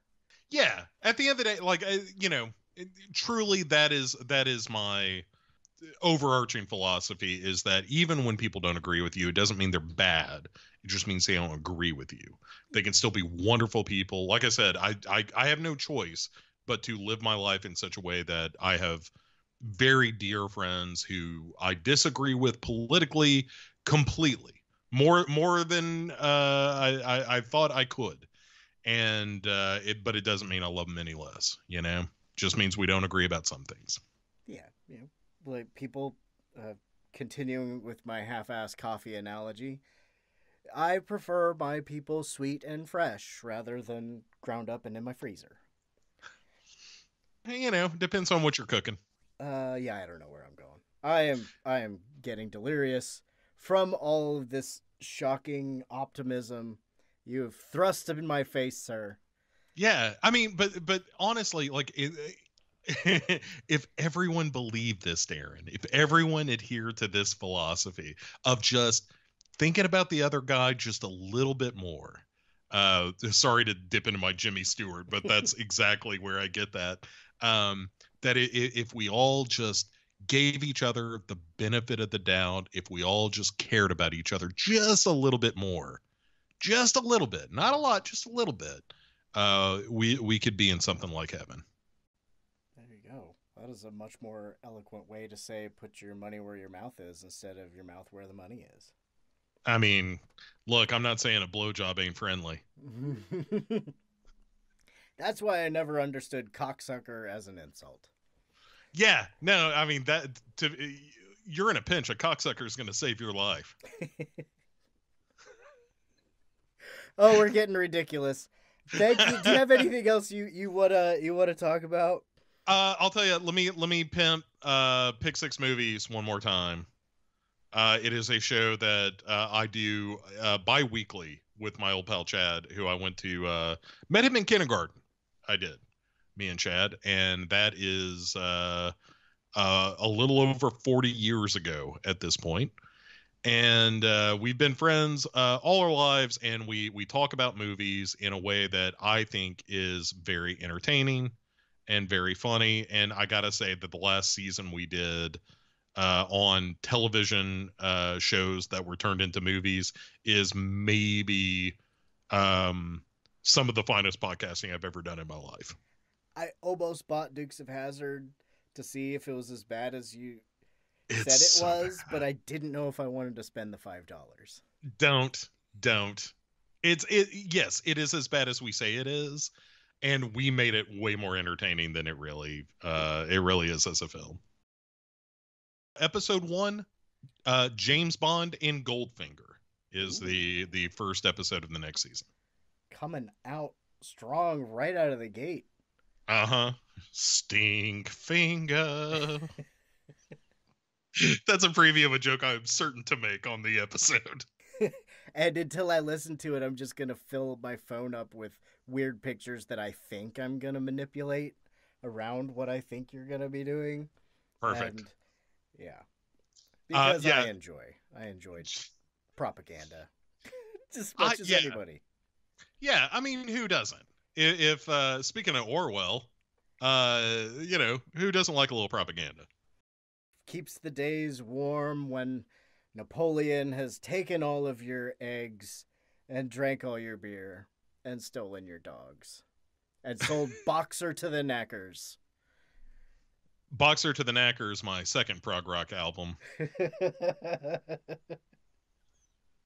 Yeah, at the end of the day, like you know, it- truly that is that is my overarching philosophy is that even when people don't agree with you, it doesn't mean they're bad. It just means they don't agree with you. They can still be wonderful people. Like I said, I I, I have no choice but to live my life in such a way that I have very dear friends who I disagree with politically completely more more than uh, I, I I thought I could and uh, it but it doesn't mean I love them any less. You know, just means we don't agree about some things. Yeah, you know, like people uh, continuing with my half-ass coffee analogy. I prefer my people sweet and fresh rather than ground up and in my freezer. You know, depends on what you're cooking. Uh, yeah, I don't know where I'm going. I am, I am getting delirious from all of this shocking optimism you have thrust in my face, sir. Yeah, I mean, but but honestly, like. It, [laughs] if everyone believed this, Daeron, if everyone adhered to this philosophy of just thinking about the other guy just a little bit more, uh, [laughs] sorry to dip into my Jimmy Stewart, but that's [laughs] exactly where I get that. Um, that i- i- if we all just gave each other the benefit of the doubt, if we all just cared about each other just a little bit more, just a little bit, not a lot, just a little bit, uh, we we could be in something like heaven. There you go. That is a much more eloquent way to say put your money where your mouth is instead of your mouth where the money is. I mean, look, I'm not saying a blowjob ain't friendly. [laughs] That's why I never understood cocksucker as an insult. Yeah, no, I mean that to you're in a pinch. A cocksucker is going to save your life. [laughs] Oh, we're getting ridiculous. Thank you. Do you have anything else you you wanna you wanna talk about? Uh, I'll tell you. Let me let me pimp uh, Pick Six Movies one more time. Uh, it is a show that uh, I do uh, bi-weekly with my old pal Chad, who I went to uh, met him in kindergarten. I did, me and Chad, and that is uh, uh, a little over forty years ago at this point. and uh, we've been friends uh, all our lives, and we we talk about movies in a way that I think is very entertaining and very funny. And I gotta say that the last season we did uh, on television uh, shows that were turned into movies is maybe um, some of the finest podcasting I've ever done in my life. I almost bought Dukes of Hazzard to see if it was as bad as you It's said it so was, bad. but I didn't know if I wanted to spend the five dollars. don't don't it's it yes it is as bad as we say it is and we made it way more entertaining than it really uh it really is as a film episode one uh james bond in goldfinger is Ooh. the the first episode of the next season Coming out strong right out of the gate. Uh-huh stink finger [laughs] that's a preview of a joke i'm certain to make on the episode [laughs] And until I listen to it, I'm just gonna fill my phone up with weird pictures that I think I'm gonna manipulate around what I think you're gonna be doing. perfect And, yeah. Uh, Because yeah. I enjoy. I enjoyed propaganda. [laughs] just as Uh, much as anybody. Yeah, I mean, who doesn't? If uh speaking of Orwell, uh, you know, who doesn't like a little propaganda? Keeps the days warm when Napoleon has taken all of your eggs and drank all your beer and stolen your dogs. And sold [laughs] Boxer to the knackers. Boxer to the Knackers, my second prog rock album. [laughs]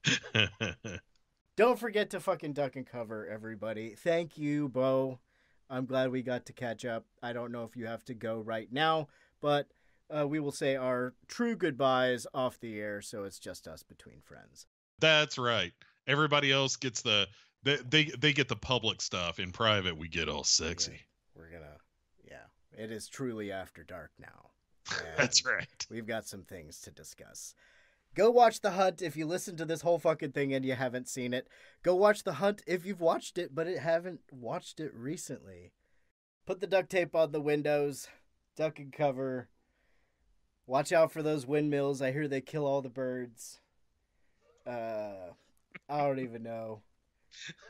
[laughs] Don't forget to fucking duck and cover, everybody. Thank you, Bo. I'm glad we got to catch up. I don't know if you have to go right now, but uh, we will say our true goodbyes off the air, so it's just us between friends. That's right. Everybody else gets the they, they they get the public stuff. In private, we get all sexy. We're gonna, yeah. It is truly after dark now. [laughs] That's right. We've got some things to discuss. Go watch The Hunt if you listen to this whole fucking thing and you haven't seen it. Go watch The Hunt if you've watched it but it haven't watched it recently. Put the duct tape on the windows, duck and cover. Watch out for those windmills. I hear they kill all the birds. Uh, I don't even know.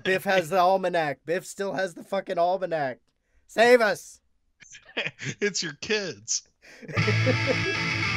Biff has the almanac. Biff still has the fucking almanac. Save us! [laughs] it's your kids. [laughs]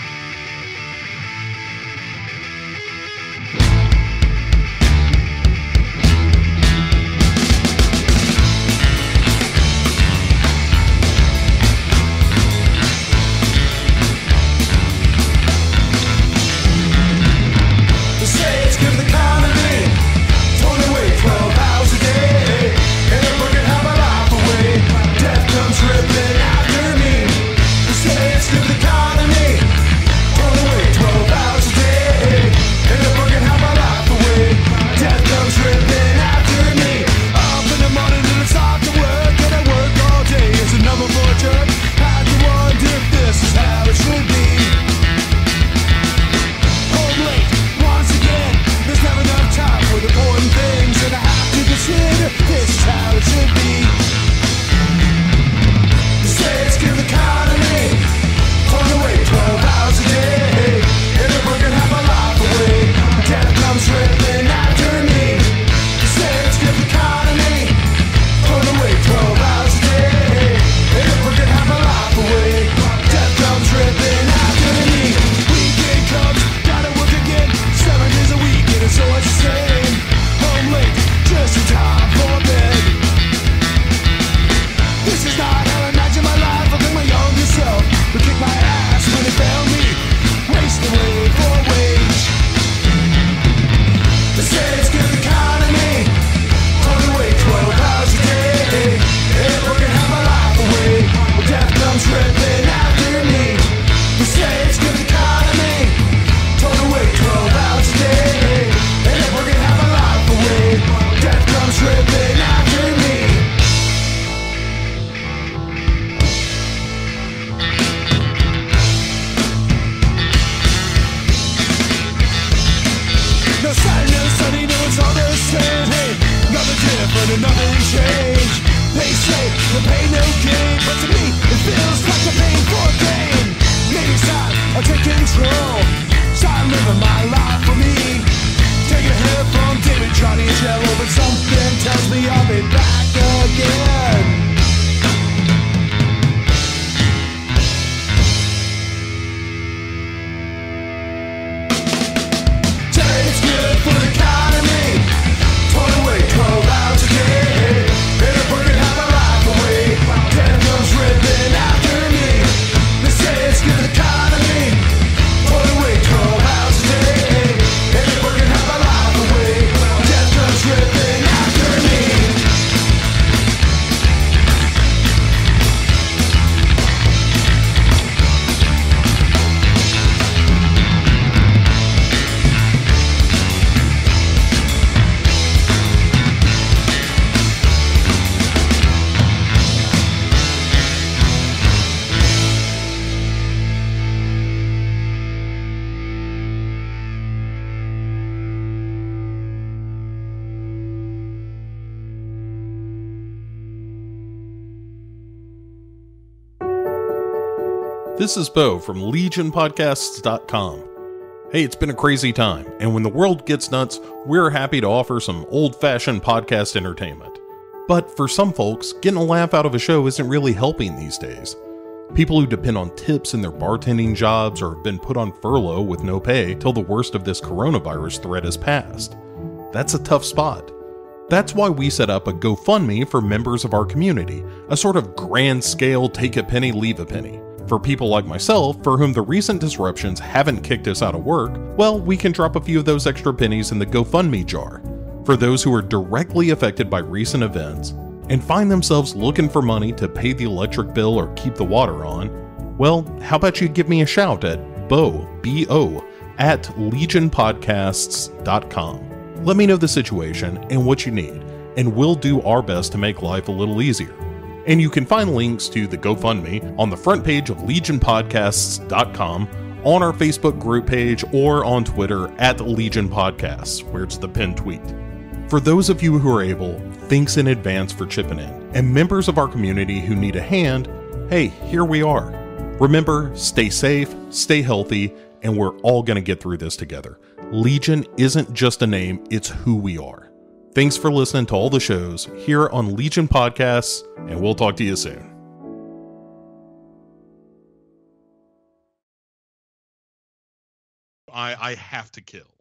This is Bo from LegionPodcasts.com. Hey, it's been a crazy time, and when the world gets nuts, we're happy to offer some old fashioned podcast entertainment. But for some folks, getting a laugh out of a show isn't really helping these days. People who depend on tips in their bartending jobs or have been put on furlough with no pay till the worst of this coronavirus threat has passed. That's a tough spot. That's why we set up a GoFundMe for members of our community, a sort of grand scale take a penny, leave a penny. For people like myself, for whom the recent disruptions haven't kicked us out of work, well, we can drop a few of those extra pennies in the GoFundMe jar. For those who are directly affected by recent events and find themselves looking for money to pay the electric bill or keep the water on, well, how about you give me a shout at bo, B-O, at legionpodcasts.com. Let me know the situation and what you need, and we'll do our best to make life a little easier. And you can find links to the GoFundMe on the front page of legionpodcasts.com, on our Facebook group page, or on Twitter at Legion Podcasts, where it's the pinned tweet. For those of you who are able, thanks in advance for chipping in. And members of our community who need a hand, hey, here we are. Remember, stay safe, stay healthy, and we're all going to get through this together. Legion isn't just a name, it's who we are. Thanks for listening to all the shows here on Legion Podcasts, and we'll talk to you soon. I I have to kill.